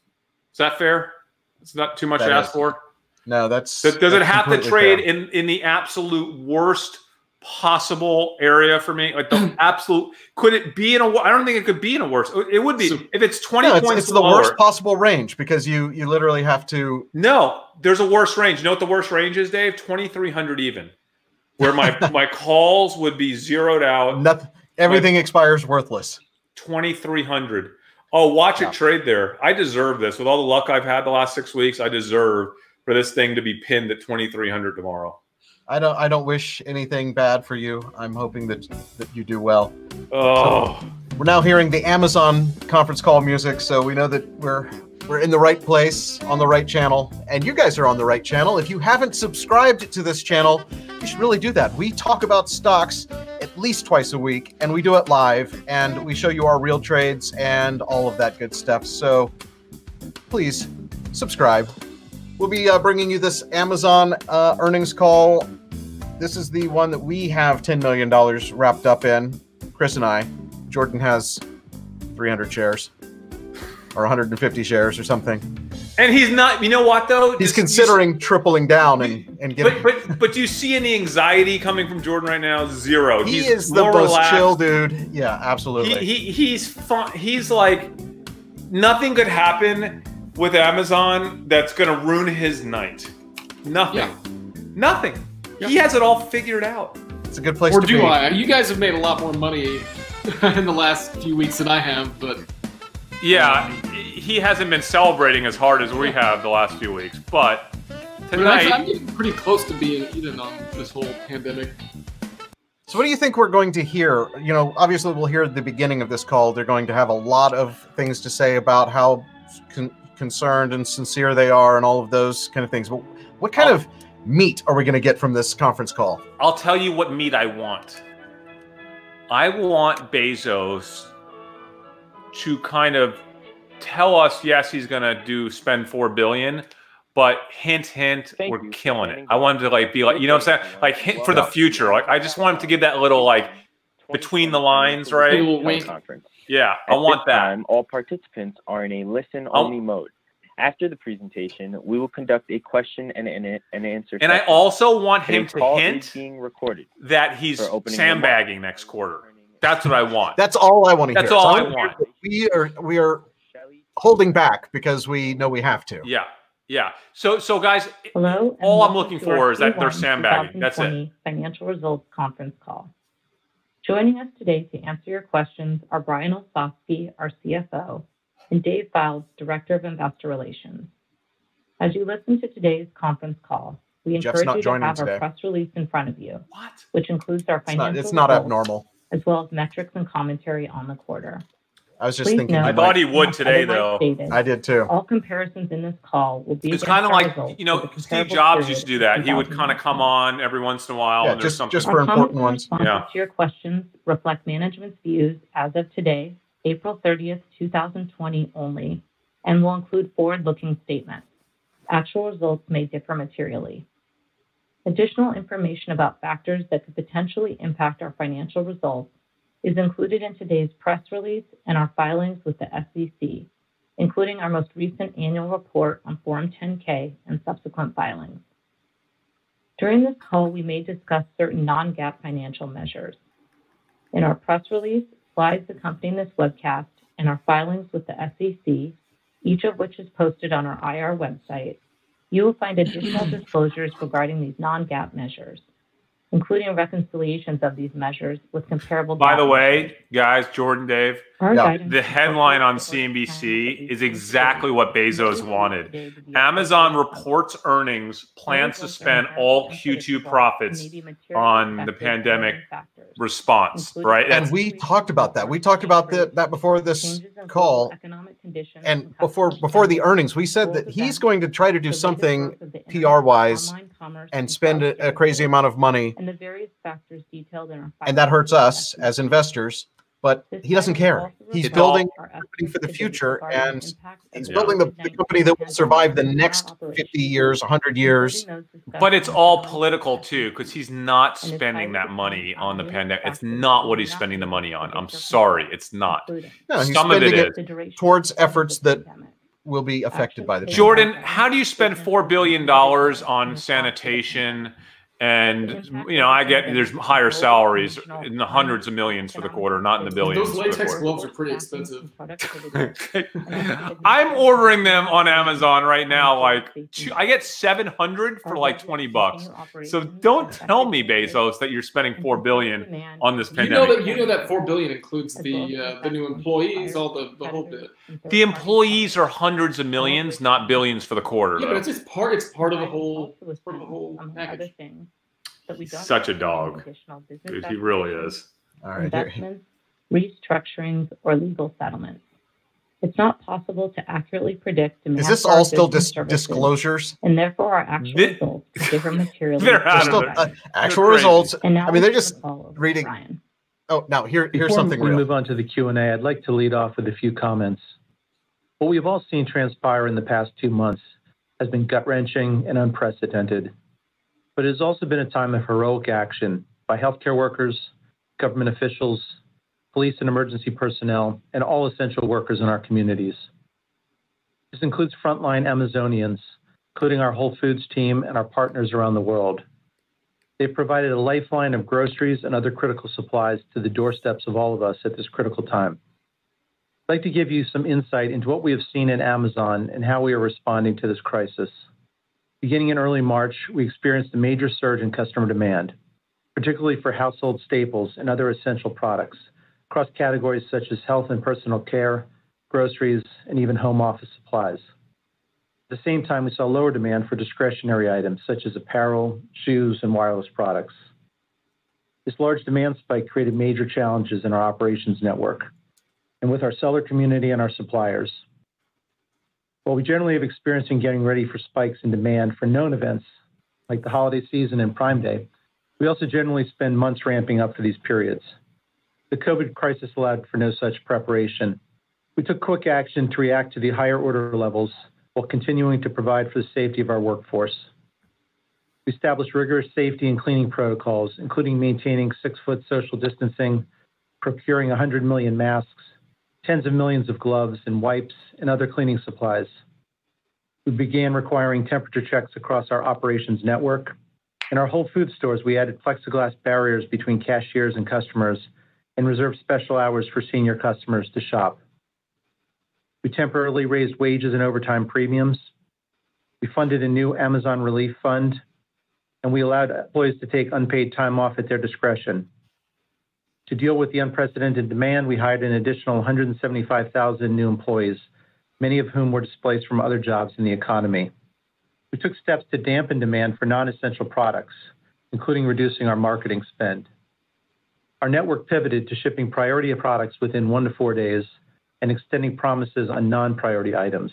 [SPEAKER 2] Is that fair? It's not too much that to ask is. for.
[SPEAKER 1] No, that's.
[SPEAKER 2] Does, does
[SPEAKER 1] that's
[SPEAKER 2] it have to trade fair. in in the absolute worst possible area for me? Like the absolute could it be in a I don't think it could be in a worse. It would be so, if it's 20 no, it's, points
[SPEAKER 1] it's the worst possible range because you you literally have to
[SPEAKER 2] No, there's a worse range. You know what the worst range is, Dave? 2300 even. Where my my calls would be zeroed out.
[SPEAKER 1] Nothing everything my, expires worthless.
[SPEAKER 2] 2300. Oh, watch yeah. it trade there. I deserve this. With all the luck I've had the last 6 weeks, I deserve for this thing to be pinned at 2300 tomorrow.
[SPEAKER 1] I don't I don't wish anything bad for you. I'm hoping that that you do well.
[SPEAKER 2] Oh.
[SPEAKER 1] So we're now hearing the Amazon conference call music, so we know that we're we're in the right place on the right channel and you guys are on the right channel. If you haven't subscribed to this channel, you should really do that. We talk about stocks at least twice a week and we do it live and we show you our real trades and all of that good stuff. So please subscribe We'll be uh, bringing you this Amazon uh, earnings call. This is the one that we have $10 million wrapped up in, Chris and I. Jordan has 300 shares or 150 shares or something.
[SPEAKER 2] And he's not, you know what though?
[SPEAKER 1] He's considering tripling down and, and getting.
[SPEAKER 2] But, but, but do you see any anxiety coming from Jordan right now? Zero.
[SPEAKER 1] He he's is the most relaxed. chill dude. Yeah, absolutely.
[SPEAKER 2] He, he he's fun. He's like, nothing could happen with Amazon that's going to ruin his night. Nothing. Yeah. Nothing. Yeah. He has it all figured out.
[SPEAKER 1] It's a good place
[SPEAKER 3] or
[SPEAKER 1] to
[SPEAKER 3] do
[SPEAKER 1] be.
[SPEAKER 3] I? You guys have made a lot more money in the last few weeks than I have, but.
[SPEAKER 2] Yeah, he hasn't been celebrating as hard as we have the last few weeks, but tonight.
[SPEAKER 3] I am getting pretty close to being even on this whole pandemic.
[SPEAKER 1] So, what do you think we're going to hear? You know, obviously, we'll hear at the beginning of this call. They're going to have a lot of things to say about how con- concerned and sincere they are, and all of those kind of things. But what kind I'll, of meat are we going to get from this conference call?
[SPEAKER 2] I'll tell you what meat I want. I want Bezos to kind of tell us, yes, he's going to do spend four billion, but hint, hint, Thank we're killing it. I wanted to like be like, you know what I'm saying? Like hint for the future. Like I just want him to give that little like between the lines, right? Yeah, I want that. Time,
[SPEAKER 7] all participants are in a listen-only oh. mode. After the presentation, we will conduct a question and an, an answer.
[SPEAKER 2] And session. I also want him to hint being recorded that he's sandbagging next quarter. That's what I want.
[SPEAKER 1] That's all I want to
[SPEAKER 2] hear. That's all so I want.
[SPEAKER 1] We are we are holding back because we know we have to.
[SPEAKER 2] Yeah. Yeah. So so guys, Hello, all I'm looking for is that they're sandbagging. That's it.
[SPEAKER 8] Financial results conference call. Joining us today to answer your questions are Brian Olsavsky, our CFO, and Dave Fildes, Director of Investor Relations. As you listen to today's conference call, we encourage you to have today. our press release in front of you,
[SPEAKER 2] what?
[SPEAKER 8] which includes our financial
[SPEAKER 1] it's not, it's not abnormal,
[SPEAKER 8] as well as metrics and commentary on the quarter.
[SPEAKER 1] I was just Please thinking.
[SPEAKER 2] I thought he would today, though.
[SPEAKER 8] Stated,
[SPEAKER 1] I did too.
[SPEAKER 8] All comparisons in this call will be.
[SPEAKER 2] It's kind of like you know, Steve Jobs used to do that. He would kind of come on every once in a while,
[SPEAKER 1] yeah,
[SPEAKER 2] and
[SPEAKER 1] just,
[SPEAKER 2] something.
[SPEAKER 1] just for important ones.
[SPEAKER 8] Yeah. To your questions, reflect management's views as of today, April 30th, 2020 only, and will include forward-looking statements. Actual results may differ materially. Additional information about factors that could potentially impact our financial results is included in today's press release and our filings with the SEC, including our most recent annual report on Form 10-K and subsequent filings. During this call, we may discuss certain non-GAAP financial measures. In our press release, slides accompanying this webcast, and our filings with the SEC, each of which is posted on our IR website, you will find additional disclosures regarding these non-GAAP measures, including reconciliations of these measures with comparable.
[SPEAKER 2] By the way, guys, Jordan, Dave, yeah. the headline on CNBC is exactly what Bezos wanted. Amazon reports earnings, plans to spend all Q2 profits on the pandemic response, right?
[SPEAKER 1] And we talked about that. We talked about the, that before this call, and before before the earnings. We said that he's going to try to do something PR wise and spend a, a crazy amount of money,
[SPEAKER 8] and the various factors detailed in our
[SPEAKER 1] and that hurts us as investors but he doesn't care. He's building company for the future, and he's building the, the, company that will survive the next 50 years, 100 years.
[SPEAKER 2] But it's all political too, because he's not spending that money on the pandemic. It's not what he's spending the money on. I'm sorry, it's not.
[SPEAKER 1] No, he's Some spending it, it towards efforts that will be affected by the pandemic.
[SPEAKER 2] Jordan, how do you spend four billion dollars on sanitation? And you know, I get there's higher salaries in the hundreds of millions for the quarter, not in the billions.
[SPEAKER 3] Those latex gloves are pretty expensive.
[SPEAKER 2] I'm ordering them on Amazon right now. Like, two, I get 700 for like 20 bucks. So don't tell me, Bezos, that you're spending four billion on this pandemic.
[SPEAKER 3] You know that you know that four billion includes the uh, the new employees, all the the whole bit.
[SPEAKER 2] The employees are hundreds of millions, not billions for the quarter.
[SPEAKER 3] Yeah, though. but it's just part. It's part of the whole. Part of the whole package
[SPEAKER 2] that we don't such a dog. Dude, he really is.
[SPEAKER 1] All right.
[SPEAKER 8] Investments, restructurings, or legal settlements. It's not possible to accurately predict demand.
[SPEAKER 1] Is this all still dis- disclosures?
[SPEAKER 8] And therefore, our actual this, results differ materially.
[SPEAKER 1] They're still, uh, actual results. And now I mean, they're just reading. Brian. Oh, now here, here's
[SPEAKER 9] Before
[SPEAKER 1] something.
[SPEAKER 9] we
[SPEAKER 1] real.
[SPEAKER 9] move on to the Q and A, I'd like to lead off with a few comments. What we've all seen transpire in the past two months has been gut wrenching and unprecedented but it has also been a time of heroic action by healthcare workers, government officials, police and emergency personnel, and all essential workers in our communities. This includes frontline Amazonians, including our Whole Foods team and our partners around the world. They've provided a lifeline of groceries and other critical supplies to the doorsteps of all of us at this critical time. I'd like to give you some insight into what we have seen in Amazon and how we are responding to this crisis. Beginning in early March, we experienced a major surge in customer demand, particularly for household staples and other essential products across categories such as health and personal care, groceries, and even home office supplies. At the same time, we saw lower demand for discretionary items such as apparel, shoes, and wireless products. This large demand spike created major challenges in our operations network and with our seller community and our suppliers. While we generally have experience in getting ready for spikes in demand for known events like the holiday season and Prime Day, we also generally spend months ramping up for these periods. The COVID crisis allowed for no such preparation. We took quick action to react to the higher order levels while continuing to provide for the safety of our workforce. We established rigorous safety and cleaning protocols, including maintaining six-foot social distancing, procuring 100 million masks, tens of millions of gloves and wipes, and other cleaning supplies. We began requiring temperature checks across our operations network. In our Whole Foods stores, we added plexiglass barriers between cashiers and customers and reserved special hours for senior customers to shop. We temporarily raised wages and overtime premiums. We funded a new Amazon Relief Fund, and we allowed employees to take unpaid time off at their discretion. To deal with the unprecedented demand, we hired an additional 175,000 new employees, many of whom were displaced from other jobs in the economy. We took steps to dampen demand for non-essential products, including reducing our marketing spend. Our network pivoted to shipping priority products within one to four days and extending promises on non-priority items.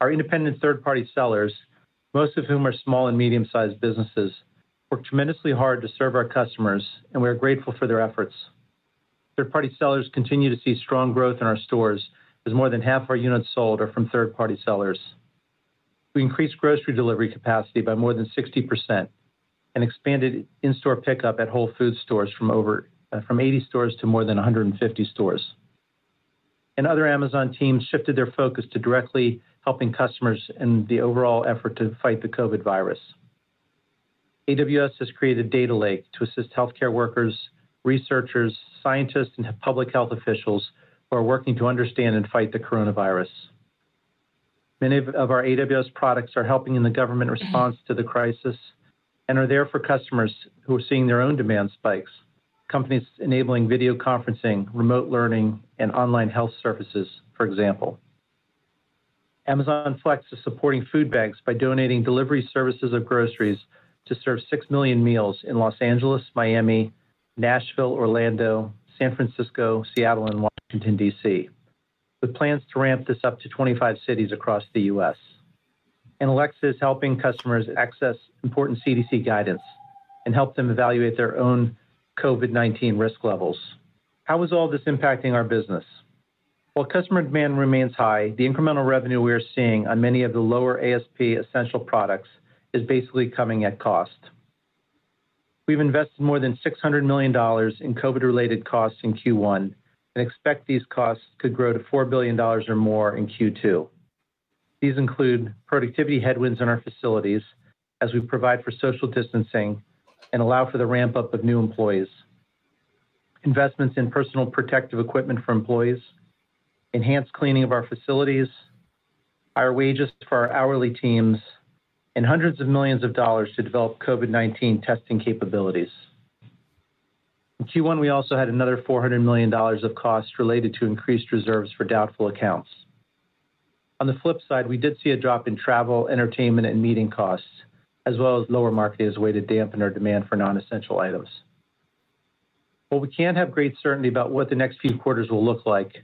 [SPEAKER 9] Our independent third-party sellers, most of whom are small and medium-sized businesses, worked tremendously hard to serve our customers, and we are grateful for their efforts. Third-party sellers continue to see strong growth in our stores, as more than half our units sold are from third-party sellers. We increased grocery delivery capacity by more than 60% and expanded in-store pickup at Whole Foods stores from over uh, from 80 stores to more than 150 stores. And other Amazon teams shifted their focus to directly helping customers in the overall effort to fight the COVID virus. AWS has created a data lake to assist healthcare workers, researchers, scientists, and public health officials who are working to understand and fight the coronavirus. Many of our AWS products are helping in the government response to the crisis and are there for customers who are seeing their own demand spikes, companies enabling video conferencing, remote learning, and online health services, for example. Amazon Flex is supporting food banks by donating delivery services of groceries to serve 6 million meals in Los Angeles, Miami, Nashville, Orlando, San Francisco, Seattle, and Washington, D.C., with plans to ramp this up to 25 cities across the U.S. And Alexa is helping customers access important CDC guidance and help them evaluate their own COVID-19 risk levels. How is all this impacting our business? While customer demand remains high, the incremental revenue we are seeing on many of the lower ASP essential products is basically coming at cost. We've invested more than $600 million in COVID-related costs in Q1 and expect these costs could grow to $4 billion or more in Q2. These include productivity headwinds in our facilities as we provide for social distancing and allow for the ramp-up of new employees, investments in personal protective equipment for employees, enhanced cleaning of our facilities, higher wages for our hourly teams, and hundreds of millions of dollars to develop COVID-19 testing capabilities. In Q1, we also had another $400 million of costs related to increased reserves for doubtful accounts. On the flip side, we did see a drop in travel, entertainment, and meeting costs, as well as lower marketing as a way to dampen our demand for non-essential items. While we can't have great certainty about what the next few quarters will look like,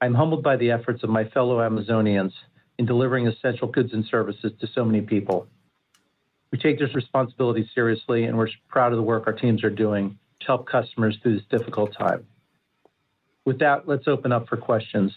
[SPEAKER 9] I'm humbled by the efforts of my fellow Amazonians in delivering essential goods and services to so many people. We take this responsibility seriously, and we're proud of the work our teams are doing to help customers through this difficult time. With that, let's open up for questions.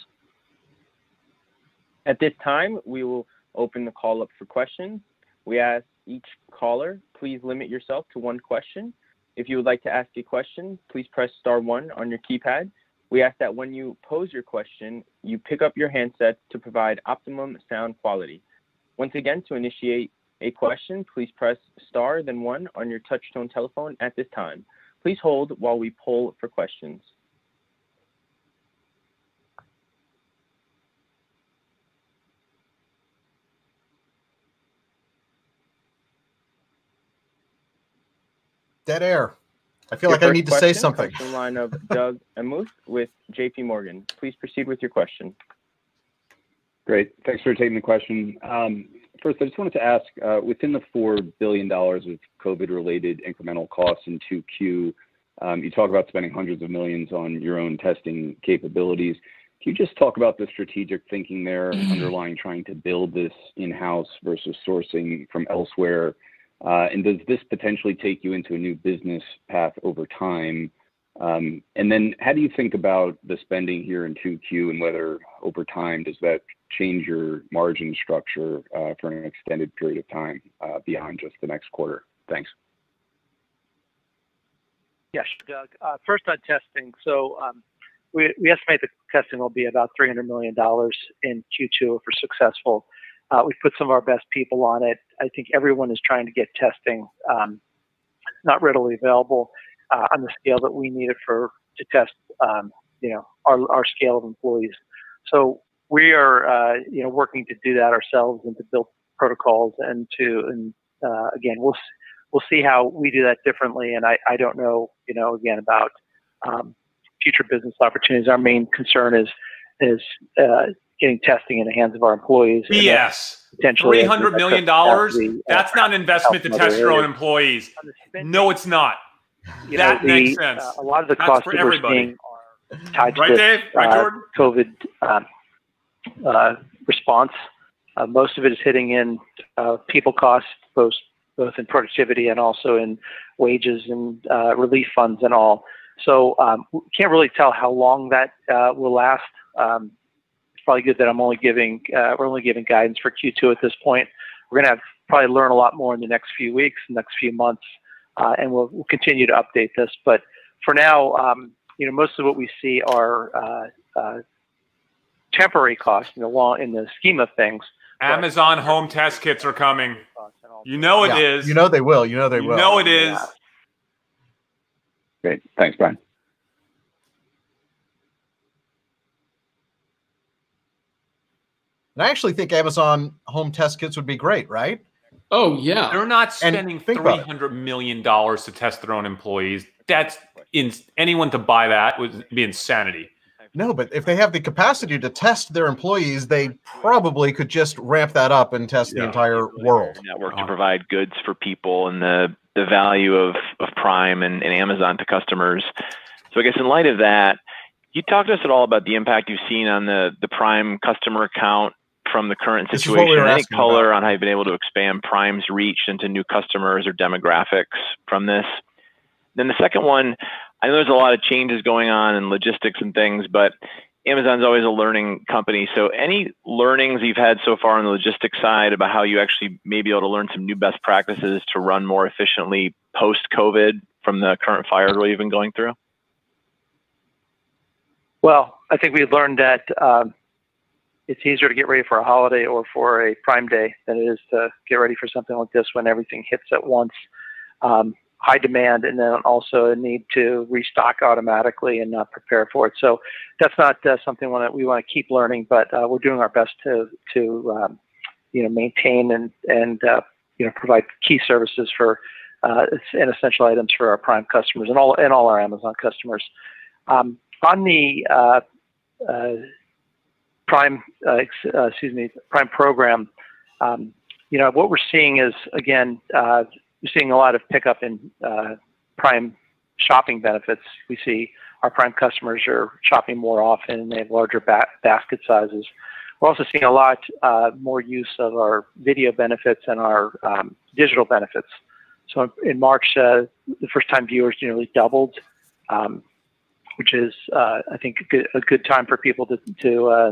[SPEAKER 7] At this time, we will open the call up for questions. We ask each caller, please limit yourself to one question. If you would like to ask a question, please press star one on your keypad. We ask that when you pose your question, you pick up your handset to provide optimum sound quality. Once again, to initiate a question, please press star then one on your touch-tone telephone at this time. Please hold while we poll for questions.
[SPEAKER 1] Dead air. I feel like I need to say something.
[SPEAKER 7] Comes from the line of Doug Anmuth with JPMorgan. Please proceed with your question.
[SPEAKER 10] Great. Thanks for taking the question. Um, First, I just wanted to ask, uh, within the $4 billion of COVID-related incremental costs in 2Q, um, you talk about spending hundreds of millions on your own testing capabilities. Can you just talk about the strategic thinking there mm-hmm. underlying trying to build this in-house versus sourcing from elsewhere? Uh, and does this potentially take you into a new business path over time? Um, and then how do you think about the spending here in 2Q and whether over time does that change your margin structure uh, for an extended period of time uh, beyond just the next quarter? Thanks.
[SPEAKER 11] Yes, Doug. Uh, first on testing. So um, we estimate the testing will be about $300 million in Q2 if we're successful. We've put some of our best people on it. I think everyone is trying to get testing. It's not readily available on the scale that we needed for to test um, you know, our our scale of employees. So we are uh, you know, working to do that ourselves and to build protocols. And to, and uh, again, we'll we'll see how we do that differently. And I I don't know, you know, again, about future business opportunities. Our main concern is is getting testing in the hands of our employees.
[SPEAKER 2] Yes. Potentially $300 million? That's not an investment to test your own employees. No, it's not. That makes sense.
[SPEAKER 11] Uh, a lot of the costs that we're seeing are tied to the uh, COVID um, uh, response. Most of it is hitting in people costs, both both in productivity and also in wages and relief funds and all. So we can't really tell how long that will last. Um, it's probably good that I'm only giving we're only giving guidance for Q2 at this point. We're going to probably learn a lot more in the next few weeks, next few months, Uh, and we'll continue to update this. But for now, um, you know, most of what we see are uh, uh, temporary costs in the scheme of things.
[SPEAKER 2] Amazon home test kits are coming. You know it is.
[SPEAKER 1] You know they will. You know they will.
[SPEAKER 2] You know it is.
[SPEAKER 10] Great. Thanks, Brian.
[SPEAKER 1] I actually think Amazon home test kits would be great, right?
[SPEAKER 3] Oh yeah,
[SPEAKER 2] they're not spending three hundred million dollars to test their own employees. That's in anyone to buy that would be insanity.
[SPEAKER 1] No, but if they have the capacity to test their employees, they probably could just ramp that up and test yeah. the entire world.
[SPEAKER 12] Network to uh-huh. provide goods for people and the the value of of Prime and, and Amazon to customers. So I guess in light of that, you talk to us at all about the impact you've seen on the the Prime customer account from the current situation? We Any color about. on how you've been able to expand Prime's reach into new customers or demographics from this? Then the second one, I know there's a lot of changes going on in logistics and things, but Amazon's always a learning company. So any learnings you've had so far on the logistics side about how you actually may be able to learn some new best practices to run more efficiently post-COVID from the current fire drill you've been going through?
[SPEAKER 11] Well, I think we've learned that um, it's easier to get ready for a holiday or for a prime day than it is to get ready for something like this when everything hits at once. Um, high demand and then also a need to restock automatically and not prepare for it. So that's not uh, something that we want to keep learning, but uh, we're doing our best to to um, you know maintain and and uh, you know provide key services for uh, and essential items for our Prime customers and all and all our Amazon customers. Um, on the uh, uh, Prime, uh, uh, excuse me, Prime program, um, you know, what we're seeing is again, uh, we're seeing a lot of pickup in uh, Prime shopping benefits. We see our Prime customers are shopping more often and they have larger ba basket sizes. We're also seeing a lot uh, more use of our video benefits and our um, digital benefits. So in March, the first-time viewers nearly doubled, um, which is, uh, I think, a good, a good, time for people to, to uh,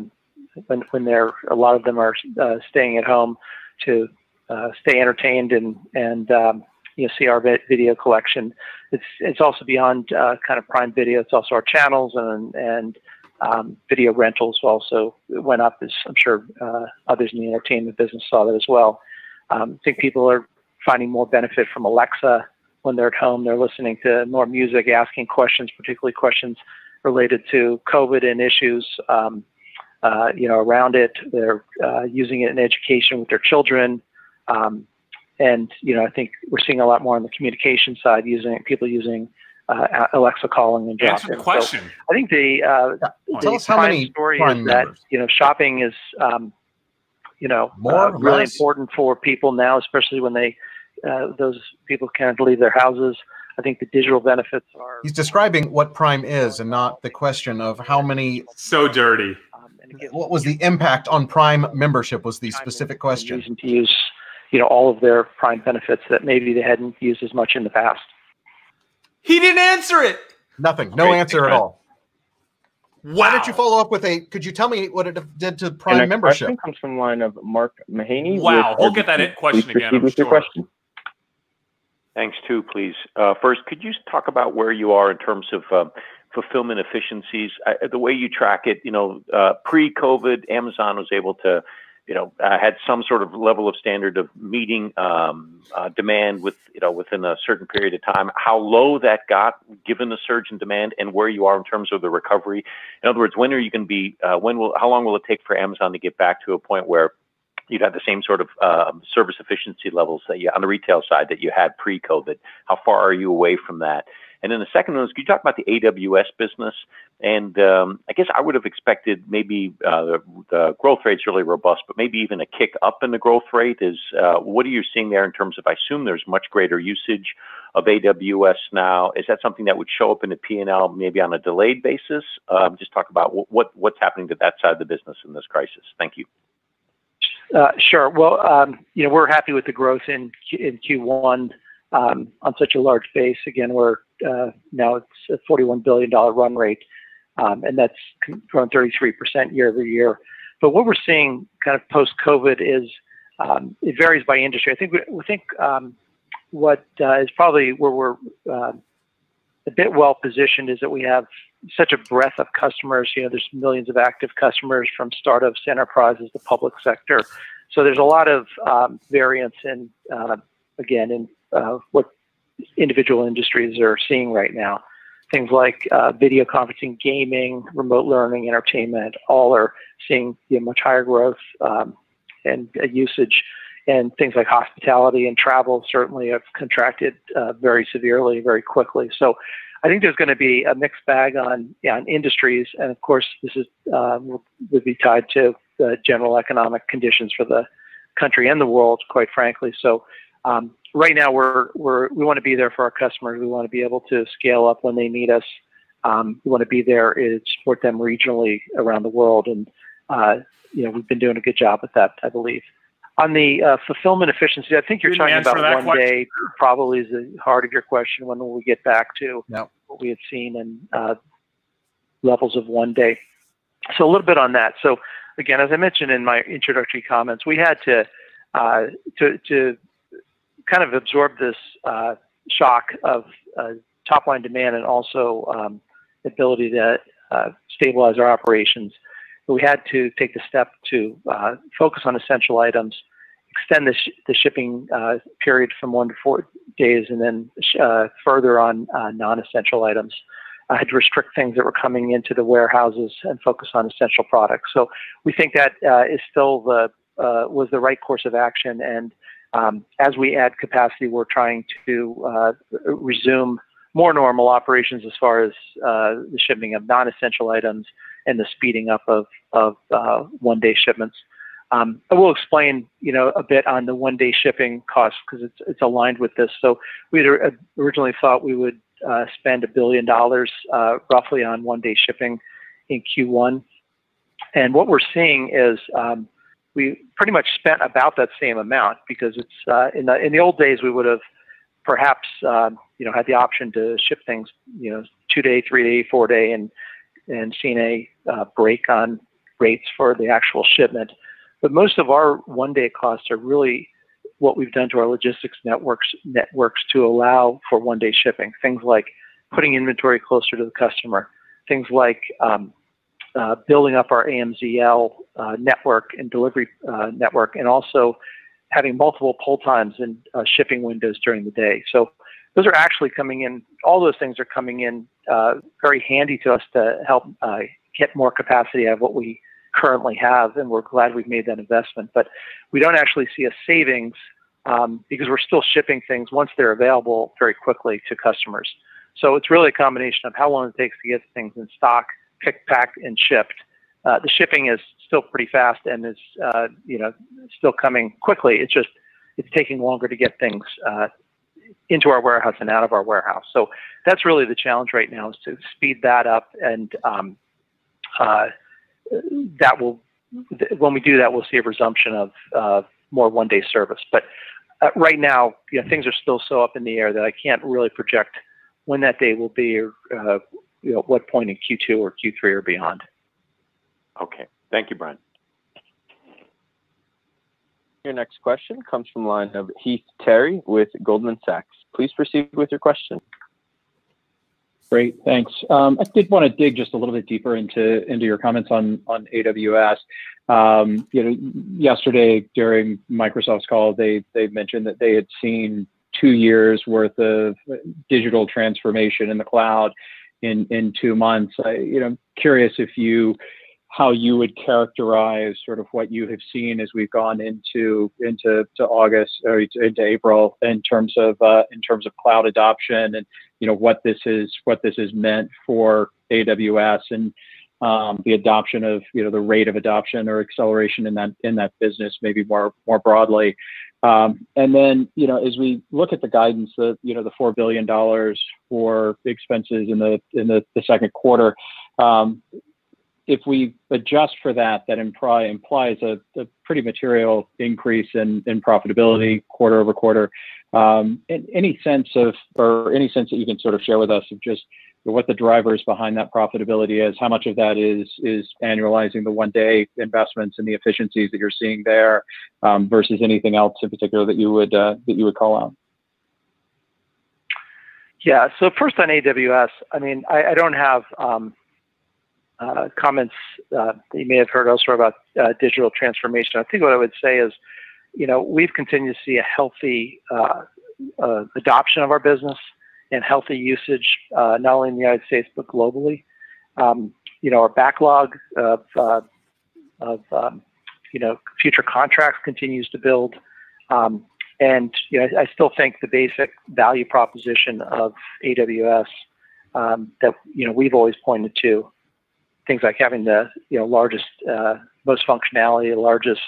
[SPEAKER 11] when when they're a lot of them are uh, staying at home to uh, stay entertained and and um, you know see our video collection. It's it's also beyond uh, kind of Prime Video. It's also our channels and and um, video rentals also went up, as I'm sure uh, others in the entertainment business saw that as well. Um, I think people are finding more benefit from Alexa when they're at home. They're listening to more music, asking questions, particularly questions related to COVID and issues. Um, uh, you know, around it. They're uh, using it in education with their children. Um, and, you know, I think we're seeing a lot more on the communication side, using people using uh, Alexa calling and dropping.
[SPEAKER 2] Answer the question.
[SPEAKER 11] So I think the, uh,
[SPEAKER 1] yeah. the how many
[SPEAKER 11] story is that, you know, shopping is, um, you know,
[SPEAKER 1] more,
[SPEAKER 11] uh, really important for people now, especially when they, uh, those people can't leave their houses. I think the digital benefits are.
[SPEAKER 1] He's describing what Prime is, and not the question of how many.
[SPEAKER 2] So dirty.
[SPEAKER 1] What was the impact on Prime membership? Was the specific question.
[SPEAKER 11] Using to use, you know, all of their Prime benefits that maybe they hadn't used as much in the past.
[SPEAKER 2] He didn't answer it.
[SPEAKER 1] Nothing. No
[SPEAKER 2] Okay,
[SPEAKER 1] answer at
[SPEAKER 2] good.
[SPEAKER 1] all. Why don't you follow up with a? Could you tell me what it did to Prime
[SPEAKER 7] The next
[SPEAKER 1] membership?
[SPEAKER 7] question comes from the line of Mark Mahaney.
[SPEAKER 2] Wow,
[SPEAKER 7] with
[SPEAKER 2] we'll get that question
[SPEAKER 7] Please
[SPEAKER 2] again,
[SPEAKER 7] proceed
[SPEAKER 2] I'm
[SPEAKER 7] with your question.
[SPEAKER 13] Thanks, too, please. Uh, First, could you talk about where you are in terms of um, fulfillment efficiencies? I- The way you track it, you know, uh, pre-COVID, Amazon was able to, you know, uh, had some sort of level of standard of meeting um, uh, demand with, you know, within a certain period of time. How low that got, given the surge in demand, and where you are in terms of the recovery. In other words, when are you going to be? Uh, when will? How long will it take for Amazon to get back to a point where you'd have the same sort of um, service efficiency levels that you on the retail side that you had pre-COVID. How far are you away from that? And then the second one is, could you talk about the AWS business? And um, I guess I would have expected maybe uh, the, growth rate's really robust, but maybe even a kick up in the growth rate. Is uh, what are you seeing there in terms of? I assume there's much greater usage of AWS now. Is that something that would show up in the P&L maybe on a delayed basis? Um, just talk about what, what what's happening to that side of the business in this crisis. Thank you.
[SPEAKER 11] Uh, Sure. Well, um, you know, we're happy with the growth in in Q1 um, on such a large base. Again, we're uh, now it's a $41 billion run rate, um, and that's grown 33% year-over-year. But what we're seeing kind of post-COVID is um, it varies by industry. I think we we think um, what uh, is probably where we're uh, a bit well positioned is that we have such a breadth of customers. You know, there's millions of active customers from startups, enterprises, the public sector. So there's a lot of um, variance in, uh, again, in uh, what individual industries are seeing right now. Things like uh, video conferencing, gaming, remote learning, entertainment, all are seeing you know, much higher growth um, and uh, usage. And things like hospitality and travel certainly have contracted uh, very severely, very quickly. So I think there's going to be a mixed bag on on industries, and of course, this is uh, will, would be tied to the general economic conditions for the country and the world, quite frankly. So um, right now, we're we're we want to be there for our customers. We want to be able to scale up when they need us. Um, we want to be there to support them regionally around the world, and uh, you know we've been doing a good job with that, I believe. On the uh, fulfillment efficiency, I think you're
[SPEAKER 2] Didn't
[SPEAKER 11] talking about one
[SPEAKER 2] question.
[SPEAKER 11] day. Probably is the heart of your question. When will we get back to
[SPEAKER 1] No.
[SPEAKER 11] what we had seen in uh, levels of one day? So a little bit on that. So again, as I mentioned in my introductory comments, we had to uh, to to kind of absorb this uh, shock of uh, top line demand and also um, ability to uh, stabilize our operations. But we had to take the step to uh, focus on essential items, extend the, sh- the shipping uh, period from one to four days, and then uh, further on uh, non-essential items. I had to restrict things that were coming into the warehouses and focus on essential products. So we think that is still the was the right course of action. And um, as we add capacity, we're trying to uh, resume more normal operations as far as uh, the shipping of non-essential items and the speeding up of of uh, one-day shipments. Um, I will explain, you know, a bit on the one-day shipping costs because it's it's aligned with this. So we had originally thought we would uh, spend a billion dollars uh, roughly on one-day shipping in Q1, and what we're seeing is um, we pretty much spent about that same amount because it's uh, in the in the old days we would have perhaps um, you know had the option to ship things you know two day, three day, four day, and and seen a uh, break on rates for the actual shipment. But most of our one day costs are really what we've done to our logistics networks networks to allow for one day shipping. Things like putting inventory closer to the customer. Things like um, uh, building up our AMZL uh, network and delivery uh, network, and also having multiple pull times and uh, shipping windows during the day. So those are actually coming in. All those things are coming in uh, very handy to us to help get more capacity out of what we currently have, and we're glad we've made that investment. But we don't actually see a savings um, because we're still shipping things once they're available very quickly to customers. So it's really a combination of how long it takes to get things in stock, picked, packed, and shipped. Uh, the shipping is still pretty fast and is uh, you know still coming quickly. It's just it's taking longer to get things uh, into our warehouse and out of our warehouse. So that's really the challenge right now is to speed that up, and um, uh, that will when we do that, we'll see a resumption of more one-day service. But uh, right now, you know, things are still so up in the air that I can't really project when that day will be, or uh, you know, what point in Q2 or Q3 or beyond.
[SPEAKER 13] Okay, thank you, Brian.
[SPEAKER 7] Your next question comes from the line of Heath Terry with Goldman Sachs. Please proceed with your question.
[SPEAKER 14] Great, thanks. Um, I did want to dig just a little bit deeper into into your comments on on AWS. Um, you know, yesterday during Microsoft's call, they they mentioned that they had seen two years worth of digital transformation in the cloud in in two months. I, you know, curious if you how you would characterize sort of what you have seen as we've gone into into to August or into April in terms of uh, in terms of cloud adoption and you know what this is what this has meant for AWS and um, the adoption of you know the rate of adoption or acceleration in that in that business maybe more more broadly um, and then you know as we look at the guidance the you know the four billion dollars for expenses in the in the, the second quarter um, if we adjust for that, that imply, implies a, a pretty material increase in, in profitability quarter over quarter. Um, any sense of, or any sense that you can sort of share with us of just what the drivers behind that profitability is? How much of that is is annualizing the one day investments and the efficiencies that you're seeing there, um, versus anything else in particular that you would uh, that you would call out?
[SPEAKER 11] Yeah. So first on AWS, I mean, I, I don't have um, uh, comments uh, that you may have heard elsewhere about uh, digital transformation. I think what I would say is, you know, we've continued to see a healthy uh, uh, adoption of our business and healthy usage, uh, not only in the United States but globally. Um, you know, our backlog of of um, you know future contracts continues to build. Um, and you know, I, I, still think the basic value proposition of AWS um, that you know we've always pointed to things like having the you know largest, uh, most functionality, largest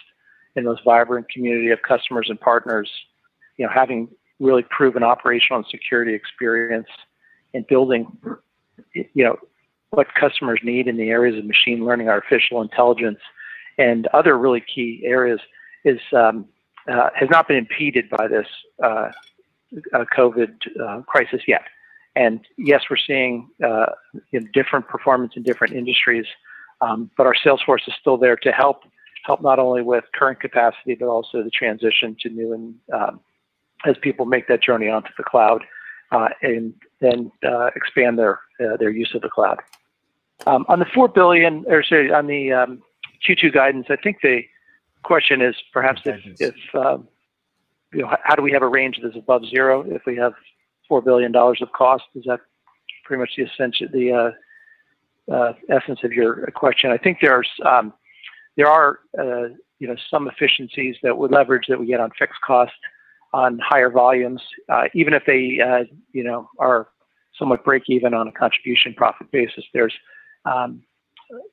[SPEAKER 11] and most vibrant community of customers and partners. You know, having really proven operational and security experience, in building, you know, what customers need in the areas of machine learning, artificial intelligence, and other really key areas is um, uh, has not been impeded by this uh, uh COVID uh, crisis yet. And yes, we're seeing uh, different performance in different industries, um, but our sales force is still there to help help not only with current capacity but also the transition to new and um, as people make that journey onto the cloud uh, and then uh, expand their uh, their use of the cloud. Um, on the four billion, or sorry, on the um, Q2 guidance, I think the question is perhaps if, if um, you know how do we have a range that's above zero if we have four billion dollars of cost. Is that pretty much the essential, the uh, uh, essence of your question? I think there's um, there are uh, you know some efficiencies that would leverage that we get on fixed cost on higher volumes, uh, even if they uh, you know are somewhat break even on a contribution profit basis. There's um,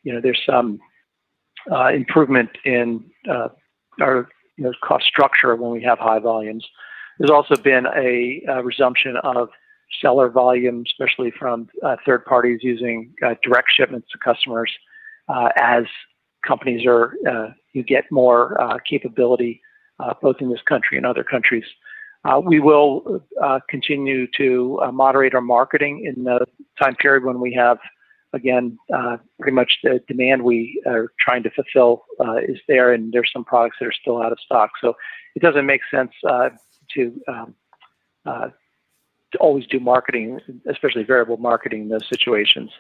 [SPEAKER 11] you know there's some uh, improvement in our you know, cost structure when we have high volumes. There's also been a, a resumption of seller volume, especially from uh, third parties using uh, direct shipments to customers uh, as companies are, you get more capability both in this country and other countries. we will continue to moderate our marketing in the time period when we have, again, pretty much the demand we are trying to fulfill is there, and there's some products that are still out of stock. So it doesn't make sense to um, uh, to always do marketing, especially variable marketing in those situations.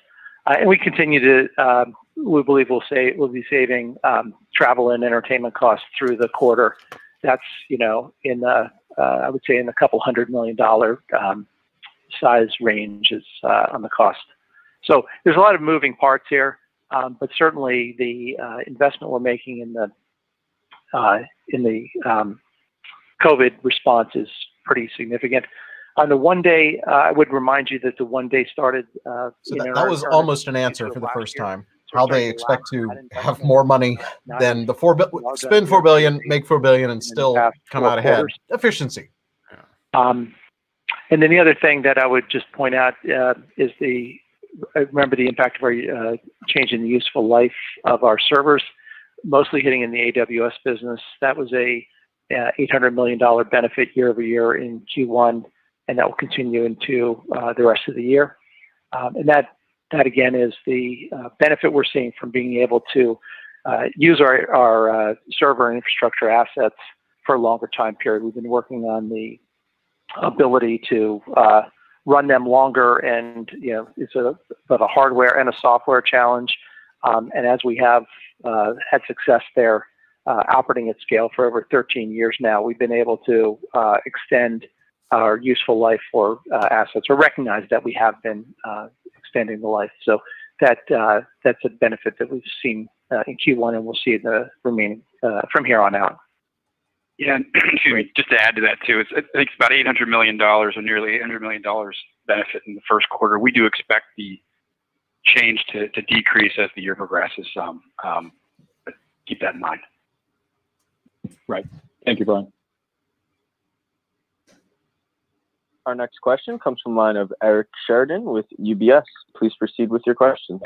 [SPEAKER 11] Uh, and we continue to, um, we believe we'll say we'll be saving um, travel and entertainment costs through the quarter. That's you know in the uh, I would say in the couple hundred million dollar um, size range is uh, on the cost. So there's a lot of moving parts here, um, but certainly the uh, investment we're making in the uh, in the um, COVID response is pretty significant. On the one day, uh, I would remind you that the one day started. Uh,
[SPEAKER 1] so that, that was almost an answer for the first year. time. How they expect to have more money than the four billion, spend four billion, make four billion, and still come out ahead. Efficiency.
[SPEAKER 11] Um, and then the other thing that I would just point out uh, is the I remember the impact of our uh, change in the useful life of our servers, mostly hitting in the AWS business. That was a uh, $800 million benefit year over year in Q1, and that will continue into uh, the rest of the year. Um, and that that again is the uh, benefit we're seeing from being able to uh, use our, our uh, server and infrastructure assets for a longer time period. We've been working on the ability to uh, run them longer, and you know it's a both a hardware and a software challenge. Um, and as we have uh, had success there, uh, operating at scale for over 13 years now, we've been able to extend our useful life for assets, or recognize that we have been extending the life. So that that's a benefit that we've seen in Q1, and we'll see in the remaining from here on out.
[SPEAKER 15] Yeah, excuse me. Just to add to that too, it's, I think it's about eight hundred million dollars, or nearly eight hundred million dollars benefit in the first quarter. We do expect the change to, to decrease as the year progresses. Um, um, but keep that in mind.
[SPEAKER 14] Right. Thank you, Brian.
[SPEAKER 7] Our next question comes from line of Eric Sheridan with UBS. Please proceed with your question.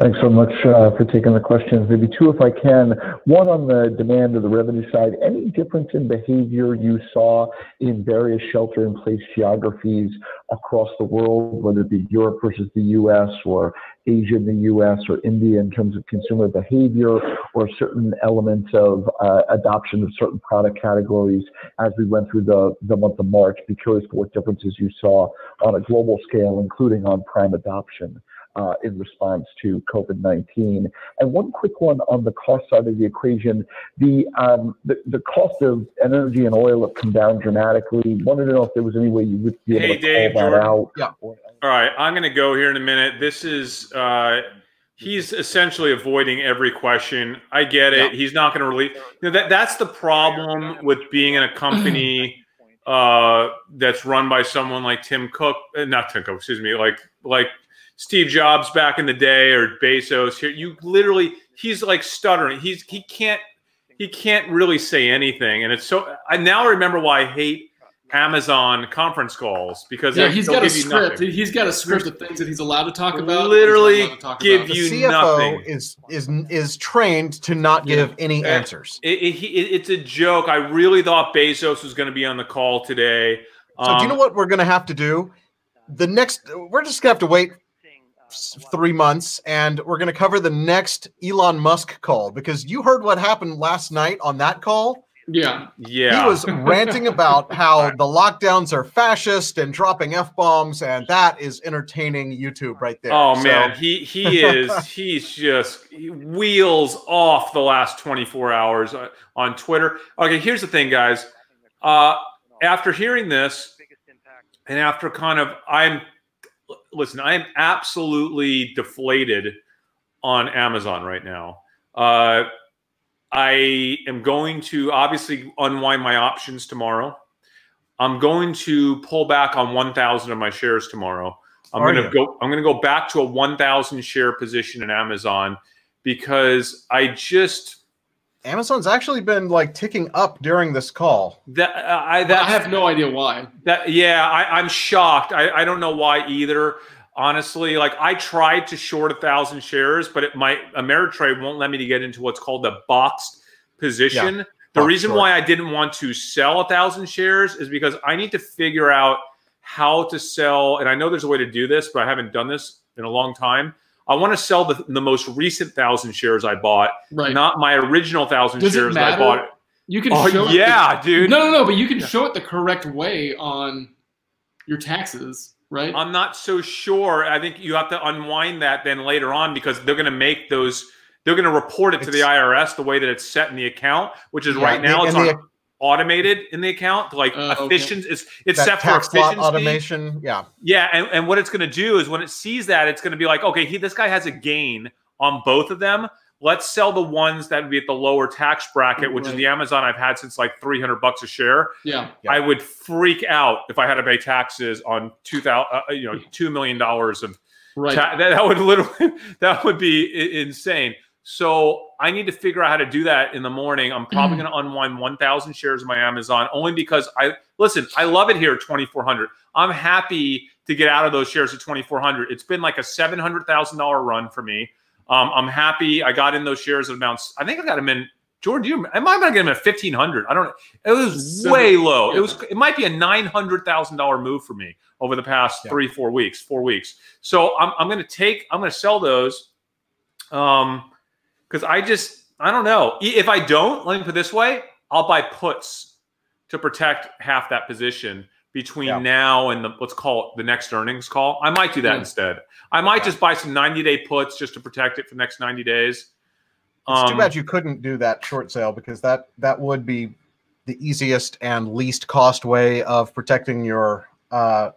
[SPEAKER 16] Thanks so much uh, for taking the questions. Maybe two, if I can. One on the demand or the revenue side. Any difference in behavior you saw in various shelter-in-place geographies across the world, whether it be Europe versus the U.S. or Asia and the U.S. or India in terms of consumer behavior or certain elements of uh, adoption of certain product categories as we went through the, the month of March? Be curious for what differences you saw on a global scale, including on Prime adoption uh, in response to COVID-19. And one quick one on the cost side of the equation, the, um, the, the cost of energy and oil have come down dramatically. Wanted to know if there was any way you would be able
[SPEAKER 2] Hey,
[SPEAKER 16] to
[SPEAKER 2] Dave,
[SPEAKER 16] call that out.
[SPEAKER 1] Yeah.
[SPEAKER 2] All right, I'm going to go here in a minute. This is uh, he's essentially avoiding every question. I get it. He's not going to release. You know, that that's the problem with being in a company uh, that's run by someone like Tim Cook, uh, not Tim Cook, excuse me, like like Steve Jobs back in the day or Bezos. Here, you literally he's like stuttering. He's he can't he can't really say anything, and it's so. I now remember why I hate Amazon conference calls because
[SPEAKER 3] Yeah,
[SPEAKER 2] they-
[SPEAKER 3] he's
[SPEAKER 2] they'll
[SPEAKER 3] got a script.
[SPEAKER 2] nothing.
[SPEAKER 3] He's got a script of things that he's allowed to talk about.
[SPEAKER 2] Literally
[SPEAKER 3] he's not allowed to talk
[SPEAKER 2] give
[SPEAKER 3] about.
[SPEAKER 2] you
[SPEAKER 1] the CFO
[SPEAKER 2] nothing.
[SPEAKER 1] is is is trained to not give any answers.
[SPEAKER 2] It, it, it- it's a joke. I really thought Bezos was going to be on the call today.
[SPEAKER 1] So do you know
[SPEAKER 2] Um,
[SPEAKER 1] what we're going to have to do? The next, we're just going to have to wait three months, and we're going to cover the next Elon Musk call because you heard what happened last night on that call.
[SPEAKER 3] Yeah,
[SPEAKER 2] yeah.
[SPEAKER 1] He was ranting about how the lockdowns are fascist and dropping f bombs, and that is entertaining YouTube right there.
[SPEAKER 2] Oh
[SPEAKER 1] So-
[SPEAKER 2] man, he he is he's just he wheels off the last 24 hours on, on Twitter. Okay, here's the thing, guys. Uh, after hearing this, and after kind of I'm listen, I am absolutely deflated on Amazon right now. Uh, I am going to obviously unwind my options tomorrow. I'm going to pull back on 1,000 of my shares tomorrow. I'm going to go. I'm going to go back to a 1,000 share position in Amazon because I just
[SPEAKER 1] Amazon's actually been like ticking up during this call.
[SPEAKER 2] that uh, I that
[SPEAKER 3] I have no idea why.
[SPEAKER 2] that yeah I, I'm shocked. I, I don't know why either. Honestly, like I tried to short a thousand shares, but it my Ameritrade won't let me to get into what's called the boxed position.
[SPEAKER 1] Yeah,
[SPEAKER 2] the
[SPEAKER 1] box
[SPEAKER 2] reason
[SPEAKER 1] short.
[SPEAKER 2] why I didn't want to sell a thousand shares is because I need to figure out how to sell. And I know there's a way to do this, but I haven't done this in a long time. I want to sell the, the most recent thousand shares I bought,
[SPEAKER 3] Right.
[SPEAKER 2] not my original thousand
[SPEAKER 3] Does
[SPEAKER 2] shares that I bought.
[SPEAKER 3] You can
[SPEAKER 2] Oh,
[SPEAKER 3] show it
[SPEAKER 2] yeah,
[SPEAKER 3] the,
[SPEAKER 2] dude.
[SPEAKER 3] No, no, no. But you can show it the correct way on your taxes, right?
[SPEAKER 2] I'm not so sure. I think you have to unwind that then later on because they're going to make those. They're going to report it to the IRS the way that it's set in the account, which is
[SPEAKER 1] Yeah,
[SPEAKER 2] right
[SPEAKER 1] the-
[SPEAKER 2] now it's on
[SPEAKER 1] the-
[SPEAKER 2] automated in the account, like
[SPEAKER 3] Uh, okay.
[SPEAKER 2] efficient. It's it's
[SPEAKER 1] That
[SPEAKER 2] set for efficiency.
[SPEAKER 1] automation. Yeah.
[SPEAKER 2] Yeah, and, and what it's going to do is when it sees that, it's going to be like, okay, he, this guy has a gain on both of them. Let's sell the ones that would be at the lower tax bracket, which is the Amazon I've had since like 300 bucks a share.
[SPEAKER 3] yeah.
[SPEAKER 2] I would freak out if I had to pay taxes on two thousand, uh, you know, two million dollars of
[SPEAKER 3] Right.
[SPEAKER 2] ta- that, that would literally that would be I- insane. So I need to figure out how to do that in the morning. I'm probably
[SPEAKER 3] Mm.
[SPEAKER 2] going to unwind 1,000 shares of my Amazon only because I listen. I love it here at 2,400. I'm happy to get out of those shares at 2,400. It's been like a $700,000 run for me. Um, I'm happy. I got in those shares at amounts. I think I got them in. Jordan, you am I might not get them at 1,500. I don't know. It was way low. It was. It might be a $900,000 move for me over the past three, four weeks, four weeks. So I'm, I'm going to take. I'm going to sell those. Um, because I just I don't know. If I don't, let me put it this way, I'll buy puts to protect half that position between now and the let's call it the next earnings call. I might do that
[SPEAKER 1] Yeah.
[SPEAKER 2] instead. I might just buy some 90 day puts just to protect it for the next 90 days.
[SPEAKER 1] It's too
[SPEAKER 2] Um,
[SPEAKER 1] bad you couldn't do that short sale because that that would be the easiest and least cost way of protecting your uh,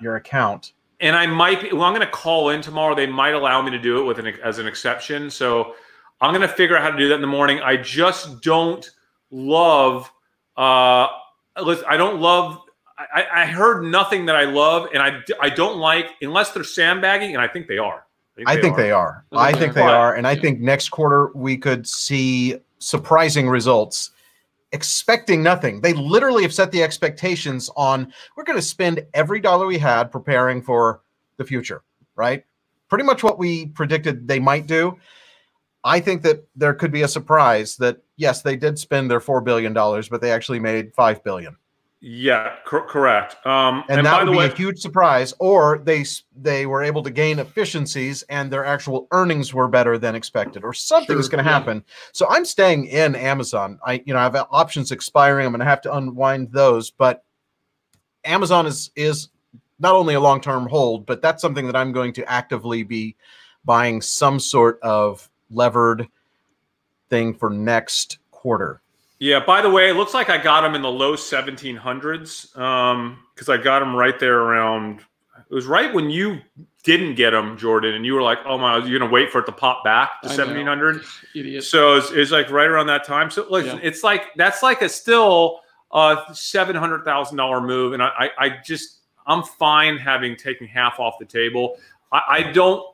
[SPEAKER 1] your account.
[SPEAKER 2] and I might be. Well, I'm going to call in tomorrow. They might allow me to do it with an as an exception. So I'm going to figure out how to do that in the morning. I just don't love. Uh, listen, I don't love. I, I heard nothing that I love, and I I don't like unless they're sandbagging, and I think they are.
[SPEAKER 1] I think they are.
[SPEAKER 2] I
[SPEAKER 1] I
[SPEAKER 2] think
[SPEAKER 1] think
[SPEAKER 2] they
[SPEAKER 1] they
[SPEAKER 2] are.
[SPEAKER 1] are, and I think next quarter we could see surprising results. Expecting nothing. They literally have set the expectations on we're going to spend every dollar we had preparing for the future, right? Pretty much what we predicted they might do. I think that there could be a surprise that yes, they did spend their 4 billion dollars, but they actually made 5 billion.
[SPEAKER 2] Yeah, cor- correct. Um,
[SPEAKER 1] and,
[SPEAKER 2] and,
[SPEAKER 1] that
[SPEAKER 2] by
[SPEAKER 1] would
[SPEAKER 2] the
[SPEAKER 1] be
[SPEAKER 2] way,
[SPEAKER 1] a huge surprise. Or they they were able to gain efficiencies, and their actual earnings were better than expected, or something is going to
[SPEAKER 3] yeah.
[SPEAKER 1] happen. So I'm staying in Amazon. I you know I have options expiring. I'm going to have to unwind those, but Amazon is is not only a long term hold, but that's something that I'm going to actively be buying some sort of levered thing for next quarter.
[SPEAKER 2] Yeah. By the way, it looks like I got them in the low 1700s um, because I got them right there around. It was right when you didn't get them, Jordan, and you were like, "Oh my, you're gonna wait for it to pop back to
[SPEAKER 3] I know.
[SPEAKER 2] 1700."
[SPEAKER 3] Idiot.
[SPEAKER 2] So it's, it's like right around that time. So listen,
[SPEAKER 3] Yeah.
[SPEAKER 2] it's like that's like a still a seven hundred thousand dollar move, and I, I I just I'm fine having taken half off the table. I, I don't.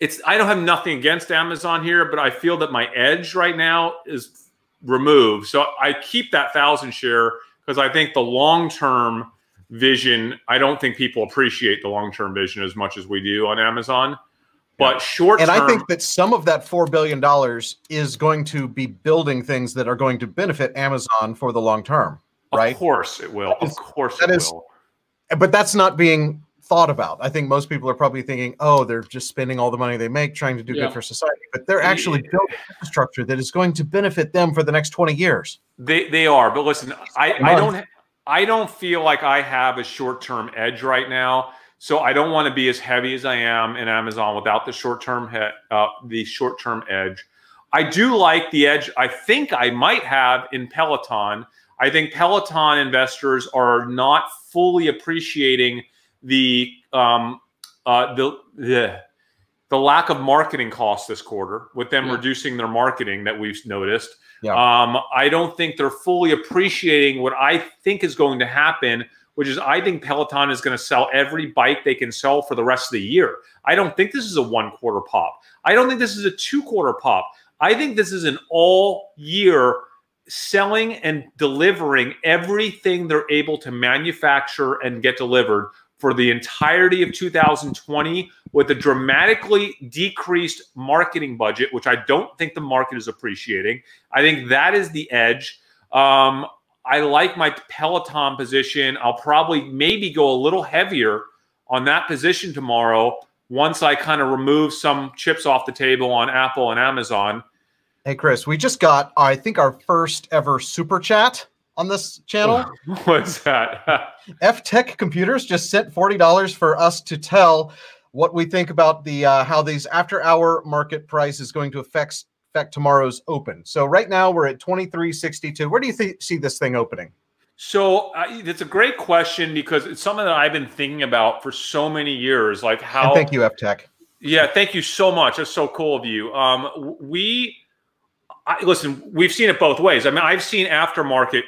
[SPEAKER 2] It's I don't have nothing against Amazon here, but I feel that my edge right now is removed. So I keep that thousand share because I think the long term vision. I don't think people appreciate the long term vision as much as we do on Amazon. But short
[SPEAKER 1] and I think that some of that four billion dollars is going to be building things that are going to benefit Amazon for the long term, right?
[SPEAKER 2] Of course it will. Of course
[SPEAKER 1] that
[SPEAKER 2] it
[SPEAKER 1] is-
[SPEAKER 2] will.
[SPEAKER 1] But that's not being thought about. I think most people are probably thinking, "Oh, they're just spending all the money they make trying to do
[SPEAKER 2] Yeah.
[SPEAKER 1] good for society," but they're actually building infrastructure that is going to benefit them for the next twenty years.
[SPEAKER 2] They they are, but listen, I, I don't I don't feel like I have a short term edge right now. So I don't want to be as heavy as I am in Amazon without the short term uh, the short term edge. I do like the edge. I think I might have in Peloton. I think Peloton investors are not fully appreciating the um, uh, the the the lack of marketing costs this quarter with them
[SPEAKER 3] Yeah.
[SPEAKER 2] reducing their marketing that we've noticed.
[SPEAKER 1] Yeah.
[SPEAKER 2] Um, I don't think they're fully appreciating what I think is going to happen, which is I think Peloton is going to sell every bike they can sell for the rest of the year. I don't think this is a one quarter pop. I don't think this is a two quarter pop. I think this is an all year selling and delivering everything they're able to manufacture and get delivered for the entirety of 2020 with a dramatically decreased marketing budget, which I don't think the market is appreciating. I think that is the edge. Um, I like my Peloton position. I'll probably maybe go a little heavier on that position tomorrow once I kind of remove some chips off the table on Apple and Amazon.
[SPEAKER 1] Hey, Chris, we just got, I think, our first ever super chat on this channel.
[SPEAKER 2] What's that?
[SPEAKER 1] F Tech Computers just sent forty dollars for us to tell what we think about the uh, how these after hour market price is going to affect affect tomorrow's open. So right now we're at twenty three sixty two. Where do you th- see this thing opening?
[SPEAKER 2] So uh, it's a great question because it's something that I've been thinking about for so many years. Like how?
[SPEAKER 1] And thank you, F Tech.
[SPEAKER 2] Yeah, thank you so much. That's so cool of you. Um, we I, listen. We've seen it both ways. I mean, I've seen aftermarket,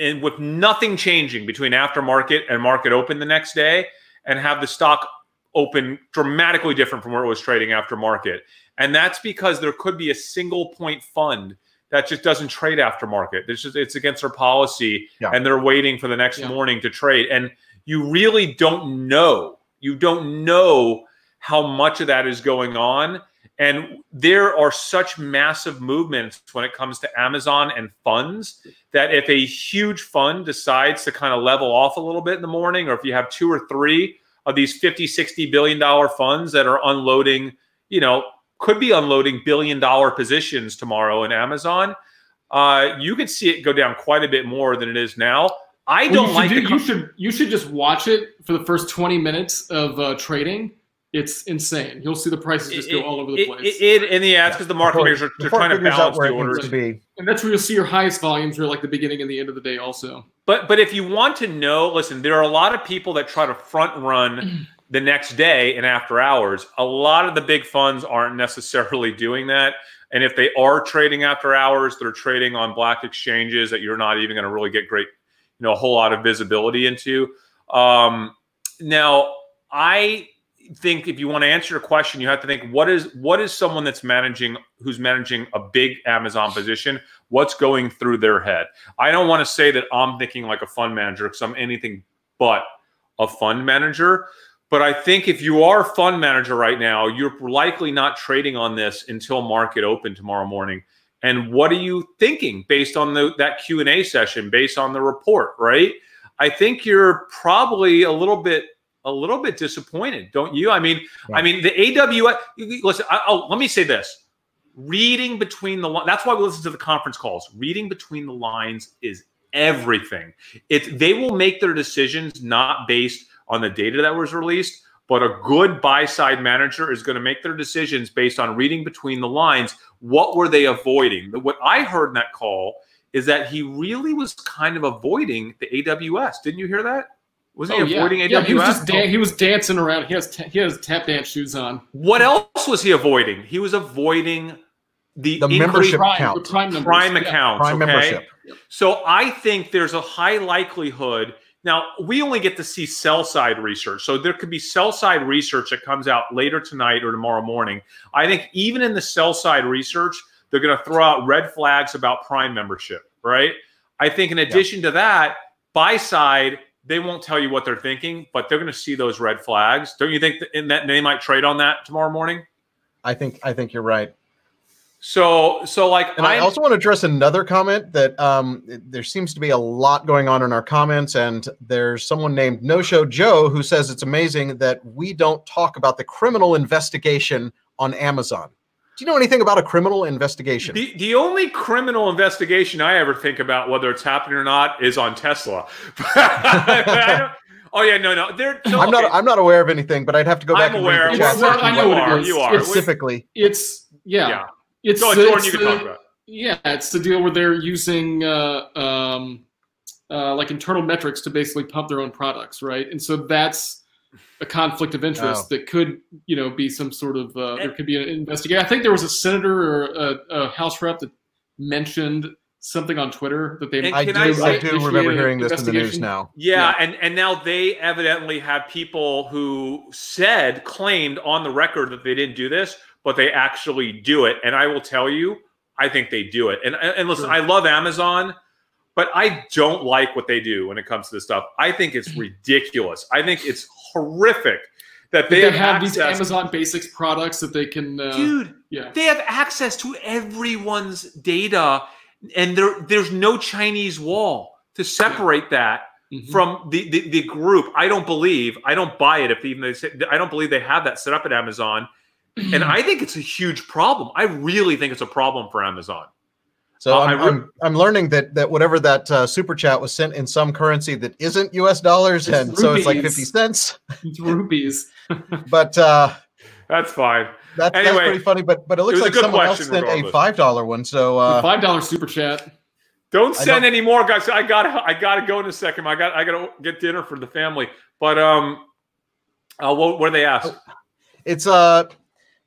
[SPEAKER 2] and with nothing changing between aftermarket and market open the next day, and have the stock open dramatically different from where it was trading after market. and that's because there could be a single point fund that just doesn't trade after market. It's just it's against their policy,
[SPEAKER 1] Yeah.
[SPEAKER 2] and they're waiting for the next morning to trade. And you really don't know. You don't know how much of that is going on. And there are such massive movements when it comes to Amazon and funds that if a huge fund decides to kind of level off a little bit in the morning, or if you have two or three of these 50, 60 billion dollar funds that are unloading, you know, could be unloading billion dollar positions tomorrow in Amazon, uh, you could see it go down quite a bit more than it is now. I
[SPEAKER 3] Well,
[SPEAKER 2] don't
[SPEAKER 3] you
[SPEAKER 2] like
[SPEAKER 3] do- you should you should just watch it for the first 20 minutes of uh, trading. It's insane. You'll see the prices just go all over the place.
[SPEAKER 2] it, it, and yeah, it's because the market makers are they're trying to
[SPEAKER 1] figures out
[SPEAKER 2] balance
[SPEAKER 1] where
[SPEAKER 2] the orders.
[SPEAKER 1] to be.
[SPEAKER 3] and that's where you'll see your highest volumes are like the beginning and the end of the day also.
[SPEAKER 2] But but if you want to know, listen, there are a lot of people that try to front run the next day and after hours. A lot of the big funds aren't necessarily doing that. And if they are trading after hours, they're trading on black exchanges that you're not even going to really get great, you know, a whole lot of visibility into. Um, now, I think if you want to answer a question, you have to think what is what is someone that's managing who's managing a big Amazon position, what's going through their head. I don't want to say that I'm thinking like a fund manager because I'm anything but a fund manager. But I think if you are a fund manager right now, you're likely not trading on this until market open tomorrow morning. And what are you thinking based on the, that Q and A session, based on the report, right? I think you're probably a little bit a little bit disappointed, don't you? I mean, I mean the AWS. Listen, I, oh, let me say this: reading between the lines. That's why we listen to the conference calls. Reading between the lines is everything. It they will make their decisions not based on the data that was released, but a good buy side manager is going to make their decisions based on reading between the lines. What were they avoiding? What I heard in that call is that he really was kind of avoiding the AWS. Didn't you hear that? Was oh, he
[SPEAKER 3] Oh, yeah.
[SPEAKER 2] avoiding AWS?
[SPEAKER 3] Yeah, he was just dan- he was dancing around. He has ta- he has tap dance shoes on.
[SPEAKER 2] What else was he avoiding? He was avoiding the,
[SPEAKER 1] The
[SPEAKER 2] increase-
[SPEAKER 1] membership
[SPEAKER 3] Prime-
[SPEAKER 1] count.
[SPEAKER 3] the Prime,
[SPEAKER 2] prime
[SPEAKER 3] Yeah.
[SPEAKER 2] accounts.
[SPEAKER 1] Prime
[SPEAKER 2] okay?
[SPEAKER 1] membership.
[SPEAKER 2] So I think there's a high likelihood. Now we only get to see sell side research, so there could be sell side research that comes out later tonight or tomorrow morning. I think even in the sell side research, they're going to throw out red flags about Prime membership, right? I think in addition to that, buy side they won't tell you what they're thinking, but they're going to see those red flags. Don't you think in that they might trade on that tomorrow morning?
[SPEAKER 1] I think I think you're right.
[SPEAKER 2] So so like
[SPEAKER 1] And I
[SPEAKER 2] I'm-
[SPEAKER 1] also want to address another comment that um, there seems to be a lot going on in our comments, and there's someone named No Show Joe who says it's amazing that we don't talk about the criminal investigation on Amazon. Do you know anything about a criminal investigation?
[SPEAKER 2] The, the only criminal investigation I ever think about, whether it's happening or not, is on Tesla. Oh yeah, no, no. They're, so,
[SPEAKER 1] I'm not.
[SPEAKER 2] okay.
[SPEAKER 1] I'm not aware of anything, but I'd have to go back
[SPEAKER 2] I'm
[SPEAKER 1] and
[SPEAKER 2] aware.
[SPEAKER 1] read the chat
[SPEAKER 2] Well,
[SPEAKER 3] I know
[SPEAKER 2] you
[SPEAKER 3] what
[SPEAKER 2] are.
[SPEAKER 3] it is.
[SPEAKER 2] You are.
[SPEAKER 1] Specifically.
[SPEAKER 3] It's yeah.
[SPEAKER 2] Yeah.
[SPEAKER 3] It's
[SPEAKER 2] Go ahead,
[SPEAKER 3] the-
[SPEAKER 2] Jordan,
[SPEAKER 3] it's
[SPEAKER 2] you can
[SPEAKER 3] the-
[SPEAKER 2] talk about.
[SPEAKER 3] Yeah, it's the deal where they're using uh, um, uh, like internal metrics to basically pump their own products, right? And so that's a conflict of interest
[SPEAKER 1] Oh.
[SPEAKER 3] that could, you know, be some sort of uh, there could be an investigation. I think there was a senator or a, a House rep that mentioned something on Twitter that they.
[SPEAKER 1] I do.
[SPEAKER 2] I
[SPEAKER 1] I, do remember hearing this in the news
[SPEAKER 3] investigation?
[SPEAKER 1] now.
[SPEAKER 2] Yeah, and and now they evidently have people who said claimed on the record that they didn't do this, but they actually do it. And I will tell you, I think they do it. And and listen,
[SPEAKER 3] Sure.
[SPEAKER 2] I love Amazon, but I don't like what they do when it comes to this stuff. I think it's ridiculous. I think it's horrific that
[SPEAKER 3] They,
[SPEAKER 2] they,
[SPEAKER 3] have,
[SPEAKER 2] have,
[SPEAKER 3] these Amazon Basics products that they can. Uh,
[SPEAKER 2] dude.
[SPEAKER 3] yeah.
[SPEAKER 2] They have access to everyone's data, and there there's no Chinese wall to separate that
[SPEAKER 3] Mhm.
[SPEAKER 2] from the, the the group. I don't believe. I don't buy it. If even they say, I don't believe they have that set up at Amazon, and I think it's a huge problem. I really think it's a problem for Amazon.
[SPEAKER 1] So
[SPEAKER 2] Uh,
[SPEAKER 1] I'm,
[SPEAKER 2] I re-
[SPEAKER 1] I'm I'm learning that that whatever that uh, super chat was sent in some currency that isn't U.S. dollars,
[SPEAKER 3] It's
[SPEAKER 1] and so it's like fifty cents.
[SPEAKER 3] It's rupees.
[SPEAKER 1] But uh,
[SPEAKER 2] That's fine.
[SPEAKER 1] that's
[SPEAKER 2] Anyway,
[SPEAKER 1] pretty funny. But but it looks
[SPEAKER 2] was a
[SPEAKER 1] like
[SPEAKER 2] good
[SPEAKER 1] someone else
[SPEAKER 2] question
[SPEAKER 1] sent a five dollar one. So uh,
[SPEAKER 3] Five dollar super chat.
[SPEAKER 2] Don't send
[SPEAKER 1] don't-
[SPEAKER 2] any more, guys. I got to I got to go in a second. I got I got to get dinner for the family. But um, uh, what what do they ask?
[SPEAKER 1] It's uh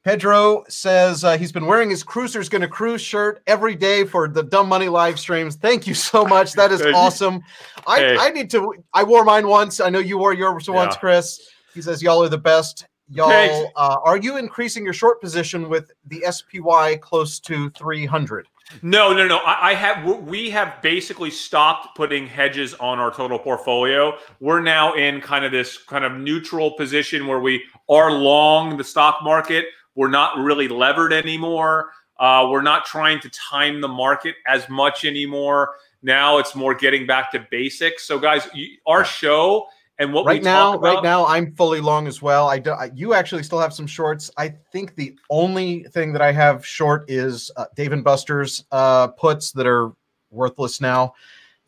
[SPEAKER 1] Pedro says uh, he's been wearing his Cruiser's Gonna Cruise shirt every day for the Dumb Money live streams. Thank you so much. That is awesome. I,
[SPEAKER 2] Hey.
[SPEAKER 1] I need to. I wore mine once. I know you wore yours once,
[SPEAKER 2] Yeah.
[SPEAKER 1] Chris. He says y'all are the best. y'all, uh, are you increasing your short position with the SPY close to 300?
[SPEAKER 2] No, no, no. I, I have. We have basically stopped putting hedges on our total portfolio. We're now in kind of this kind of neutral position where we are long the stock market. We're not really levered anymore. Uh, we're not trying to time the market as much anymore. Now it's more getting back to basics. So, guys, you, our show and what
[SPEAKER 1] right
[SPEAKER 2] we
[SPEAKER 1] now,
[SPEAKER 2] talk about,
[SPEAKER 1] right now, I'm fully long as well. I do, I, you actually still have some shorts. I think the only thing that I have short is uh, Dave and Buster's uh, puts that are worthless now,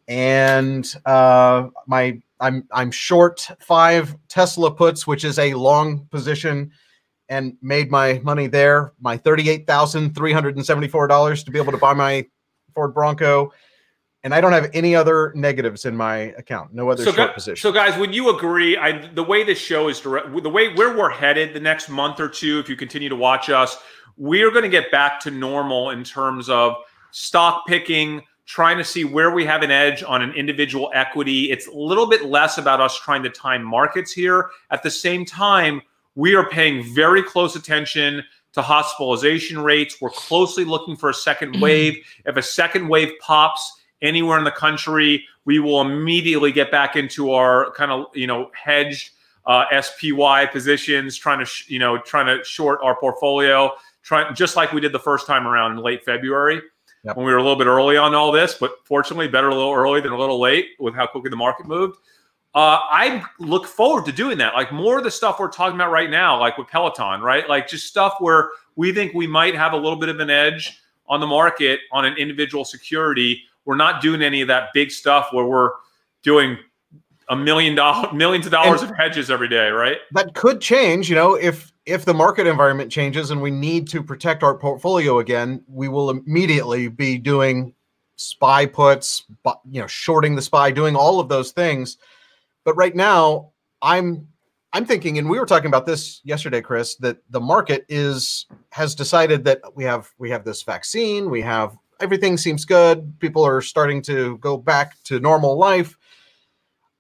[SPEAKER 1] and uh, my I'm I'm short five Tesla puts, which is a long position, and made my money there. My thirty eight thousand three hundred and seventy four dollars to be able to buy my Ford Bronco and I don't have any other negatives in my account. No other
[SPEAKER 2] so,
[SPEAKER 1] short
[SPEAKER 2] gu-
[SPEAKER 1] position.
[SPEAKER 2] So, guys, would you agree? I the way this show is direct, the way where we're headed the next month or two, if you continue to watch us, we are going to get back to normal in terms of stock picking, trying to see where we have an edge on an individual equity. It's a little bit less about us trying to time markets here. At the same time, we are paying very close attention to hospitalization rates. We're closely looking for a second wave. if a second wave pops anywhere in the country, we will immediately get back into our kind of you know hedged uh, SPY positions, trying to sh- you know trying to short our portfolio, trying just like we did the first time around in late February
[SPEAKER 1] Yep.
[SPEAKER 2] when we were a little bit early on all this, but fortunately, better a little early than a little late with how quickly the market moved. Uh, I look forward to doing that. Like more of the stuff we're talking about right now, like with Peloton, right? Like just stuff where we think we might have a little bit of an edge on the market on an individual security. We're not doing any of that big stuff where we're doing a million dollar millions of dollars
[SPEAKER 1] And-
[SPEAKER 2] of hedges every day, right?
[SPEAKER 1] that could change. You know, if if the market environment changes and we need to protect our portfolio again, we will immediately be doing spy puts, you know, shorting the spy, doing all of those things. But right now, I'm I'm thinking, and we were talking about this yesterday, Chris, that the market is has decided that we have we have this vaccine, we have everything seems good, people are starting to go back to normal life.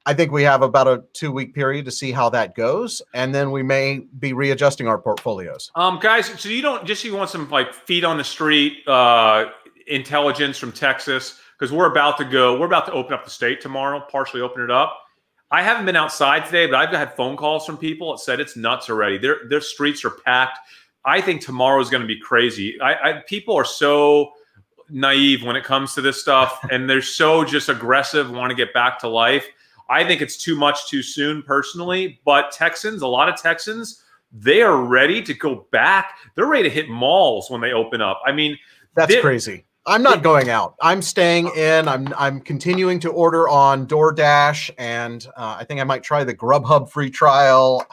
[SPEAKER 1] I think we have about a two week period to see how that goes, and then we may be readjusting our portfolios.
[SPEAKER 2] Um, guys, so you don't just you want some like feet on the street uh, intelligence from Texas because we're about to go. We're about to open up the state tomorrow, partially open it up. I haven't been outside today, but I've had phone calls from people that said it's nuts already. Their their streets are packed. I think tomorrow is going to be crazy. I, I people are so naive when it comes to this stuff, and they're so just aggressive, want to get back to life. I think it's too much too soon, personally. But Texans, a lot of Texans, they are ready to go back. They're ready to hit malls when they open up. I mean,
[SPEAKER 1] That's crazy. I'm not going out. I'm staying in. I'm I'm continuing to order on DoorDash, and uh, I think I might try the Grubhub free trial.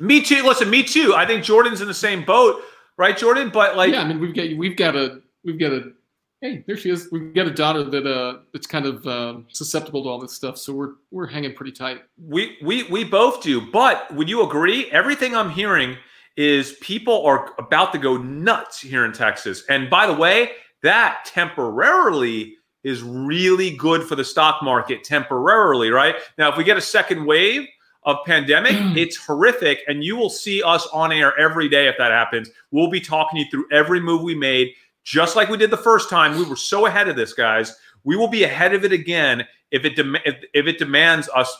[SPEAKER 2] Me too. Listen, me too. I think Jordan's in the same boat, right, Jordan? But like,
[SPEAKER 3] yeah, I mean, we've got we've got a we've got a hey, there she is. We've got a daughter that uh that's kind of um, susceptible to all this stuff, so we're we're hanging pretty tight.
[SPEAKER 2] We we we both do. But would you agree? Everything I'm hearing is people are about to go nuts here in Texas. And by the way, that temporarily is really good for the stock market temporarily, right? Now, if we get a second wave of pandemic, mm. it's horrific and you will see us on air every day if that happens. We'll be talking you through every move we made just like we did the first time. We were so ahead of this, guys. We will be ahead of it again if it dem- if, if it demands us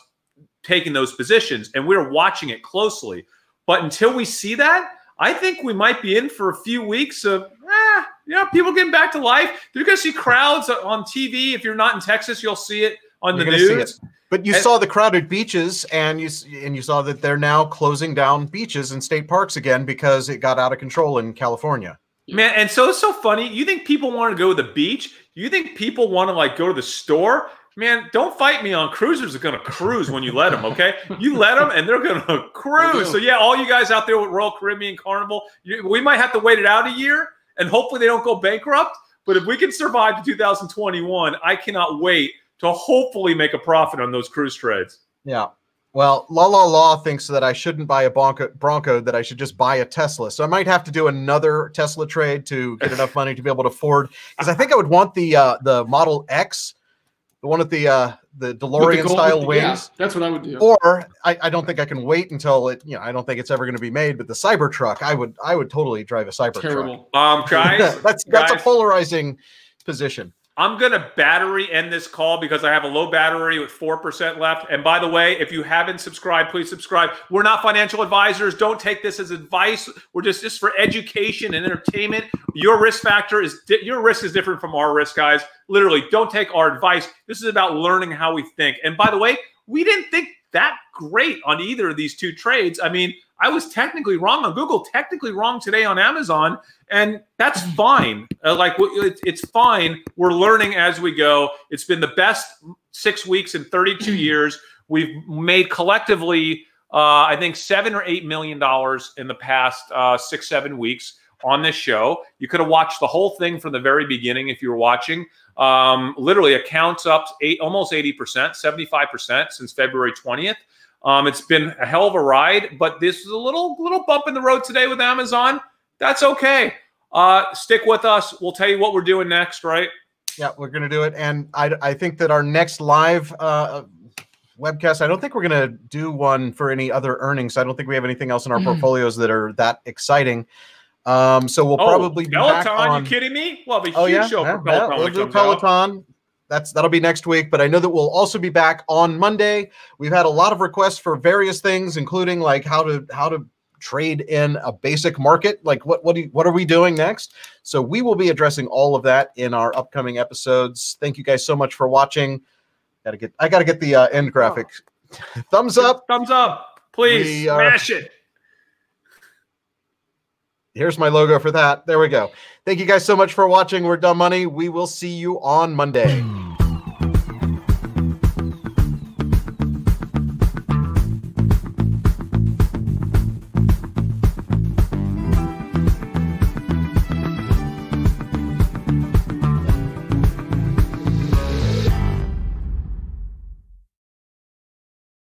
[SPEAKER 2] taking those positions, and we're watching it closely. But until we see that, I think we might be in for a few weeks of, ah, you know, people getting back to life. You're going to see crowds on TV. If you're not in Texas, you'll see it on
[SPEAKER 1] You're
[SPEAKER 2] the news.
[SPEAKER 1] But you
[SPEAKER 2] And-
[SPEAKER 1] saw the crowded beaches, and you and you saw that they're now closing down beaches and state parks again because it got out of control in California.
[SPEAKER 2] Man, and so it's so funny. You think people want to go to the beach? You think people want to like go to the store? Man, don't fight me on cruisers are going to cruise when you let them, okay? You let them and they're going to cruise. So yeah, all you guys out there with Royal Caribbean Carnival, you, we might have to wait it out a year and hopefully they don't go bankrupt. But if we can survive to 2021, I cannot wait to hopefully make a profit on those cruise trades.
[SPEAKER 1] Yeah. Well, La La La thinks that I shouldn't buy a Bronco, Bronco, that I should just buy a Tesla. So I might have to do another Tesla trade to get enough money to be able to afford. Because I think I would want the uh, the Model X, the one with the uh, the DeLorean
[SPEAKER 3] gold-
[SPEAKER 1] style
[SPEAKER 3] yeah,
[SPEAKER 1] wings.
[SPEAKER 3] that's what I would do.
[SPEAKER 1] Or I, I don't think I can wait until it. You know, I don't think it's ever going to be made. But the Cybertruck, I would I would totally drive a Cybertruck.
[SPEAKER 3] Terrible.
[SPEAKER 2] Um, guys,
[SPEAKER 1] that's that's a polarizing position.
[SPEAKER 2] I'm gonna battery end this call because I have a low battery with four percent left. And by the way, if you haven't subscribed, please subscribe. We're not financial advisors. Don't take this as advice. We're just just for education and entertainment. Your risk factor is your risk is different from our risk, guys. Literally, don't take our advice. This is about learning how we think. And by the way, we didn't think that great on either of these two trades. I mean, I was technically wrong on Google, technically wrong today on Amazon, and that's fine. Uh, like it's fine. We're learning as we go. It's been the best six weeks in 32 years. We've made collectively, uh, I think, seven or eight million dollars in the past uh, six, seven weeks on this show. You could have watched the whole thing from the very beginning if you were watching. Um, literally, accounts up eight, almost 80%, 75% since February 20th. Um, it's been a hell of a ride, but this is a little little bump in the road today with Amazon. That's okay. Uh, stick with us. We'll tell you what we're doing next, right?
[SPEAKER 1] Yeah, we're going to do it. And I, I think that our next live uh, webcast, I don't think we're going to do one for any other earnings. I don't think we have anything else in our
[SPEAKER 2] Mm.
[SPEAKER 1] portfolios that are that exciting. Um, so we'll
[SPEAKER 2] oh,
[SPEAKER 1] probably be
[SPEAKER 2] Peloton.
[SPEAKER 1] back on.
[SPEAKER 2] You kidding me? Well, it'll be a
[SPEAKER 1] Oh
[SPEAKER 2] huge
[SPEAKER 1] yeah,
[SPEAKER 2] show
[SPEAKER 1] yeah,
[SPEAKER 2] for Peloton.
[SPEAKER 1] yeah,
[SPEAKER 2] when
[SPEAKER 1] we'll do
[SPEAKER 2] comes out.
[SPEAKER 1] That's that'll be next week, but I know that we'll also be back on Monday. We've had a lot of requests for various things, including like how to how to trade in a basic market. Like what what do you, what are we doing next? So we will be addressing all of that in our upcoming episodes. Thank you guys so much for watching. Got to get I got to get the uh, end graphic. Thumbs up.
[SPEAKER 2] Thumbs up. Please
[SPEAKER 1] We are-
[SPEAKER 2] smash it.
[SPEAKER 1] Here's my logo for that. There we go. Thank you guys so much for watching. We're Dumb Money. We will see you on Monday.